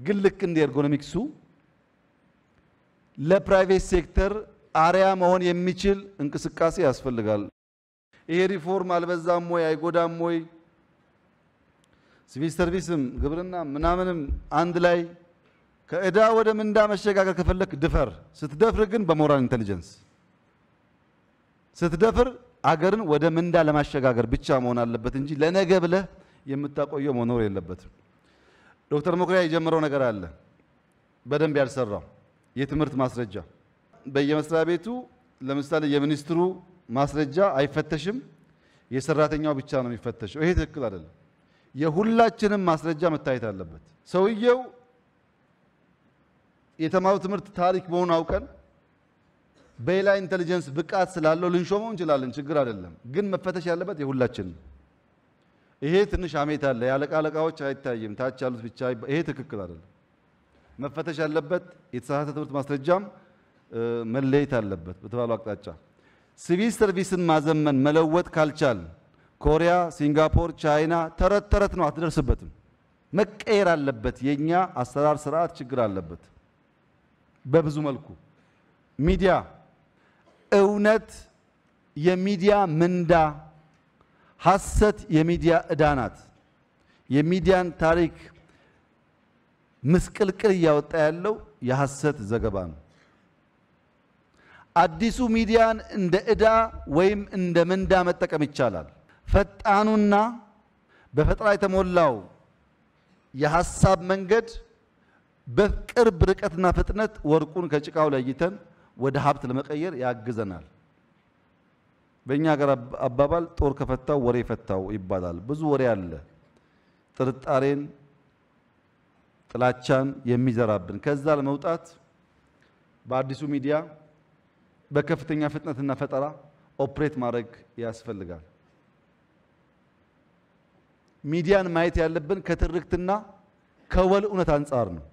ግን ልክ እንደ ergonomics ኡ ለ private sector አርአያ መሆን የሚችል እንቅስቃሴ ያስፈልጋል። ይሄ ሪፎርም አልበዛም ወይ አይጎዳም ወይ? civil service ም ግብርና ምናምንም አንድ ላይ ከዕዳ ወደ ምንዳ መሸጋገር ከፈለክ ድፈር። ስትደፍር ግን በ moral intelligence ስትደፍር አገርን ወደ ምንዳ ለማሸጋገር ብቻ መሆን አለበት እንጂ ለነገ ብለህ የምታቆየው መኖር የለበትም። ዶክተር መኩሪያ የጀመረው ነገር አለ በደንብ ያልሰራው የትምህርት ማስረጃ በየመስሪያ ቤቱ ለምሳሌ የሚኒስትሩ ማስረጃ አይፈተሽም፣ የሰራተኛው ብቻ ነው የሚፈተሸው። ይሄ ትክክል አይደለም። የሁላችንም ማስረጃ መታየት አለበት። ሰውየው የተማሩ ትምህርት ታሪክ መሆኑን አውቀን በሌላ ኢንቴሊጀንስ ብቃት ስላለው ልንሾመው እንችላለን፣ ችግር አይደለም። ግን መፈተሽ ያለበት የሁላችን ይሄ ትንሽ አሜት አለ። የአለቃ አለቃዎች አይታይም፣ ታች ያሉት ብቻ። ይሄ ትክክል አይደለም። መፈተሽ ያለበት የተሳሳተ ትምህርት ማስረጃም መለየት አለበት በተባለው አቅጣጫ። ሲቪል ሰርቪስን ማዘመን መለወጥ ካልቻል ኮሪያ፣ ሲንጋፖር፣ ቻይና ተረት ተረት ነው፣ አትደርስበትም። መቀየር አለበት። የኛ አሰራር ስርዓት ችግር አለበት በብዙ መልኩ። ሚዲያ እውነት የሚዲያ ምንዳ፣ ሐሰት የሚዲያ ዕዳ ናት። የሚዲያን ታሪክ ምስቅልቅል እያወጣ ያለው የሐሰት ዘገባ ነው። አዲሱ ሚዲያን እንደ ዕዳ ወይም እንደ ምንዳ መጠቀም ይቻላል። ፈጣኑና በፈጠራ የተሞላው የሐሳብ መንገድ በቅርብ ርቀትና ፍጥነት ወርቁን ከጭቃው ለይተን ወደ ሀብት ለመቀየር ያግዘናል። በእኛ ሀገር አባባል ጦር ከፈታው ወሬ ፈታው ይባላል። ብዙ ወሬ አለ፣ ጥርጣሬን፣ ጥላቻን የሚዘራብን። ከዛ ለመውጣት በአዲሱ ሚዲያ በከፍተኛ ፍጥነትና ፈጠራ operate ማድረግ ያስፈልጋል። ሚዲያን ማየት ያለብን ከትርክትና ከወል እውነት አንጻር ነው።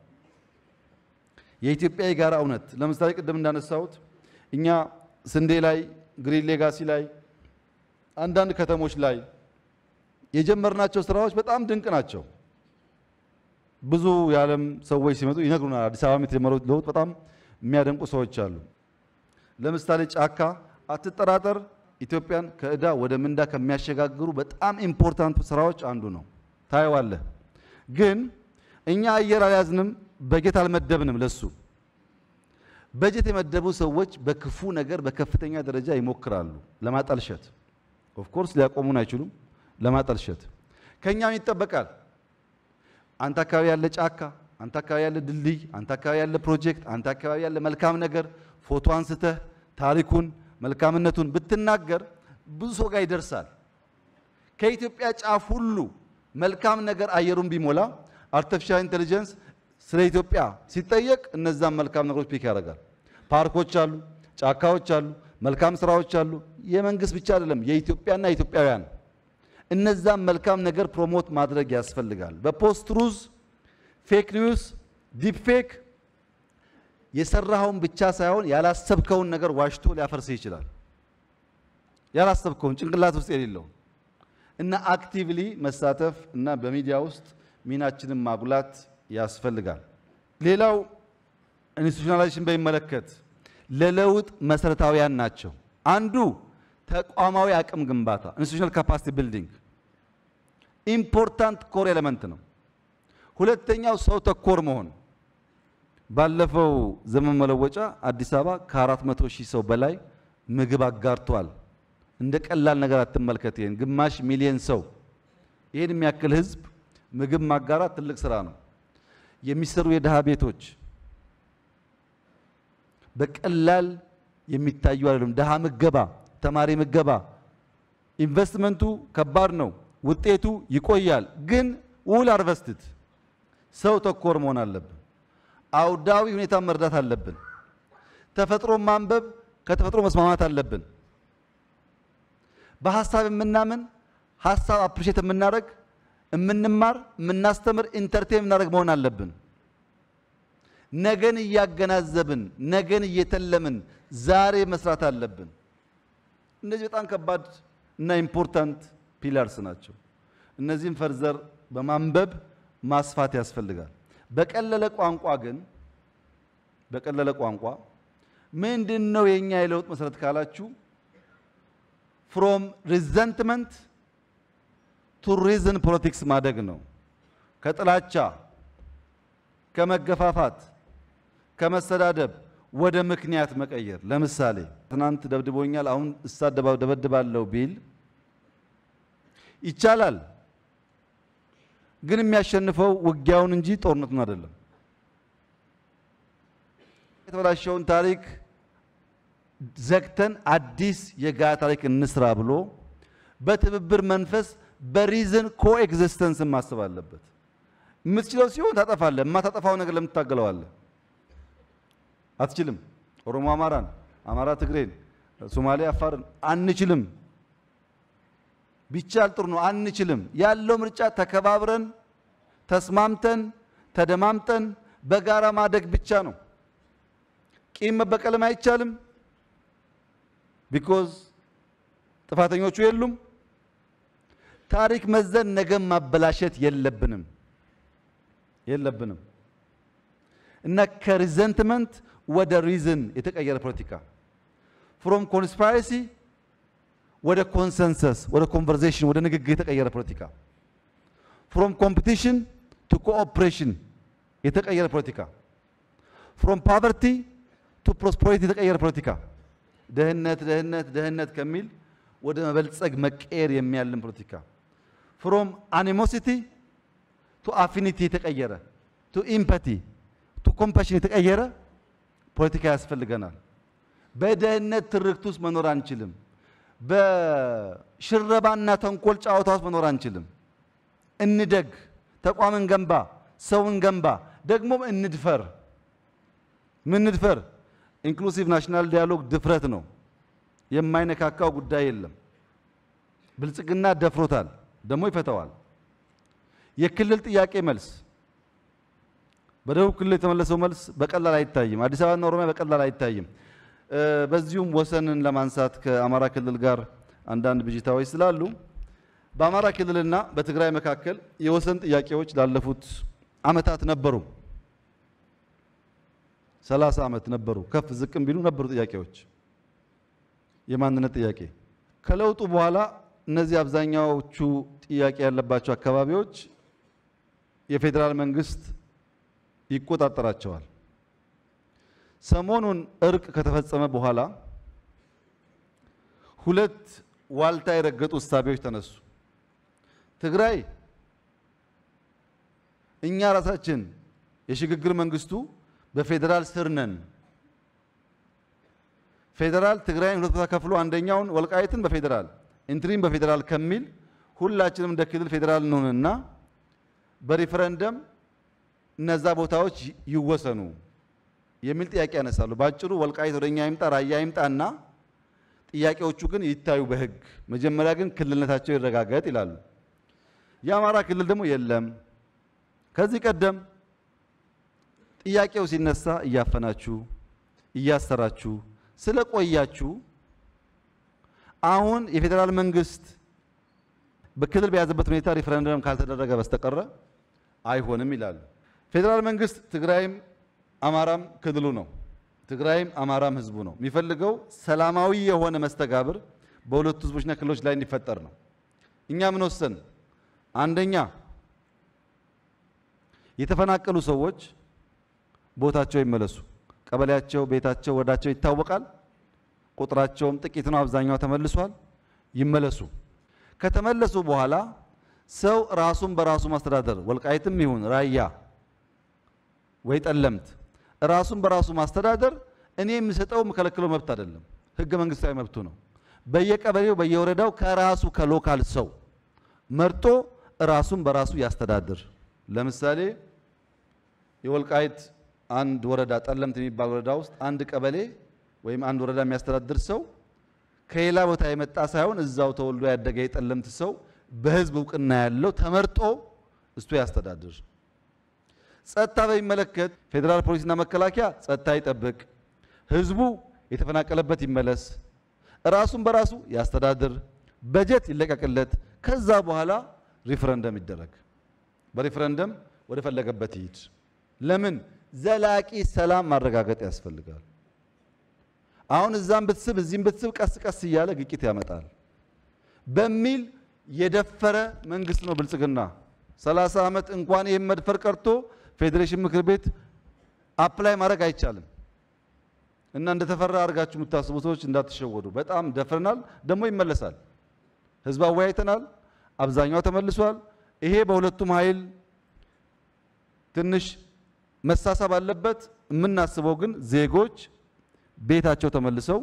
የኢትዮጵያ የጋራ እውነት ለምሳሌ ቅድም እንዳነሳሁት እኛ ስንዴ ላይ፣ green legacy ላይ፣ አንዳንድ ከተሞች ላይ የጀመርናቸው ስራዎች በጣም ድንቅ ናቸው። ብዙ የዓለም ሰዎች ሲመጡ ይነግሩናል። አዲስ አበባ የተጀመረው ለውጥ በጣም የሚያደንቁ ሰዎች አሉ። ለምሳሌ ጫካ አትጠራጠር ኢትዮጵያን ከዕዳ ወደ ምንዳ ከሚያሸጋግሩ በጣም important ስራዎች አንዱ ነው። ታየዋለህ። ግን እኛ አየር አልያዝንም፣ በጀት አልመደብንም። ለሱ በጀት የመደቡ ሰዎች በክፉ ነገር በከፍተኛ ደረጃ ይሞክራሉ ለማጠልሸት። of course ሊያቆሙን አይችሉም። ለማጠልሸት ከኛም ይጠበቃል። አንተ አካባቢ ያለ ጫካ፣ አንተ አካባቢ ያለ ድልድይ፣ አንተ አካባቢ ያለ ፕሮጀክት፣ አንተ አካባቢ ያለ መልካም ነገር ፎቶ አንስተህ ታሪኩን መልካምነቱን ብትናገር ብዙ ሰው ጋር ይደርሳል። ከኢትዮጵያ ጫፍ ሁሉ መልካም ነገር አየሩን ቢሞላ artificial intelligence ስለ ኢትዮጵያ ሲጠየቅ እነዛን መልካም ነገሮች pick ያደርጋል። ፓርኮች አሉ፣ ጫካዎች አሉ፣ መልካም ስራዎች አሉ። የመንግስት ብቻ አይደለም፣ የኢትዮጵያና የኢትዮጵያውያን እነዛን መልካም ነገር promote ማድረግ ያስፈልጋል። በ post truth fake news፣ deep fake የሰራኸውን ብቻ ሳይሆን ያላሰብከውን ነገር ዋሽቶ ሊያፈርስህ ይችላል። ያላሰብከውን ጭንቅላት ውስጥ የሌለውን እና actively መሳተፍ እና በሚዲያ ውስጥ ሚናችንን ማጉላት ያስፈልጋል። ሌላው institutionalization በሚመለከት ለለውጥ መሰረታዊያን ናቸው። አንዱ ተቋማዊ አቅም ግንባታ institutional capacity building important core element ነው። ሁለተኛው ሰው ተኮር መሆን ባለፈው ዘመን መለወጫ አዲስ አበባ ከ400 ሺህ ሰው በላይ ምግብ አጋርቷል። እንደ ቀላል ነገር አትመልከት። ይሄን ግማሽ ሚሊየን ሰው ይሄን የሚያክል ህዝብ ምግብ ማጋራት ትልቅ ስራ ነው። የሚሰሩ የድሃ ቤቶች በቀላል የሚታዩ አይደሉም። ድሃ ምገባ፣ ተማሪ ምገባ ኢንቨስትመንቱ ከባድ ነው። ውጤቱ ይቆያል። ግን ውል አርቨስትድ ሰው ተኮር መሆን አለብን። አውዳዊ ሁኔታ መረዳት አለብን። ተፈጥሮ ማንበብ ከተፈጥሮ መስማማት አለብን። በሀሳብ የምናምን ሀሳብ appreciate የምናደርግ የምንማር የምናስተምር entertain የምናደርግ መሆን አለብን። ነገን እያገናዘብን ነገን እየተለምን ዛሬ መስራት አለብን። እነዚህ በጣም ከባድ እና important pillars ናቸው። እነዚህም further በማንበብ ማስፋት ያስፈልጋል። በቀለለ ቋንቋ ግን በቀለለ ቋንቋ ምንድን ነው የኛ የለውጥ መሰረት ካላችሁ from resentment to reason politics ማደግ ነው። ከጥላቻ ከመገፋፋት ከመሰዳደብ ወደ ምክንያት መቀየር። ለምሳሌ ትናንት ደብድቦኛል፣ አሁን እሳደባ ደበድባለሁ ቢል ይቻላል። ግን የሚያሸንፈው ውጊያውን እንጂ ጦርነቱን አይደለም። የተበላሸውን ታሪክ ዘግተን አዲስ የጋራ ታሪክ እንስራ ብሎ በትብብር መንፈስ በሪዝን ኮኤግዚስተንስን ማሰብ አለበት። የምትችለው ሲሆን ታጠፋለህ። የማታጠፋው ነገር ለምን? አትችልም። ኦሮሞ አማራን፣ አማራ ትግሬን፣ ሶማሌ አፋርን አንችልም። ቢቻል ጥሩ ነው። አንችልም። ያለው ምርጫ ተከባብረን ተስማምተን ተደማምጠን በጋራ ማደግ ብቻ ነው። ቂም መበቀልም አይቻልም። because ጥፋተኞቹ የሉም። ታሪክ መዘን ነገም ማበላሸት የለብንም የለብንም እና ከ resentment ወደ reason የተቀየረ ፖለቲካ from conspiracy ወደ consensus ወደ conversation ወደ ንግግር የተቀየረ ፖለቲካ from competition to cooperation የተቀየረ ፖለቲካ from poverty to prosperity የተቀየረ ፖለቲካ ድህነት ድህነት ድህነት ከሚል ወደ መበልጸግ መቀየር የሚያልን ፖለቲካ from animosity to affinity የተቀየረ to empathy to compassion የተቀየረ ፖለቲካ ያስፈልገናል። በድህነት ትርክት ውስጥ መኖር አንችልም። በሽረባና ተንኮል ጨዋታ ውስጥ መኖር አንችልም። እንደግ፣ ተቋምን ገንባ፣ ሰውን ገንባ፣ ደግሞም እንድፈር። ምን እንድፈር? inclusive national dialogue ድፍረት ነው። የማይነካካው ጉዳይ የለም። ብልጽግና ደፍሮታል፣ ደግሞ ይፈተዋል። የክልል ጥያቄ መልስ በደቡብ ክልል የተመለሰው መልስ በቀላል አይታይም። አዲስ አበባና ኦሮሚያ በቀላል አይታይም። በዚሁም ወሰንን ለማንሳት ከአማራ ክልል ጋር አንዳንድ ብዥታዎች ስላሉ በአማራ ክልልና በትግራይ መካከል የወሰን ጥያቄዎች ላለፉት ዓመታት ነበሩ። ሰላሳ ዓመት ነበሩ። ከፍ ዝቅም ቢሉ ነበሩ ጥያቄዎች፣ የማንነት ጥያቄ። ከለውጡ በኋላ እነዚህ አብዛኛዎቹ ጥያቄ ያለባቸው አካባቢዎች የፌዴራል መንግስት ይቆጣጠራቸዋል። ሰሞኑን እርቅ ከተፈጸመ በኋላ ሁለት ዋልታ የረገጡ እሳቤዎች ተነሱ። ትግራይ እኛ ራሳችን የሽግግር መንግስቱ በፌዴራል ስር ነን፣ ፌዴራል ትግራይን ሁለት ቦታ ከፍሎ አንደኛውን ወልቃይትን በፌዴራል interim በፌዴራል ከሚል ሁላችንም እንደ ክልል ፌዴራል እንሆንና በሪፈረንደም እነዛ ቦታዎች ይወሰኑ የሚል ጥያቄ ያነሳሉ። ባጭሩ ወልቃይት ወደኛ ይምጣ፣ ራያ ይምጣና ጥያቄዎቹ ግን ይታዩ በህግ መጀመሪያ ግን ክልልነታቸው ይረጋገጥ ይላሉ። የአማራ ክልል ደግሞ የለም ከዚህ ቀደም ጥያቄው ሲነሳ እያፈናችሁ እያሰራችሁ ስለቆያችሁ አሁን የፌዴራል መንግስት በክልል በያዘበት ሁኔታ ሪፈረንደም ካልተደረገ በስተቀረ አይሆንም ይላሉ። ፌዴራል መንግስት ትግራይም አማራም ክልሉ ነው። ትግራይም አማራም ህዝቡ ነው። የሚፈልገው ሰላማዊ የሆነ መስተጋብር በሁለቱ ህዝቦችና ክልሎች ላይ እንዲፈጠር ነው። እኛ ምን ወሰን? አንደኛ የተፈናቀሉ ሰዎች ቦታቸው ይመለሱ። ቀበሌያቸው፣ ቤታቸው፣ ወረዳቸው ይታወቃል። ቁጥራቸውም ጥቂት ነው። አብዛኛው ተመልሷል። ይመለሱ። ከተመለሱ በኋላ ሰው ራሱን በራሱ ማስተዳደር ወልቃይትም ይሁን ራያ ወይ ጠለምት ራሱን በራሱ ማስተዳደር እኔ የምሰጠው የምከለክለው መብት አይደለም፣ ህገ መንግስታዊ መብቱ ነው። በየቀበሌው በየወረዳው ከራሱ ከሎካል ሰው መርጦ ራሱን በራሱ ያስተዳድር። ለምሳሌ የወልቃይት አንድ ወረዳ ጠለምት የሚባል ወረዳ ውስጥ አንድ ቀበሌ ወይም አንድ ወረዳ የሚያስተዳድር ሰው ከሌላ ቦታ የመጣ ሳይሆን እዛው ተወልዶ ያደገ የጠለምት ሰው በህዝብ እውቅና ያለው ተመርጦ እሱ ያስተዳድር። ጸጥታ በሚመለከት ፌዴራል ፖሊስና መከላከያ ጸጥታ ይጠብቅ፣ ህዝቡ የተፈናቀለበት ይመለስ፣ ራሱን በራሱ ያስተዳድር፣ በጀት ይለቀቅለት። ከዛ በኋላ ሪፍረንደም ይደረግ፣ በሪፍረንደም ወደ ፈለገበት ይሂድ። ለምን ዘላቂ ሰላም ማረጋገጥ ያስፈልጋል። አሁን እዛም ብትስብ እዚህም ብትስብ ቀስ ቀስ እያለ ግጭት ያመጣል በሚል የደፈረ መንግስት ነው ብልጽግና። 30 ዓመት እንኳን ይህን መድፈር ቀርቶ ፌዴሬሽን ምክር ቤት apply ማድረግ አይቻልም። እና እንደተፈራ አድርጋችሁ የምታስቡ ሰዎች እንዳትሸወዱ። በጣም ደፍረናል፣ ደግሞ ይመለሳል። ህዝብ አወያይተናል፣ አብዛኛው ተመልሷል። ይሄ በሁለቱም ኃይል ትንሽ መሳሳብ አለበት። የምናስበው ግን ዜጎች ቤታቸው ተመልሰው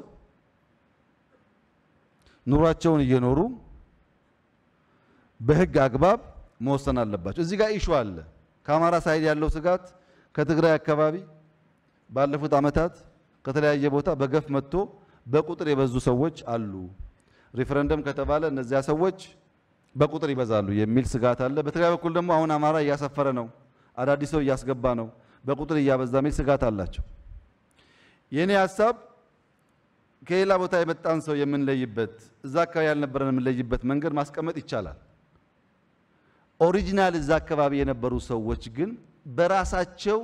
ኑሯቸውን እየኖሩ በህግ አግባብ መወሰን አለባቸው። እዚህ ጋር issue አለ። ከአማራ side ያለው ስጋት ከትግራይ አካባቢ ባለፉት ዓመታት ከተለያየ ቦታ በገፍ መጥቶ በቁጥር የበዙ ሰዎች አሉ። ሪፈረንደም ከተባለ እነዚያ ሰዎች በቁጥር ይበዛሉ የሚል ስጋት አለ። በትግራይ በኩል ደግሞ አሁን አማራ እያሰፈረ ነው፣ አዳዲስ ሰው እያስገባ ነው፣ በቁጥር እያበዛ የሚል ስጋት አላቸው። የኔ ሀሳብ ከሌላ ቦታ የመጣን ሰው የምንለይበት እዛ አካባቢ ያልነበረን የምንለይበት መንገድ ማስቀመጥ ይቻላል። ኦሪጂናል እዛ አካባቢ የነበሩ ሰዎች ግን በራሳቸው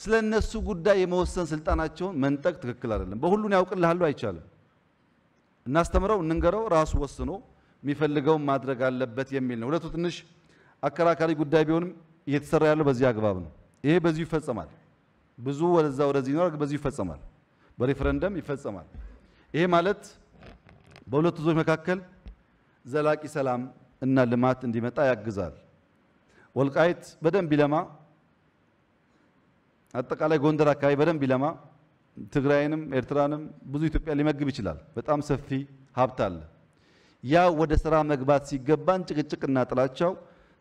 ስለ እነሱ ጉዳይ የመወሰን ስልጣናቸውን መንጠቅ ትክክል አይደለም። በሁሉን ያውቅልሃሉ አይቻልም። እናስተምረው፣ እንንገረው፣ ራሱ ወስኖ የሚፈልገውን ማድረግ አለበት የሚል ነው። ሁለቱ ትንሽ አከራካሪ ጉዳይ ቢሆንም እየተሰራ ያለው በዚህ አግባብ ነው። ይሄ በዚሁ ይፈጸማል። ብዙ ወደዛ ወደዚህ ይኖራል፣ በዚሁ ይፈጸማል። በሬፈረንደም ይፈጸማል። ይሄ ማለት በሁለቱ ህዝቦች መካከል ዘላቂ ሰላም እና ልማት እንዲመጣ ያግዛል። ወልቃይት በደንብ ቢለማ፣ አጠቃላይ ጎንደር አካባቢ በደንብ ቢለማ ትግራይንም ኤርትራንም ብዙ ኢትዮጵያ ሊመግብ ይችላል። በጣም ሰፊ ሀብት አለ። ያ ወደ ስራ መግባት ሲገባን ጭቅጭቅና ጥላቻው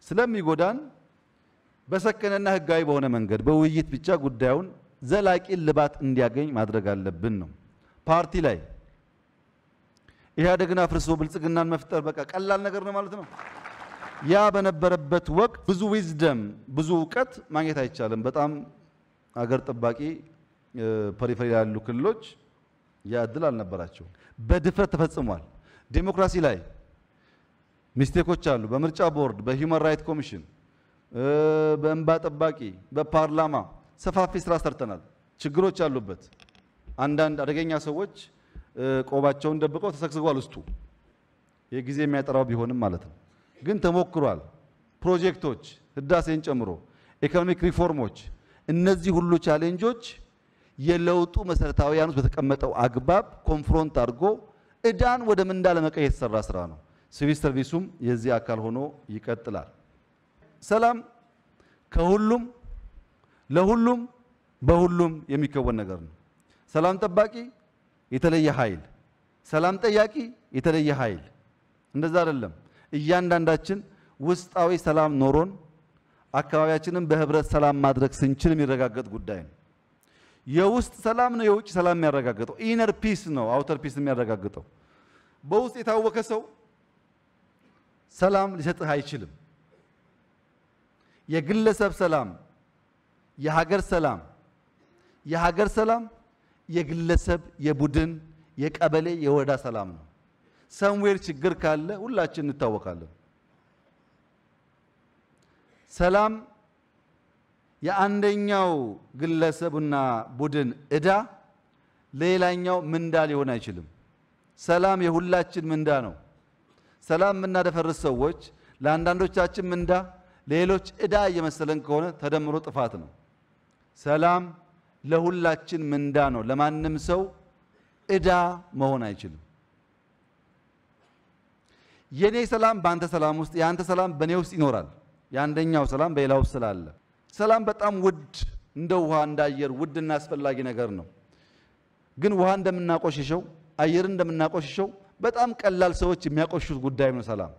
ስለሚጎዳን በሰከነና ህጋዊ በሆነ መንገድ በውይይት ብቻ ጉዳዩን ዘላቂ ልባት እንዲያገኝ ማድረግ አለብን ነው። ፓርቲ ላይ ኢህአዴግን አፍርሶ ብልጽግናን መፍጠር በቃ ቀላል ነገር ነው ማለት ነው። ያ በነበረበት ወቅት ብዙ ዊዝደም ብዙ እውቀት ማግኘት አይቻልም። በጣም አገር ጠባቂ ፐሪፈሪ ያሉ ክልሎች ያ እድል አልነበራቸው። በድፍረት ተፈጽሟል። ዴሞክራሲ ላይ mistake ኦች አሉ። በምርጫ ቦርድ፣ በ human right commission፣ በእንባ ጠባቂ፣ በፓርላማ ሰፋፊ ስራ ሰርተናል። ችግሮች አሉበት። አንዳንድ አደገኛ ሰዎች ቆባቸውን ደብቀው ተሰግስጓል ውስጡ የጊዜ የሚያጠራው ቢሆንም ማለት ነው። ግን ተሞክሯል። ፕሮጀክቶች ህዳሴን ጨምሮ economic reform ኦች፣ እነዚህ ሁሉ challenge ኦች የለውጡ መሰረታዊያን በተቀመጠው አግባብ confront አድርጎ እዳን ወደ ምንዳ ለመቀየር የተሰራ ስራ ነው። ሲቪል ሰርቪሱም የዚህ አካል ሆኖ ይቀጥላል። ሰላም ከሁሉም ለሁሉም በሁሉም የሚከወን ነገር ነው። ሰላም ጠባቂ የተለየ ኃይል፣ ሰላም ጠያቂ የተለየ ኃይል። እንደዛ አይደለም። እያንዳንዳችን ውስጣዊ ሰላም ኖሮን አካባቢያችንን በህብረት ሰላም ማድረግ ስንችል የሚረጋገጥ ጉዳይ ነው። የውስጥ ሰላም ነው የውጭ ሰላም የሚያረጋግጠው። inner peace ነው outer peace የሚያረጋግጠው። በውስጥ የታወከ ሰው ሰላም ሊሰጥህ አይችልም። የግለሰብ ሰላም፣ የሀገር ሰላም፣ የሀገር ሰላም የግለሰብ፣ የቡድን፣ የቀበሌ፣ የወረዳ ሰላም ነው። somewhere ችግር ካለ ሁላችን እንታወቃለን። ሰላም የአንደኛው ግለሰብና ቡድን ዕዳ ለሌላኛው ምንዳ ሊሆን አይችልም። ሰላም የሁላችን ምንዳ ነው። ሰላም የምናደፈርስ ሰዎች ለአንዳንዶቻችን ምንዳ፣ ለሌሎች ዕዳ እየመሰለን ከሆነ ተደምሮ ጥፋት ነው። ሰላም ለሁላችን ምንዳ ነው። ለማንም ሰው ዕዳ መሆን አይችልም። የኔ ሰላም በአንተ ሰላም ውስጥ፣ የአንተ ሰላም በእኔ ውስጥ ይኖራል። የአንደኛው ሰላም በሌላ ውስጥ ስላለ ሰላም በጣም ውድ እንደ ውሃ እንደ አየር ውድና አስፈላጊ ነገር ነው። ግን ውሃ እንደምናቆሽሸው አየር እንደምናቆሽሸው በጣም ቀላል ሰዎች የሚያቆሽሹት ጉዳይ ነው። ሰላም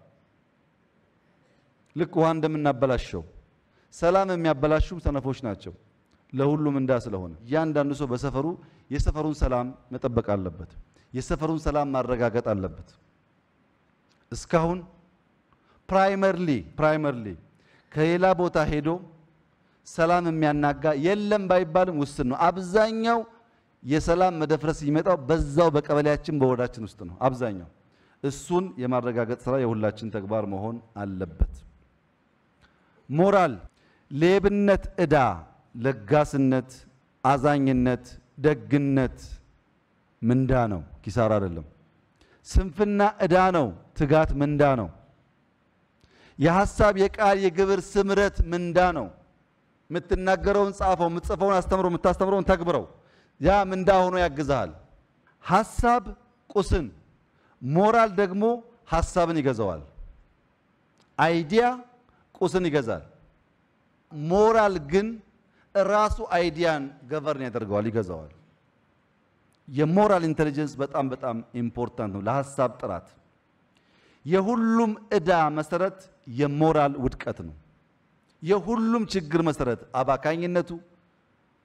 ልክ ውሃ እንደምናበላሸው ሰላም የሚያበላሹ ሰነፎች ናቸው። ለሁሉም እንዳ ስለሆነ እያንዳንዱ ሰው በሰፈሩ የሰፈሩን ሰላም መጠበቅ አለበት። የሰፈሩን ሰላም ማረጋገጥ አለበት። እስካሁን primarily primarily ከሌላ ቦታ ሄዶ ሰላም የሚያናጋ የለም ባይባልም ውስን ነው። አብዛኛው የሰላም መደፍረስ የሚመጣው በዛው በቀበሌያችን በወረዳችን ውስጥ ነው። አብዛኛው እሱን የማረጋገጥ ስራ የሁላችን ተግባር መሆን አለበት። ሞራል፣ ሌብነት፣ ዕዳ፣ ለጋስነት፣ አዛኝነት፣ ደግነት ምንዳ ነው፣ ኪሳራ አይደለም። ስንፍና ዕዳ ነው፣ ትጋት ምንዳ ነው። የሐሳብ የቃል የግብር ስምረት ምንዳ ነው። የምትናገረውን ጻፈው፣ የምትጽፈውን አስተምረው፣ የምታስተምረውን ተግብረው። ያ ምንዳ ሆኖ ያግዝሃል። ሐሳብ ቁስን፣ ሞራል ደግሞ ሐሳብን ይገዛዋል። idea ቁስን ይገዛል። ሞራል ግን ራሱ idea ን govern ያደርገዋል፣ ይገዛዋል። የሞራል intelligence በጣም በጣም important ነው ለሐሳብ ጥራት። የሁሉም ዕዳ መሰረት የሞራል ውድቀት ነው። የሁሉም ችግር መሰረት አባካኝነቱ፣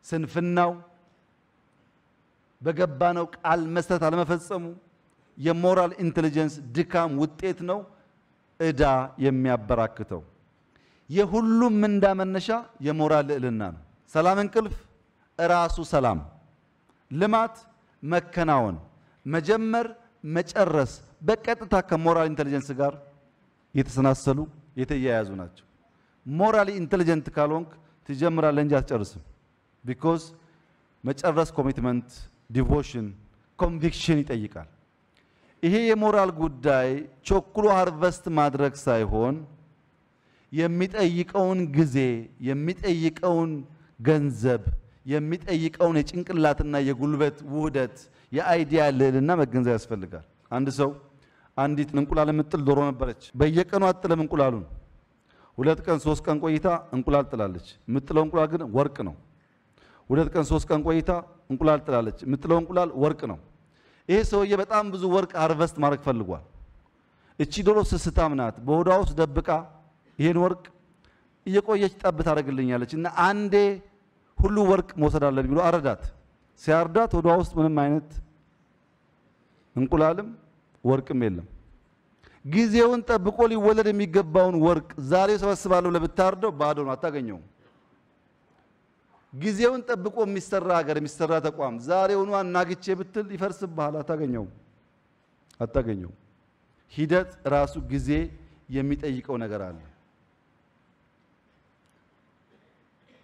ስንፍናው፣ በገባነው ቃል መሰረት አለመፈጸሙ የሞራል intelligence ድካም ውጤት ነው ዕዳ የሚያበራክተው። የሁሉም ምንዳ መነሻ የሞራል ልዕልና ነው። ሰላም እንቅልፍ እራሱ ሰላም፣ ልማት መከናወን፣ መጀመር፣ መጨረስ በቀጥታ ከሞራል intelligence ጋር የተሰናሰሉ የተያያዙ ናቸው። morally intelligent ካልሆንክ ትጀምራለህ እንጂ አትጨርስም። because መጨረስ commitment፣ devotion፣ conviction ይጠይቃል። ይሄ የሞራል ጉዳይ ቸኩሎ harvest ማድረግ ሳይሆን የሚጠይቀውን ጊዜ የሚጠይቀውን ገንዘብ የሚጠይቀውን የጭንቅላትና የጉልበት ውህደት የ idea ልዕልና መገንዘብ ያስፈልጋል። አንድ ሰው አንዲት እንቁላል የምትጥል ዶሮ ነበረች። በየቀኑ አጥለም እንቁላሉን። ሁለት ቀን ሶስት ቀን ቆይታ እንቁላል ጥላለች። የምጥለው እንቁላል ግን ወርቅ ነው። ሁለት ቀን ሶስት ቀን ቆይታ እንቁላል ጥላለች። የምጥለው እንቁላል ወርቅ ነው። ይሄ ሰውዬ በጣም ብዙ ወርቅ አርቨስት ማድረግ ፈልጓል። እቺ ዶሮ ስስታም ናት። በሆዷ ውስጥ ደብቃ ይሄን ወርቅ እየቆየች ጠብ ታደርግልኛለች እና አንዴ ሁሉ ወርቅ መውሰድ አለብኝ ብሎ አረዳት። ሲያርዳት ሆዷ ውስጥ ምንም አይነት እንቁላልም ወርቅም የለም። ጊዜውን ጠብቆ ሊወለድ የሚገባውን ወርቅ ዛሬ ሰበስባለሁ ለብታርደው ባዶ ነው፣ አታገኘውም። ጊዜውን ጠብቆ የሚሰራ ሀገር የሚሰራ ተቋም ዛሬውኑ አናግቼ ብትል ይፈርስብሃል፣ አታገኘውም አታገኘውም። ሂደት ራሱ ጊዜ የሚጠይቀው ነገር አለ።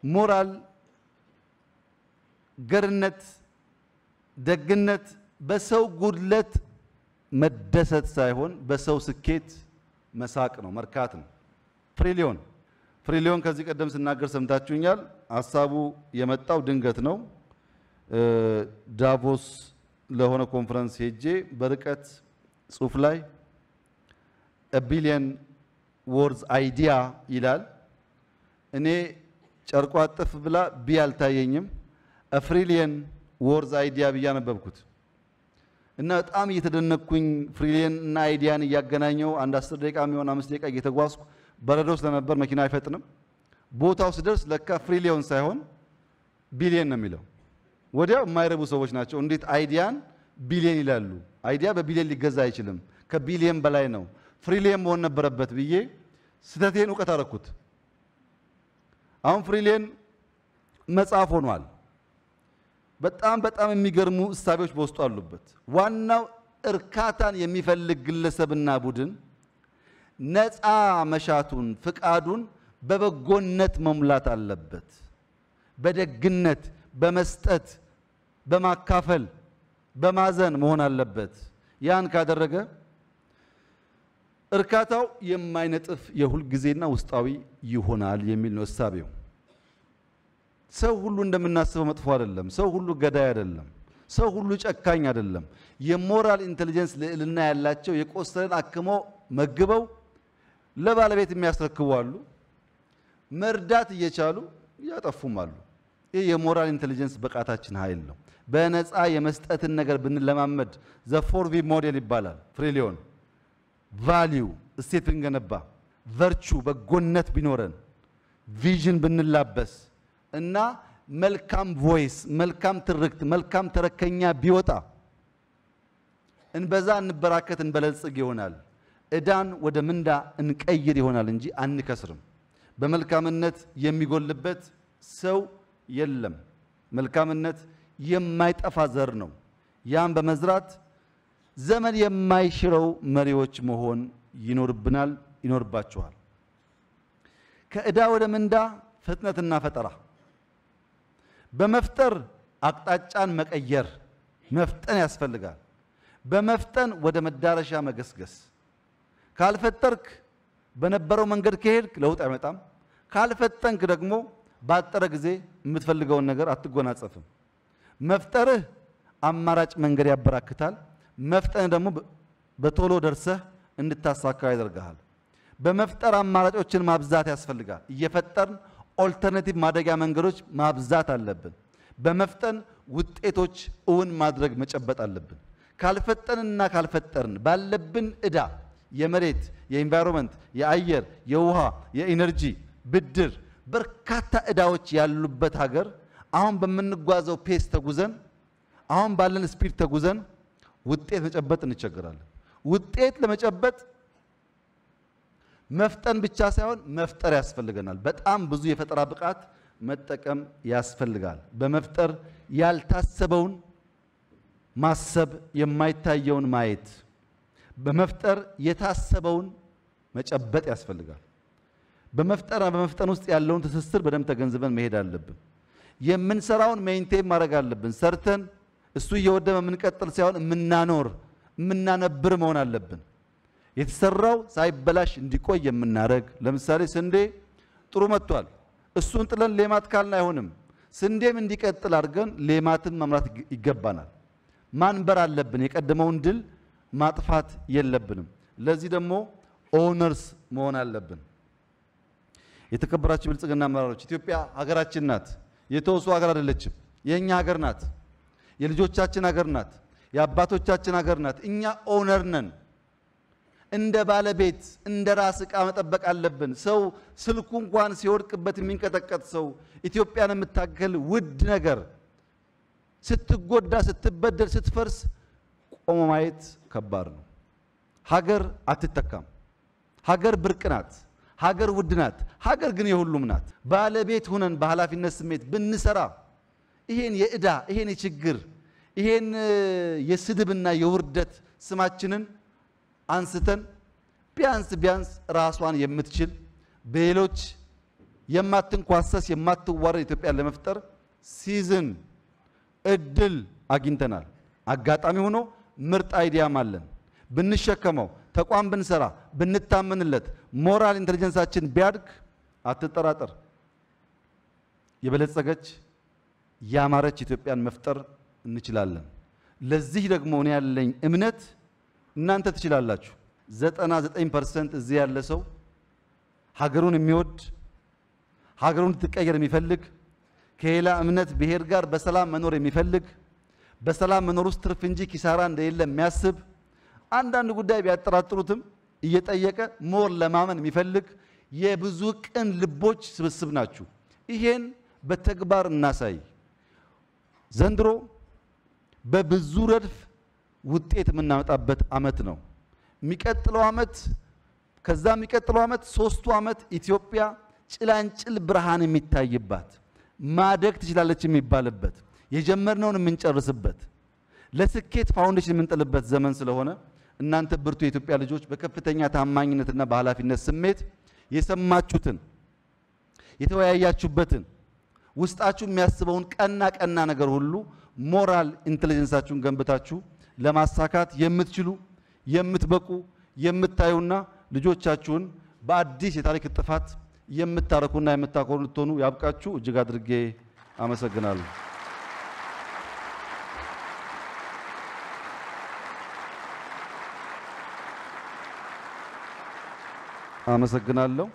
ሞራል፣ ገርነት፣ ደግነት በሰው ጉድለት መደሰት ሳይሆን በሰው ስኬት መሳቅ ነው፣ መርካት ነው። ፍሪሊዮን ፍሪሊዮን ከዚህ ቀደም ስናገር ሰምታችሁኛል። ሀሳቡ የመጣው ድንገት ነው። ዳቮስ ለሆነ ኮንፈረንስ ሄጄ በርቀት ጽሁፍ ላይ billion worth idea ይላል። እኔ ጨርቋ ጥፍ ብላ ቢ አልታየኝም። ፍሪሊየን worth idea ብዬ አነበብኩት እና በጣም እየተደነቅኩኝ ፍሪሊየን እና idea ን እያገናኘው አንድ አስር ደቂቃ የሚሆን አምስት ደቂቃ እየተጓዝኩ በረዶ ስለነበር መኪና አይፈጥንም። ቦታው ስደርስ ለካ ፍሪሊዮን ሳይሆን ቢሊየን ነው የሚለው። ወዲያው የማይረቡ ሰዎች ናቸው። እንዴት idea ን ቢሊየን ይላሉ? idea በቢሊየን ሊገዛ አይችልም፣ ከቢሊየን በላይ ነው፣ ፍሪሊየን መሆን ነበረበት ብዬ ስህተቴን እውቀት አረኩት። አሁን ፍሪሊየን መጽሐፍ ሆኗል። በጣም በጣም የሚገርሙ እሳቤዎች በውስጡ አሉበት። ዋናው እርካታን የሚፈልግ ግለሰብና ቡድን ነፃ መሻቱን ፍቃዱን በበጎነት መሙላት አለበት። በደግነት፣ በመስጠት፣ በማካፈል፣ በማዘን መሆን አለበት። ያን ካደረገ እርካታው የማይነጥፍ የሁል ጊዜና ውስጣዊ ይሆናል የሚል ነው እሳቤው። ሰው ሁሉ እንደምናስበው መጥፎ አይደለም። ሰው ሁሉ ገዳይ አይደለም። ሰው ሁሉ ጨካኝ አይደለም። የሞራል intelligence ልዕልና ያላቸው የቆሰለን አክመው መግበው ለባለቤት የሚያስረክቡ አሉ። መርዳት እየቻሉ ያጠፉም አሉ። ይህ የሞራል intelligence ብቃታችን ኃይል ነው። በነፃ የመስጠትን ነገር ብንለማመድ the four V model ይባላል። ፍሪሊዮን value እሴት ብንገነባ፣ virtue በጎነት ቢኖረን፣ vision ብንላበስ እና መልካም voice፣ መልካም ትርክት፣ መልካም ተረከኛ ቢወጣ እንበዛ፣ እንበራከት፣ እንበለጽግ ይሆናል። ዕዳን ወደ ምንዳ እንቀይር ይሆናል እንጂ አንከስርም። በመልካምነት የሚጎልበት ሰው የለም። መልካምነት የማይጠፋ ዘር ነው። ያን በመዝራት ዘመን የማይሽረው መሪዎች መሆን ይኖርብናል፣ ይኖርባችኋል። ከዕዳ ወደ ምንዳ ፍጥነትና ፈጠራ በመፍጠር አቅጣጫን መቀየር መፍጠን ያስፈልጋል። በመፍጠን ወደ መዳረሻ መገስገስ ካልፈጠርክ በነበረው መንገድ ከሄድክ ለውጥ አይመጣም። ካልፈጠንክ ደግሞ ባጠረ ጊዜ የምትፈልገውን ነገር አትጎናጸፍም። መፍጠርህ አማራጭ መንገድ ያበራክታል። መፍጠን ደግሞ በቶሎ ደርሰህ እንድታሳካው ያደርግሃል። በመፍጠር አማራጮችን ማብዛት ያስፈልጋል። እየፈጠርን alternative ማደጊያ መንገዶች ማብዛት አለብን። በመፍጠን ውጤቶች እውን ማድረግ መጨበጥ አለብን። ካልፈጠንና ካልፈጠርን ባለብን ዕዳ የመሬት፣ የ environment፣ የአየር፣ የውሃ፣ የ energy ብድር በርካታ ዕዳዎች ያሉበት ሀገር አሁን በምንጓዘው pace ተጉዘን አሁን ባለን speed ተጉዘን ውጤት መጨበጥ እንቸገራለን። ውጤት ለመጨበጥ መፍጠን ብቻ ሳይሆን መፍጠር ያስፈልገናል። በጣም ብዙ የፈጠራ ብቃት መጠቀም ያስፈልጋል። በመፍጠር ያልታሰበውን ማሰብ፣ የማይታየውን ማየት፣ በመፍጠር የታሰበውን መጨበጥ ያስፈልጋል። በመፍጠርና በመፍጠን ውስጥ ያለውን ትስስር በደንብ ተገንዝበን መሄድ አለብን። የምንሰራውን ሜንቴን ማድረግ አለብን። ሰርተን እሱ እየወደመ የምንቀጥል ሳይሆን የምናኖር የምናነብር መሆን አለብን። የተሰራው ሳይበላሽ እንዲቆይ የምናደርግ ለምሳሌ ስንዴ ጥሩ መጥቷል። እሱን ጥለን ሌማት ካልን አይሆንም። ስንዴም እንዲቀጥል አድርገን ሌማትን መምራት ይገባናል። ማንበር አለብን። የቀደመውን ድል ማጥፋት የለብንም። ለዚህ ደግሞ owners መሆን አለብን። የተከበራችሁ ብልጽግና አመራሮች፣ ኢትዮጵያ ሀገራችን ናት። የተውሶ ሀገር አይደለችም። የእኛ ሀገር ናት። የልጆቻችን ሀገር ናት። የአባቶቻችን ሀገር ናት። እኛ owner ነን። እንደ ባለቤት እንደ ራስ ዕቃ መጠበቅ አለብን። ሰው ስልኩ እንኳን ሲወድቅበት የሚንቀጠቀጥ ሰው ኢትዮጵያን የምታገል ውድ ነገር ስትጎዳ፣ ስትበደል፣ ስትፈርስ ቆሞ ማየት ከባድ ነው። ሀገር አትተካም። ሀገር ብርቅ ናት። ሀገር ውድ ናት። ሀገር ግን የሁሉም ናት። ባለቤት ሁነን በኃላፊነት ስሜት ብንሰራ ይሄን የዕዳ ይሄን የችግር ይሄን የስድብና የውርደት ስማችንን አንስተን ቢያንስ ቢያንስ ራሷን የምትችል በሌሎች የማትንኳሰስ የማትዋረድ ኢትዮጵያን ለመፍጠር season እድል አግኝተናል። አጋጣሚ ሆኖ ምርጥ idea ም አለን። ብንሸከመው ተቋም ብንሰራ ብንታመንለት moral intelligence ኣችን ቢያድግ አትጠራጠር፣ የበለጸገች ያማረች ኢትዮጵያን መፍጠር እንችላለን። ለዚህ ደግሞ እኔ ያለኝ እምነት እናንተ ትችላላችሁ። 99% እዚህ ያለ ሰው ሀገሩን የሚወድ ሀገሩን ልትቀየር የሚፈልግ ከሌላ እምነት ብሔር ጋር በሰላም መኖር የሚፈልግ በሰላም መኖር ውስጥ ትርፍ እንጂ ኪሳራ እንደሌለ የሚያስብ አንዳንድ ጉዳይ ቢያጠራጥሩትም እየጠየቀ more ለማመን የሚፈልግ የብዙ ቅን ልቦች ስብስብ ናችሁ። ይሄን በተግባር እናሳይ። ዘንድሮ በብዙ ረድፍ ውጤት የምናመጣበት ዓመት ነው። የሚቀጥለው ዓመት ከዛ የሚቀጥለው ዓመት ሶስቱ ዓመት ኢትዮጵያ ጭላንጭል ብርሃን የሚታይባት ማደግ ትችላለች የሚባልበት የጀመርነውን የምንጨርስበት ለስኬት ፋውንዴሽን የምንጥልበት ዘመን ስለሆነ እናንተ ብርቱ የኢትዮጵያ ልጆች በከፍተኛ ታማኝነትና በኃላፊነት ስሜት የሰማችሁትን የተወያያችሁበትን ውስጣችሁ የሚያስበውን ቀና ቀና ነገር ሁሉ ሞራል ኢንቴሊጀንሳችሁን ገንብታችሁ ለማሳካት የምትችሉ የምትበቁ የምታዩና ልጆቻችሁን በአዲስ የታሪክ ጥፋት የምታረኩና የምታኮሩ ልትሆኑ ያብቃችሁ። እጅግ አድርጌ አመሰግናለሁ። አመሰግናለሁ።